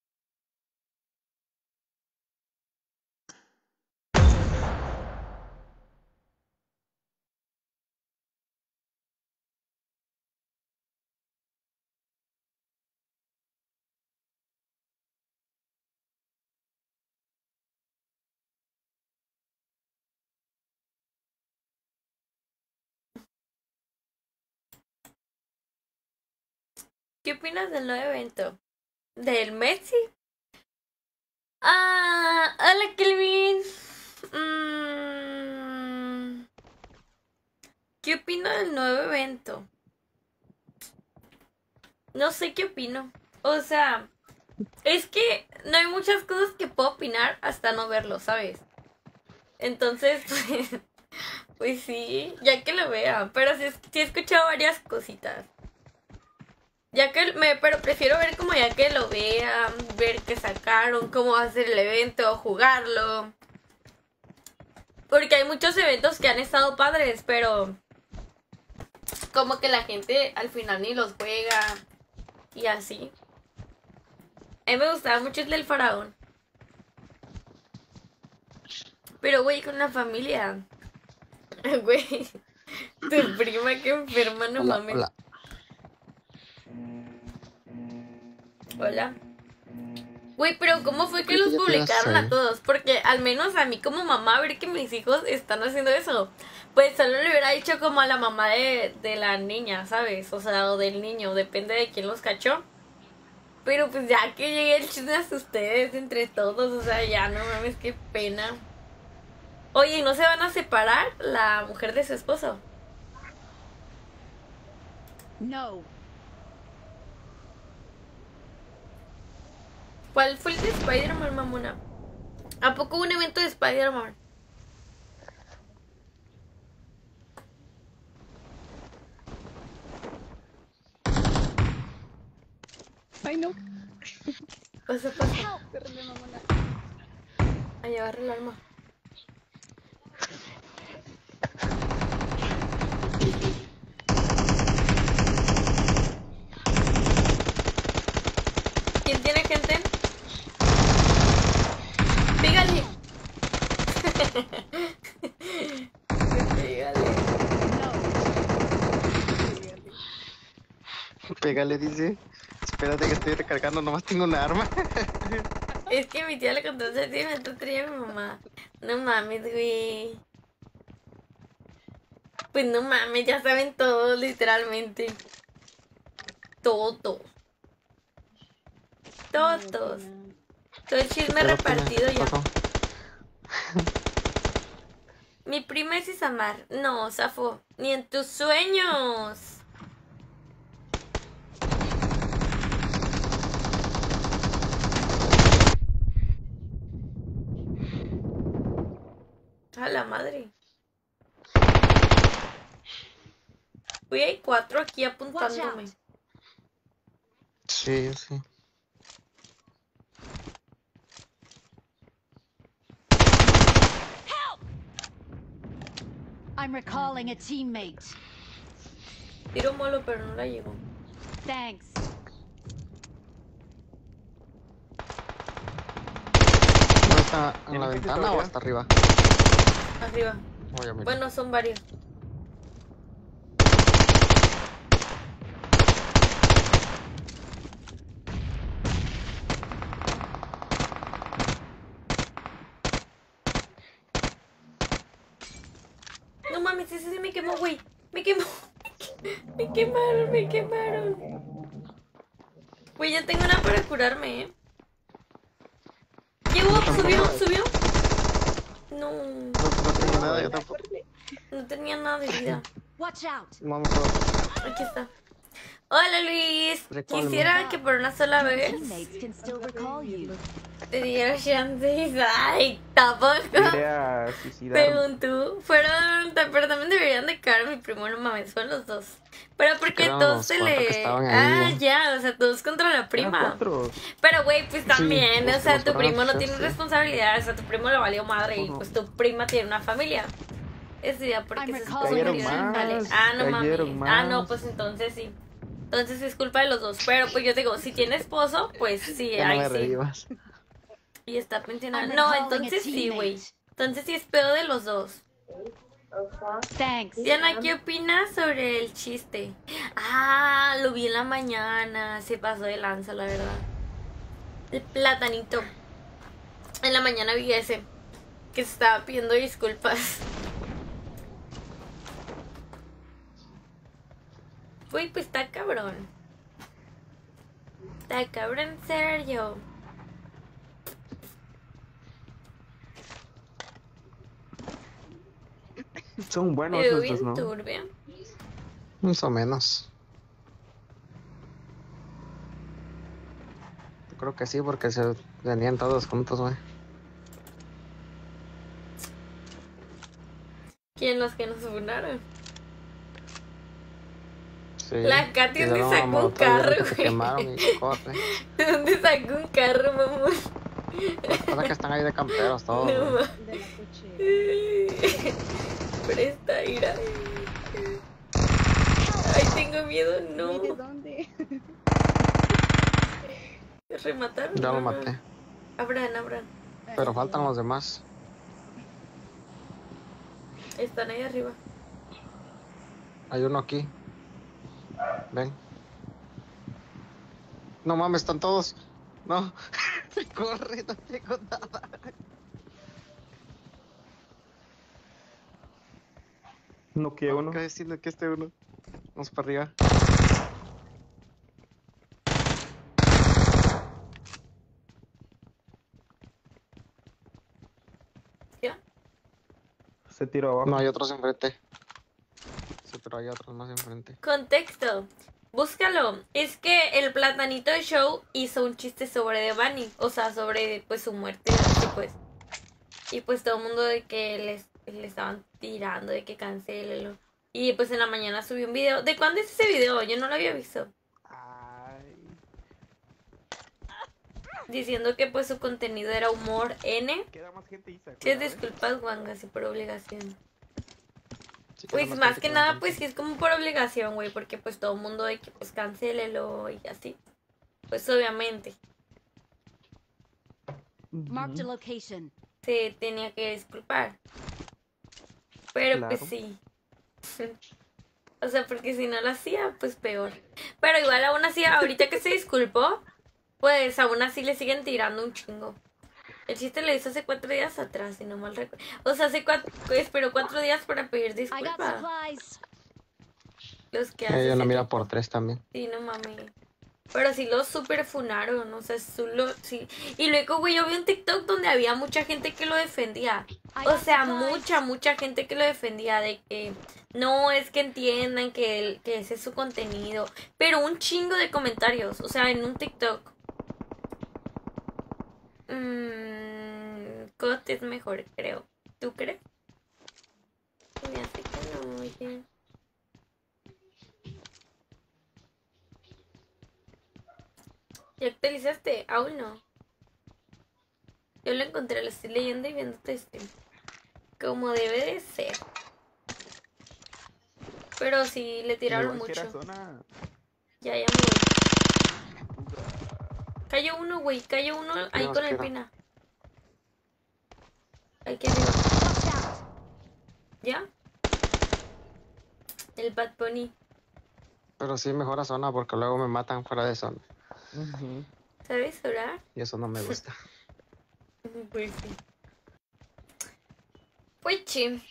Speaker 1: ¿Qué opinas del nuevo evento? ¿Del Messi? Ah, hola Kelvin. Mm, ¿Qué opino del nuevo evento? No sé qué opino. O sea, es que no hay muchas cosas que puedo opinar hasta no verlo, ¿sabes? Entonces, *laughs* pues, pues sí, ya que lo vea. Pero sí, sí he escuchado varias cositas. Ya que me, pero prefiero ver como ya que lo vean, ver qué sacaron, cómo va a ser el evento, jugarlo. Porque hay muchos eventos que han estado padres, pero como que la gente al final ni los juega y así. A mí me gustaba mucho el del faraón. Pero güey, con la familia. *laughs* Güey, tu prima que enferma, no
Speaker 10: Hola,
Speaker 1: mames.
Speaker 10: Hola.
Speaker 1: Güey, pero ¿cómo fue que los publicaron
Speaker 10: a
Speaker 1: todos? Porque al menos a mí como mamá, ver que mis hijos están haciendo eso. Pues solo le hubiera dicho como a la mamá de, de la niña, ¿sabes? O sea, o del niño, depende de quién los cachó. Pero pues ya que llegué el chisme hasta ustedes entre todos, o sea, ya no mames, qué pena. Oye, ¿y no se van a separar la mujer de su esposo?
Speaker 4: No.
Speaker 1: ¿Cuál fue el de Spider-Man, mamona? ¿A poco hubo un evento de Spider-Man?
Speaker 8: Ay, no.
Speaker 1: Pasa, pasa.
Speaker 8: Mamona.
Speaker 1: A llevar el arma. ¿Quién tiene gente? Pígale. Pígale.
Speaker 10: Pégale, dice. Espérate que estoy recargando, nomás tengo una arma.
Speaker 1: Es que mi tía le contó un sentimiento triste a mi mamá. No mames, güey. Pues no mames, ya saben todo, literalmente. Todo. Todos. Todo el chisme
Speaker 10: Pero
Speaker 1: repartido ya. *laughs* Mi prima es Isamar. No, Safo. Ni en tus sueños. A la madre. Uy, hay cuatro aquí apuntándome.
Speaker 10: Sí, sí.
Speaker 4: I'm recalling a teammate.
Speaker 1: Tiro molo, pero no la llevo.
Speaker 4: Thanks.
Speaker 10: ¿No está en la
Speaker 6: ¿Tiene gente
Speaker 10: ventana o hasta arriba?
Speaker 1: Arriba. Bueno, son varios. No mames, ese se me quemó, güey. Me quemó. *laughs* Me quemaron, me quemaron. Güey, ya tengo una para curarme, eh. Llegó, subió, subió. No,
Speaker 10: No, no tengo nada, yo tampoco.
Speaker 1: no tenía nada de vida.
Speaker 4: Watch out.
Speaker 10: Vamos a
Speaker 1: Aquí está. Hola Luis. Quisiera que por una sola vez
Speaker 4: Teammates can still recall you.
Speaker 1: te diera chances. Ay, tampoco. Según tú, fueron, pero también deberían de caer mi primo, no mames, fueron los dos. Pero porque todos se le... Ah, ya, o sea, todos contra la prima. Pero, güey, pues también, o sea, tu primo no tiene responsabilidad, o sea, tu primo le valió madre y
Speaker 9: Ujú.
Speaker 1: pues tu prima tiene una familia. Ese día porque se
Speaker 9: más.
Speaker 1: Ah, no mames. Ah, no, pues entonces sí. Entonces es culpa de los dos. Pero pues yo digo, si tiene esposo, pues sí,
Speaker 10: no
Speaker 1: ahí
Speaker 10: me
Speaker 1: sí. Y está
Speaker 4: I'm
Speaker 1: pensionado. No, entonces sí, güey. Entonces sí es pedo de los dos.
Speaker 4: Thanks.
Speaker 1: Diana, ¿qué opinas sobre el chiste? Ah, lo vi en la mañana. Se pasó de lanza, la verdad. El platanito. En la mañana vi ese. Que se estaba pidiendo disculpas. Uy, pues está cabrón. Está cabrón ser
Speaker 9: Son buenos
Speaker 1: veo
Speaker 9: estos,
Speaker 1: bien
Speaker 9: ¿no?
Speaker 1: turbia.
Speaker 10: Más o menos. Yo creo que sí, porque se venían todos juntos, güey.
Speaker 1: ¿Quién los que nos funaron?
Speaker 10: Sí.
Speaker 1: La Katy,
Speaker 10: Y
Speaker 1: ¿dónde
Speaker 10: luego
Speaker 1: sacó un carro, güey?
Speaker 10: quemaron y *laughs* corre.
Speaker 1: ¿De dónde sacó un carro, mamón?
Speaker 10: Pasa que están ahí de camperos todos.
Speaker 1: No,
Speaker 8: De la *laughs*
Speaker 1: Presta ira. Ay, tengo miedo,
Speaker 8: Uy, ¿De
Speaker 1: no.
Speaker 8: dónde?
Speaker 1: Remataron.
Speaker 10: Ya lo
Speaker 1: no, no.
Speaker 10: maté.
Speaker 1: Abran, abran.
Speaker 10: Pero faltan los demás.
Speaker 1: Están ahí arriba.
Speaker 10: Hay uno aquí. Ven. No mames, están todos. No. *laughs* Corre, no tengo nada.
Speaker 9: No que uno.
Speaker 10: Acá diciendo que este uno. Vamos para arriba.
Speaker 1: ¿Ya?
Speaker 9: Se tiró abajo.
Speaker 10: No, hay otros enfrente. Sí, pero hay otros más enfrente.
Speaker 1: Contexto. Búscalo. Es que el platanito de show hizo un chiste sobre Devani. O sea, sobre pues su muerte. Así pues. Y pues todo el mundo de que les, le estaban tirando, de que cancélelo. Y pues en la mañana subió un video. ¿De cuándo es ese video? Yo no lo había visto.
Speaker 9: Ay.
Speaker 1: Diciendo que pues su contenido era humor N.
Speaker 9: Queda más gente, Isa.
Speaker 1: Que es
Speaker 9: ¿eh?
Speaker 1: disculpas, Wangas, y por obligación.
Speaker 10: Sí,
Speaker 1: Pues más que nada,
Speaker 10: gente.
Speaker 1: pues sí es como por obligación, güey, porque pues todo el mundo de que pues cancélelo y así. Pues obviamente
Speaker 9: Ujú.
Speaker 4: location.
Speaker 1: se tenía que disculpar. Pero pues sí. O sea, porque si no lo hacía, pues peor. Pero igual aún así, ahorita que se disculpó, pues aún así le siguen tirando un chingo. El chiste lo hizo hace cuatro días atrás, si no mal recuerdo. O sea, hace cuatro, esperó cuatro días para pedir disculpas. Los que
Speaker 10: Ella
Speaker 1: hacen
Speaker 10: no
Speaker 1: ese
Speaker 10: mira por tres también.
Speaker 1: Sí, no mames. Pero sí lo super funaron, o sea, solo, sí. Y luego, güey, yo vi un TikTok donde había mucha gente que lo defendía. O sea, mucha, mucha gente que lo defendía de que no es que entiendan que, el- que ese es su contenido. Pero un chingo de comentarios, o sea, en un TikTok. Mmm, es mejor, creo. ¿Tú crees? Me hace que no, oye. ¿Ya actualizaste? Aún no. Yo lo encontré, lo estoy leyendo y viendo tu stream. Como debe de ser. Pero sí, le tiraron
Speaker 9: que
Speaker 1: mucho.
Speaker 9: zona.
Speaker 1: Ya, ya me voy. Cayó uno, güey. Cayó uno ahí con
Speaker 10: que
Speaker 1: el pina. Aquí arriba.
Speaker 4: Watch out.
Speaker 1: ¿Ya? El Bad Bunny.
Speaker 10: Pero sí mejora zona porque luego me matan fuera de zona.
Speaker 1: ¿Sabes orar?
Speaker 10: Y eso no me gusta. *laughs*
Speaker 1: Pues sí. Pues sí.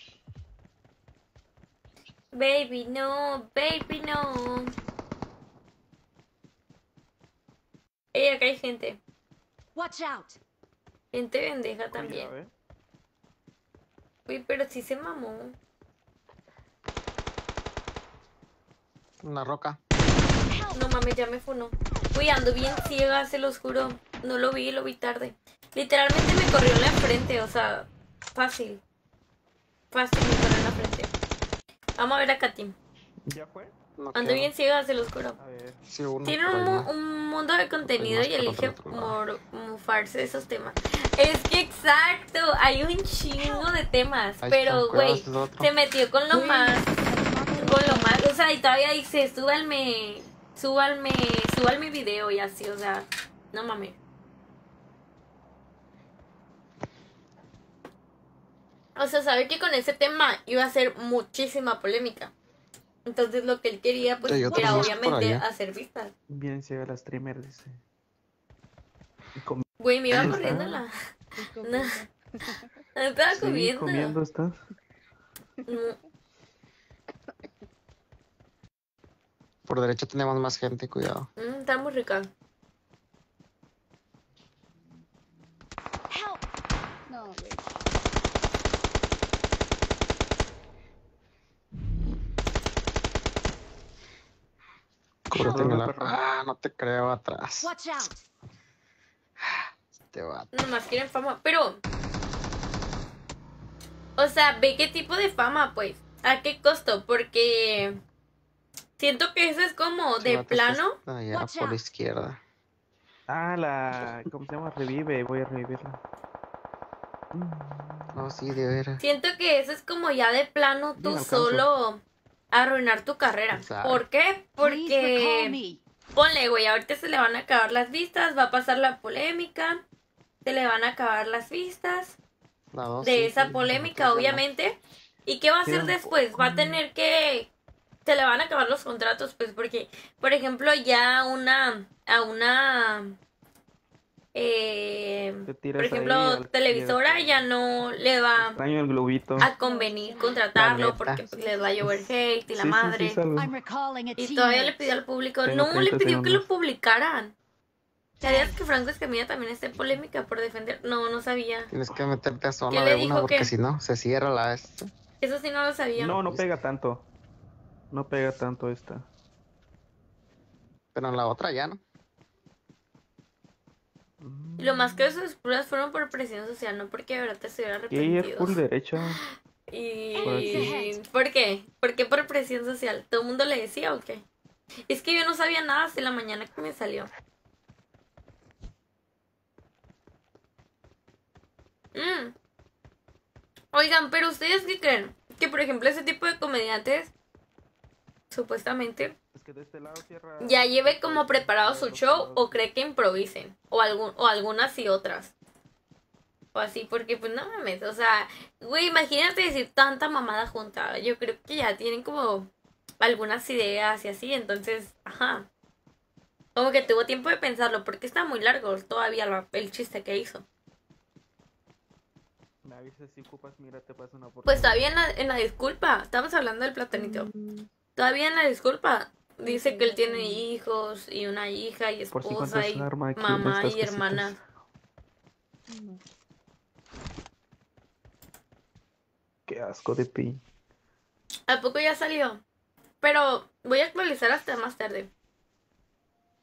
Speaker 1: Baby, no, baby, no. Ey, acá hay gente.
Speaker 4: Watch out.
Speaker 1: Gente pendeja también.
Speaker 9: ¿eh?
Speaker 1: Uy, pero sí se mamó.
Speaker 10: Una roca.
Speaker 1: No mames, ya me funó. Uy, ando bien ciega, se los juro. No lo vi, lo vi tarde. Literalmente me corrió en la frente, o sea, fácil. Fácil me corrió en la frente. Vamos a ver a Katim.
Speaker 9: ¿Ya fue?
Speaker 10: No
Speaker 1: Ando
Speaker 10: queda.
Speaker 1: bien ciega, se los juro.
Speaker 9: A ver.
Speaker 10: Sí, uno
Speaker 1: Tiene un, mu- un mundo de contenido y elige mufarse de esos temas. Es que exacto, hay un chingo de temas,
Speaker 10: Ahí
Speaker 1: pero güey,
Speaker 10: cuidado, ese es otro.
Speaker 1: se metió con lo más, con lo más, o sea, y todavía dice, súbanme, súbanme, suban mi video y así, o sea, no mames. O sea, sabe que con ese tema iba a ser muchísima polémica. Entonces lo que él quería pues era obviamente
Speaker 10: allá.
Speaker 1: hacer vistas.
Speaker 9: Bien ciega la streamer, dice.
Speaker 1: Güey, me iba
Speaker 9: Ahí
Speaker 1: corriendo
Speaker 9: está.
Speaker 1: la... *laughs* No. Estaba
Speaker 9: Sí,
Speaker 1: comiendo.
Speaker 9: comiendo está.
Speaker 1: No.
Speaker 10: Por derecha tenemos más gente, cuidado.
Speaker 1: Mm, está muy rica.
Speaker 4: No, güey.
Speaker 10: Cúbrete en
Speaker 9: Perdona,
Speaker 10: el
Speaker 9: perro.
Speaker 10: Ah, no te creo atrás.
Speaker 4: Watch out!
Speaker 10: Te va.
Speaker 1: Nomás quieren fama. Pero. O sea, ve qué tipo de fama, pues. ¿A qué costo? Porque. Siento que eso es como de plano.
Speaker 10: está Allá
Speaker 4: Watch
Speaker 10: por la izquierda.
Speaker 9: Ah, la. ¿Cómo se llama? Revive. Voy a revivirla.
Speaker 10: No, sí, de veras.
Speaker 1: Siento que eso es como ya de plano tú solo arruinar tu carrera.
Speaker 10: Exacto.
Speaker 1: ¿Por qué? Porque. Ponle, güey, ahorita se le van a acabar las vistas, va a pasar la polémica, se le van a acabar las vistas
Speaker 10: La dos,
Speaker 1: de
Speaker 10: sí,
Speaker 1: esa
Speaker 10: sí,
Speaker 1: polémica,
Speaker 10: no te
Speaker 1: obviamente. ¿Y qué va a hacer después? Va a tener que... Se le van a acabar los contratos, pues, porque, por ejemplo, ya una... A una... eh, por ejemplo, televisora ya no le va
Speaker 9: Extraño el globito.
Speaker 1: a convenir contratarlo porque pues, les va a llover hate y la
Speaker 9: Sí,
Speaker 1: madre.
Speaker 9: sí,
Speaker 1: Y todavía le pidió al público,
Speaker 9: Tengo
Speaker 1: no le
Speaker 9: 30
Speaker 1: pidió que lo publicaran. ¿Sabías que Franco Escamilla también está en polémica por defender? No, no sabía.
Speaker 10: Tienes que meterte a
Speaker 1: ¿Qué
Speaker 10: zona de una porque
Speaker 1: que?
Speaker 10: si no, se cierra la esta.
Speaker 1: Eso sí no lo sabía.
Speaker 9: No, no pega tanto. No pega tanto esta.
Speaker 10: Pero en la otra ya no.
Speaker 1: Y lo más que sus pruebas fueron por presión social, no porque de verdad te estuviera
Speaker 9: Y ella es
Speaker 1: arrepentido.
Speaker 9: full derecha. *gasps*
Speaker 1: Y...
Speaker 9: ¿Por
Speaker 1: qué? ¿Por qué por presión social? ¿Todo el mundo le decía o qué? Es que yo no sabía nada hasta la mañana que me salió. Mm. Oigan, pero ustedes qué creen? Que por ejemplo ese tipo de comediantes, supuestamente,
Speaker 9: Es que de este lado cierra.
Speaker 1: ya lleve como preparado su show o cree que improvisen. O, algún, o algunas y otras. O así, porque pues no mames, o sea, güey, imagínate decir tanta mamada junta. Yo creo que ya tienen como algunas ideas y así, entonces, ajá. Como que tuvo tiempo de pensarlo, porque está muy largo todavía la- el chiste que hizo.
Speaker 9: Me avisas si ocupas, mira, te paso una
Speaker 1: Pues todavía en la, en la disculpa, estamos hablando del platanito. Todavía en la disculpa dice que él tiene hijos y una hija y
Speaker 9: si
Speaker 1: esposa y mamá y hermana.
Speaker 9: Qué asco de pi.
Speaker 1: ¿A poco ya salió? Pero voy a actualizar hasta más tarde.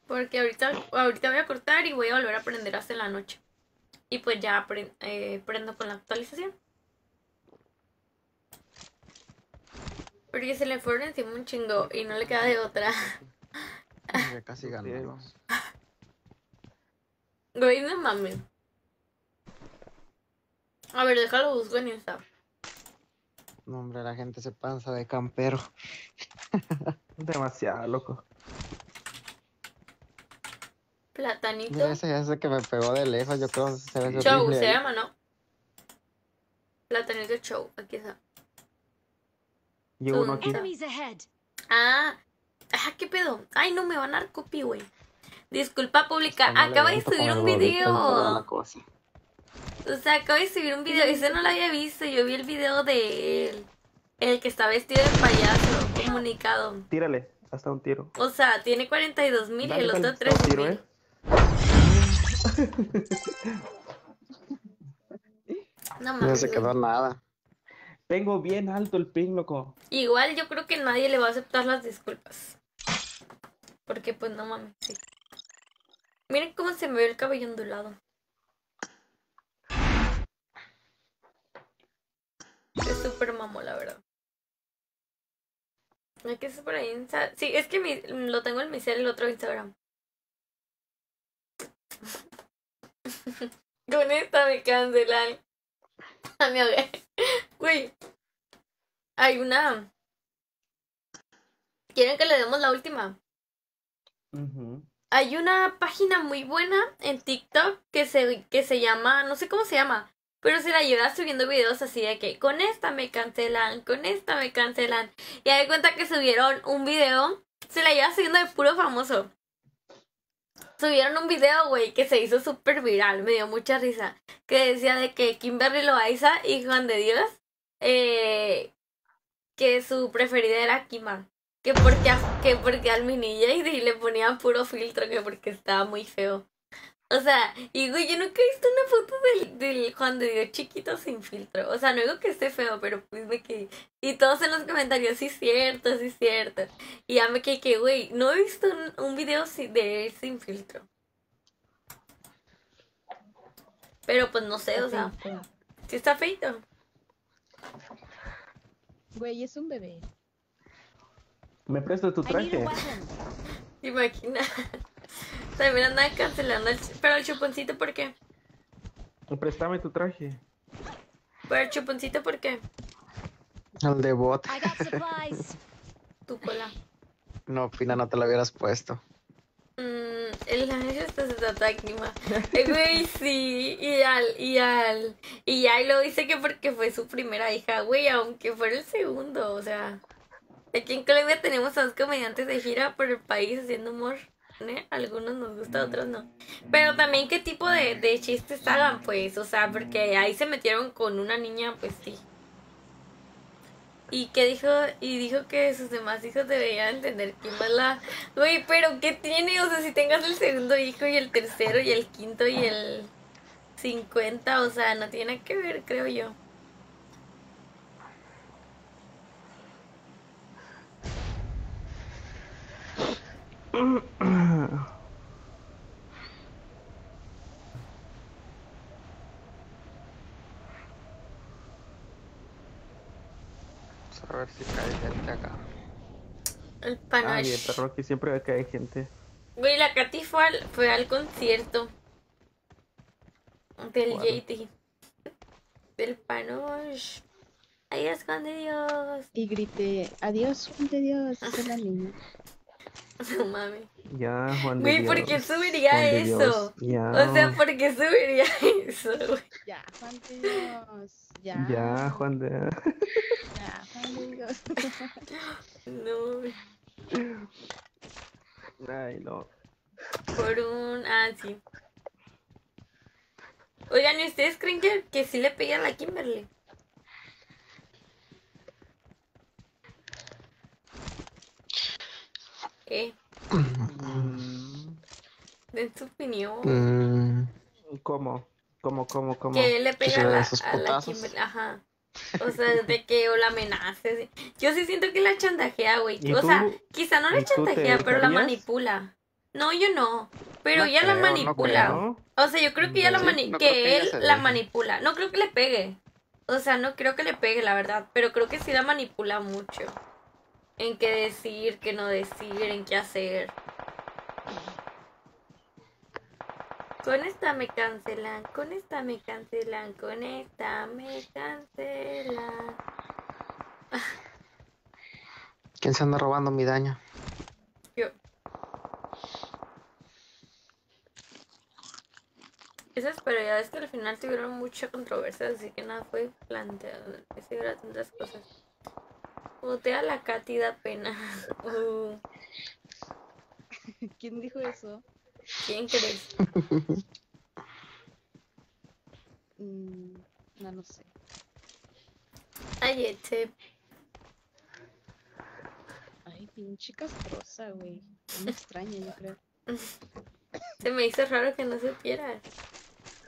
Speaker 1: Porque ahorita, ahorita voy a cortar y voy a volver a aprender hasta la noche. Y pues ya eh, prendo con la actualización. Porque se le fueron encima un chingo y no le queda de otra.
Speaker 10: Ya casi ganamos.
Speaker 1: Güey, no mames. A ver, déjalo busco en Insta.
Speaker 10: No, hombre, la gente se panza de campero. *laughs*
Speaker 9: Demasiado loco.
Speaker 1: Platanito.
Speaker 10: Mira ese, ese que me pegó de lejos, yo creo que se ve
Speaker 1: Show, se llama, ¿no? Platanito Show, aquí está.
Speaker 9: Llegó uno aquí.
Speaker 4: Enemies ahead.
Speaker 1: Ah, ah, ¿qué pedo? Ay, no me van a dar copy, güey. Disculpa pública, acaba de subir un video.
Speaker 10: cosa.
Speaker 1: O sea, acaba de subir un video. Ese no lo había visto. Yo vi el video de él. El que está vestido de payaso, comunicado.
Speaker 9: Tírale, hasta un tiro.
Speaker 1: O sea, tiene 42 mil y el otro
Speaker 9: hasta un
Speaker 1: 13
Speaker 9: tiro,
Speaker 1: mil.
Speaker 9: ¿eh?
Speaker 1: No
Speaker 10: se quedó nada.
Speaker 9: Tengo bien alto el ping, loco.
Speaker 1: Igual yo creo que nadie le va a aceptar las disculpas. Porque pues no mames, sí. Miren cómo se me ve el cabello ondulado. Es súper mamo, la verdad. Hay que es por ahí. Sí, es que lo tengo en mi cel, el otro Instagram. *laughs* Con esta me cancelan. A *laughs* mi ahogué. Güey. Hay una. ¿Quieren que le demos la última? Hay una página muy buena en TikTok que se, que se llama, no sé cómo se llama, pero se la lleva subiendo videos así de que con esta me cancelan, con esta me cancelan. Y hay cuenta que subieron un video, se la lleva subiendo de puro famoso. Subieron un video, güey, que se hizo súper viral, me dio mucha risa. Que decía de que Kimberly Loaiza y Juan de Dios, eh, que su preferida era Kima. Que porque, que porque al mini JD le ponían puro filtro, que porque estaba muy feo. O sea, y güey, yo nunca he visto una foto del, del Juan de Dios chiquito sin filtro. O sea, no digo que esté feo, pero pues me que Y todos en los comentarios, sí cierto, sí cierto. Y ya me quedé que, güey, no he visto un, un video de él sin filtro. Pero pues no sé, o sea, sí está feito.
Speaker 8: Güey, es un bebé.
Speaker 9: ¿Me prestas tu traje?
Speaker 4: weapon. *laughs*
Speaker 1: ¿Te imaginas? *laughs* También andan cancelando el... Pero el chuponcito, ¿por qué?
Speaker 9: Préstame tu traje.
Speaker 1: Pero el chuponcito, ¿por qué?
Speaker 10: El de bot.
Speaker 4: I got supplies. *laughs*
Speaker 1: Tu cola.
Speaker 10: No, Pina, no te lo hubieras puesto.
Speaker 1: Mm, el ángel está. *laughs* Eh, Güey, sí. Y al, y al. Y ya y lo dice que porque fue su primera hija, güey, aunque fuera el segundo, o sea. Aquí en Colombia tenemos a dos comediantes de gira por el país haciendo humor. ¿eh? Algunos nos gusta, otros no. Pero también qué tipo de, de chistes hagan, pues, o sea, porque ahí se metieron con una niña, pues sí. Y que dijo, y dijo que sus demás hijos deberían entender quién es la... Güey, pero ¿qué tiene? O sea, si tengas el segundo hijo y el tercero y el quinto y el 50, o sea, no tiene que ver, creo yo. *clears throat*
Speaker 10: a ver si cae gente acá.
Speaker 1: El
Speaker 9: Ay,
Speaker 1: panache.
Speaker 9: el perro que siempre acá hay gente.
Speaker 1: Güey, la Katy fue al, fue al concierto del
Speaker 9: ¿Cuál?
Speaker 1: JT. Del panoche. Ahí esconde Dios.
Speaker 8: Y grité, adiós, Juan de Dios, *laughs* esa es la niña. *laughs*
Speaker 1: No mames.
Speaker 9: Ya, Juan de
Speaker 1: Güey,
Speaker 9: Dios.
Speaker 1: ¿por qué subiría
Speaker 9: Juan de
Speaker 1: eso?
Speaker 9: Ya.
Speaker 1: O sea, ¿por qué subiría *laughs* eso, güey?
Speaker 8: Ya, Juan de Dios, ya.
Speaker 9: Ya, Juan de...
Speaker 8: Ya, Juan de Dios.
Speaker 1: No, güey.
Speaker 9: Ay, no.
Speaker 1: por un... Ah, sí. Oigan, ¿y ustedes creen que, que sí le pega a la Kimberly?
Speaker 9: Mm,
Speaker 1: Den su opinión.
Speaker 10: Mm,
Speaker 9: ¿Cómo? ¿Cómo, cómo, cómo?
Speaker 1: Que le
Speaker 10: se
Speaker 1: pega a
Speaker 10: le
Speaker 1: la, a la. Kimberly. Ajá. O sea, de que o la amenace. sí. Yo sí siento que la chantajea, güey.
Speaker 9: ¿Y
Speaker 1: O
Speaker 9: tú?
Speaker 1: sea, quizá no la
Speaker 9: ¿Y tú te
Speaker 1: chantajea, pero la manipula. No, yo no. Pero
Speaker 10: No
Speaker 1: ella la
Speaker 10: creo,
Speaker 1: manipula.
Speaker 9: ¿No?
Speaker 1: O sea, yo creo que ella la mani que él la
Speaker 10: deje.
Speaker 1: manipula. No creo que le pegue. O sea, no creo que le pegue, la verdad. Pero creo que sí la manipula mucho. En qué decir, qué no decir, en qué hacer. Con esta me cancelan, con esta me cancelan, con esta me cancelan.
Speaker 10: ¿Quién se anda robando mi daño?
Speaker 1: Yo. Esas, ves que al final tuvieron mucha controversia, así que nada fue planteado. Ese era tantas cosas. Botea a la Katy da pena. *laughs* Uh,
Speaker 8: ¿Quién dijo eso?
Speaker 1: ¿Quién crees?
Speaker 8: Mm, no, no sé.
Speaker 1: Ay, Eche.
Speaker 8: Ay, pinche castrosa, güey. Me extraña, yo creo. *laughs*
Speaker 1: Se me hizo raro que no supieras.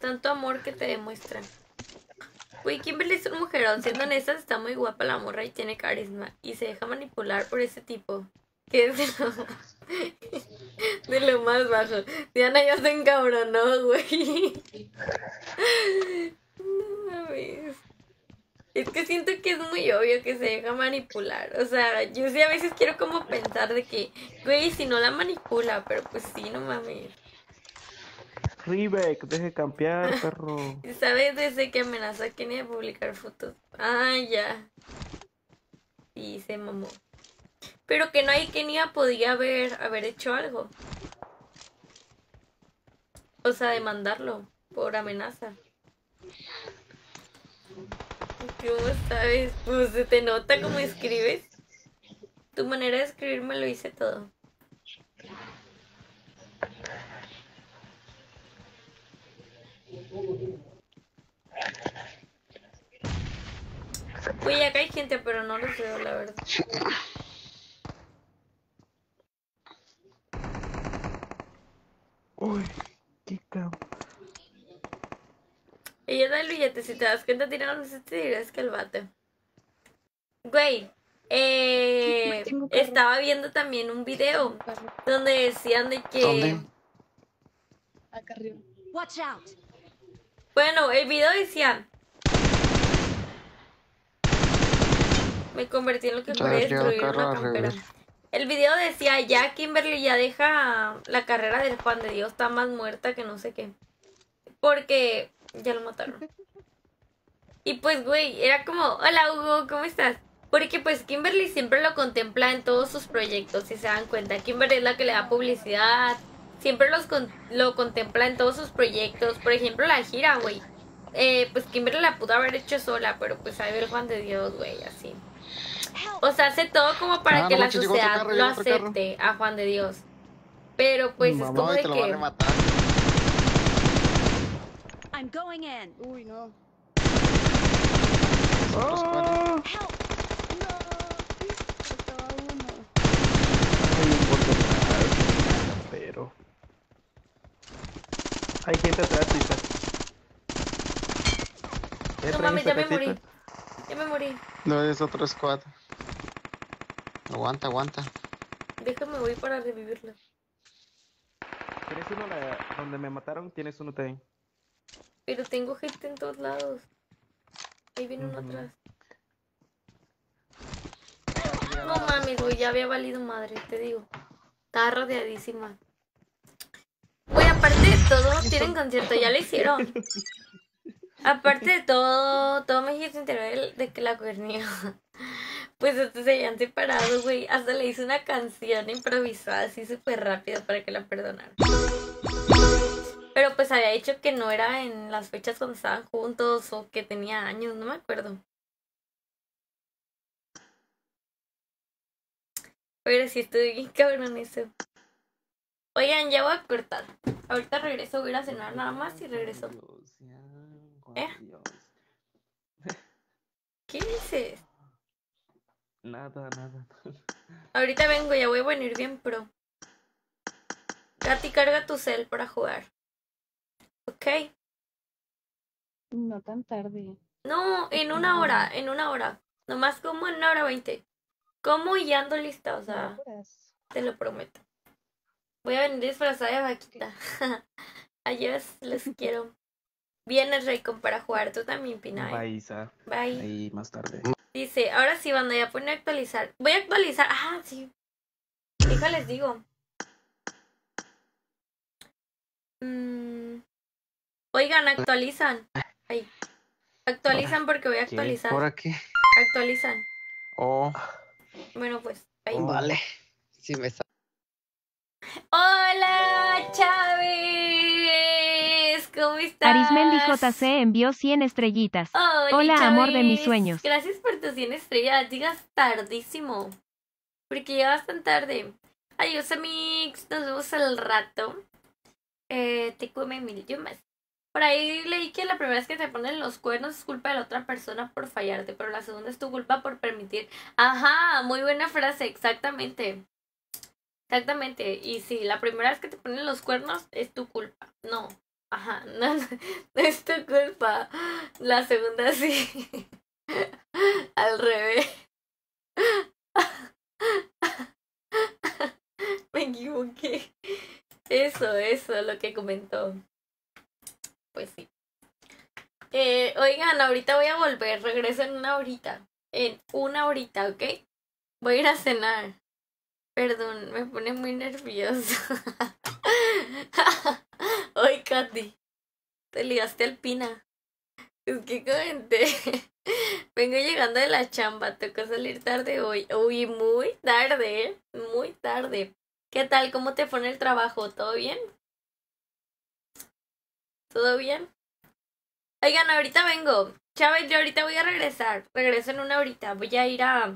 Speaker 1: Tanto amor que te demuestran. Güey, Kimberly es un mujerón. Siendo honestas, está muy guapa la morra y tiene carisma. Y se deja manipular por ese tipo. ¿Qué es eso? *laughs* De lo más bajo. Diana ya se encabronó, güey. *laughs* No mames. Es que siento que es muy obvio que se deja manipular. O sea, yo sí a veces quiero como pensar de que, güey, si no la manipula, pero pues sí, no mames.
Speaker 9: Ribeck, deje campear, *laughs* perro.
Speaker 1: ¿Sabes desde que amenaza a Kenny de publicar fotos? Ah, ya. Y se mamó. Pero que no hay Kenia podía haber, haber hecho algo. O sea, demandarlo por amenaza. ¿Cómo sabes? Pues se te nota cómo escribes. Tu manera de escribir me lo hice todo. Oye, acá hay gente, pero no los veo, la verdad.
Speaker 9: Uy, qué cabrón.
Speaker 1: Ella da el billete, si te das cuenta, tiene los dirás que el vato. Güey, eh, estaba viendo también un video donde decían de que...
Speaker 10: ¿Dónde?
Speaker 8: Acá arriba.
Speaker 4: Watch out!
Speaker 1: Bueno, el video decía... Me convertí en lo que puede destruir una campera. El video decía, ya Kimberly ya deja la carrera del Juan de Dios, está más muerta que no sé qué. Porque ya lo mataron. *laughs* Y pues, güey, era como, hola Hugo, ¿cómo estás? Porque pues Kimberly siempre lo contempla en todos sus proyectos, si se dan cuenta. Kimberly es la que le da publicidad, siempre los con- lo contempla en todos sus proyectos. Por ejemplo, la gira, güey. Eh, pues Kimberly la pudo haber hecho sola, pero pues ahí ve el Juan de Dios, güey, así. O sea, hace todo como para
Speaker 10: Ah,
Speaker 1: que
Speaker 10: no
Speaker 1: la sociedad
Speaker 10: carro,
Speaker 1: lo acepte a Juan de Dios. Pero pues es
Speaker 9: Mamá,
Speaker 1: como
Speaker 10: No, y
Speaker 1: de
Speaker 10: te lo van
Speaker 1: que...
Speaker 4: I'm going in.
Speaker 8: Uy, no.
Speaker 9: ¡Oh!
Speaker 4: Help!
Speaker 8: Faltaba uno.
Speaker 9: Hay un bot detrás, pero. Hay gente atrás. Eh,
Speaker 1: No
Speaker 9: traen
Speaker 1: mames, ya me morí. Ya me morí.
Speaker 10: No es otro squad. Aguanta, aguanta.
Speaker 1: Déjame voy para revivirla.
Speaker 9: ¿Tienes uno la- donde me mataron? Tienes uno también.
Speaker 1: Pero tengo gente en todos lados. Ahí viene uno atrás. No mames, güey, ya había valido madre, te digo. Estaba rodeadísima. Güey, aparte de *laughs* todo, tienen concierto, ya lo hicieron. *laughs* Aparte de todo, todo México se enteró de, que la cuernía. *laughs* Pues hasta se habían separado, güey. Hasta le hice una canción improvisada así súper rápido para que la perdonaran. Pero pues había dicho que no era en las fechas cuando estaban juntos o que tenía años, no me acuerdo. Pero sí estoy bien cabrón eso. Oigan, ya voy a cortar. Ahorita regreso, voy a ir a cenar nada más y regreso. ¿Eh? ¿Qué dices?
Speaker 9: Nada, nada.
Speaker 1: Ahorita vengo, ya voy a venir bien pro. Katy, carga tu cel para jugar. ¿Ok?
Speaker 8: No tan tarde.
Speaker 1: No, en una hora, en una hora. Nomás como en una hora veinte. Como y ando lista, o sea, te lo prometo. Voy a venir disfrazada de vaquita. *laughs* Adiós, los *laughs* quiero. Vienes, Raycon, para jugar. Tú también, Pina. ¿eh?
Speaker 9: Bye, Isa.
Speaker 1: Bye.
Speaker 9: Ahí más tarde.
Speaker 1: Dice, ahora sí, banda, ya pone a actualizar. Voy a actualizar. Ah, sí. Déjales digo. Mm. Oigan, actualizan. Ahí. Actualizan porque voy a actualizar.
Speaker 10: ¿Por aquí?
Speaker 1: Actualizan.
Speaker 10: Oh,
Speaker 1: Bueno, pues. Ahí.
Speaker 10: vale. Sí me sa-
Speaker 1: Hola, Chávez. ¿Cómo estás?
Speaker 3: Arismendi JC envió 100 estrellitas.
Speaker 1: Hola,
Speaker 3: Hola, amor de mis sueños.
Speaker 1: Gracias por tus 100 estrellas. Llegas tardísimo. Porque llegas tan tarde. Adiós, amigos. Nos vemos al rato. Eh, te come mil yumas. Por ahí leí que la primera vez que te ponen los cuernos es culpa de la otra persona por fallarte, pero la segunda es tu culpa por permitir. Ajá, muy buena frase, exactamente. Exactamente. Y sí, la primera vez que te ponen los cuernos es tu culpa. No. Ajá, *laughs* no es tu culpa. La segunda sí. *laughs* Al revés. *laughs* Me equivoqué. Eso, eso, lo que comentó. Pues sí. Eh, oigan, ahorita voy a volver, regreso en una horita. En una horita, ¿ok? Voy a ir a cenar. Perdón, me pone muy nerviosa. *laughs* Ay, Katy. Te ligaste al pina. Es que comenté. Vengo llegando de la chamba, tocó salir tarde hoy. Uy, muy tarde, muy tarde. ¿Qué tal? ¿Cómo te en el trabajo? ¿Todo bien? ¿Todo bien? Oigan, ahorita vengo. Chávez, yo ahorita voy a regresar. Regreso en una horita. Voy a ir a,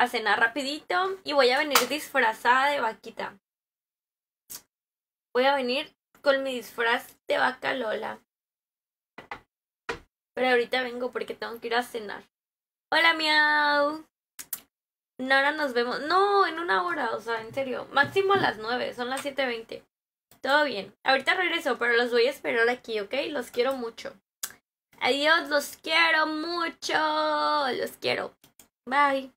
Speaker 1: a cenar rapidito y voy a venir disfrazada de vaquita. Voy a venir con mi disfraz de vaca Lola. Pero ahorita vengo porque tengo que ir a cenar. Hola, miau. Ahora nos vemos. No, en una hora, o sea, en serio. Máximo a las nueve, son las 7.20. Todo bien. Ahorita regreso, pero los voy a esperar aquí, ¿ok? Los quiero mucho. Adiós, los quiero mucho. Los quiero. Bye.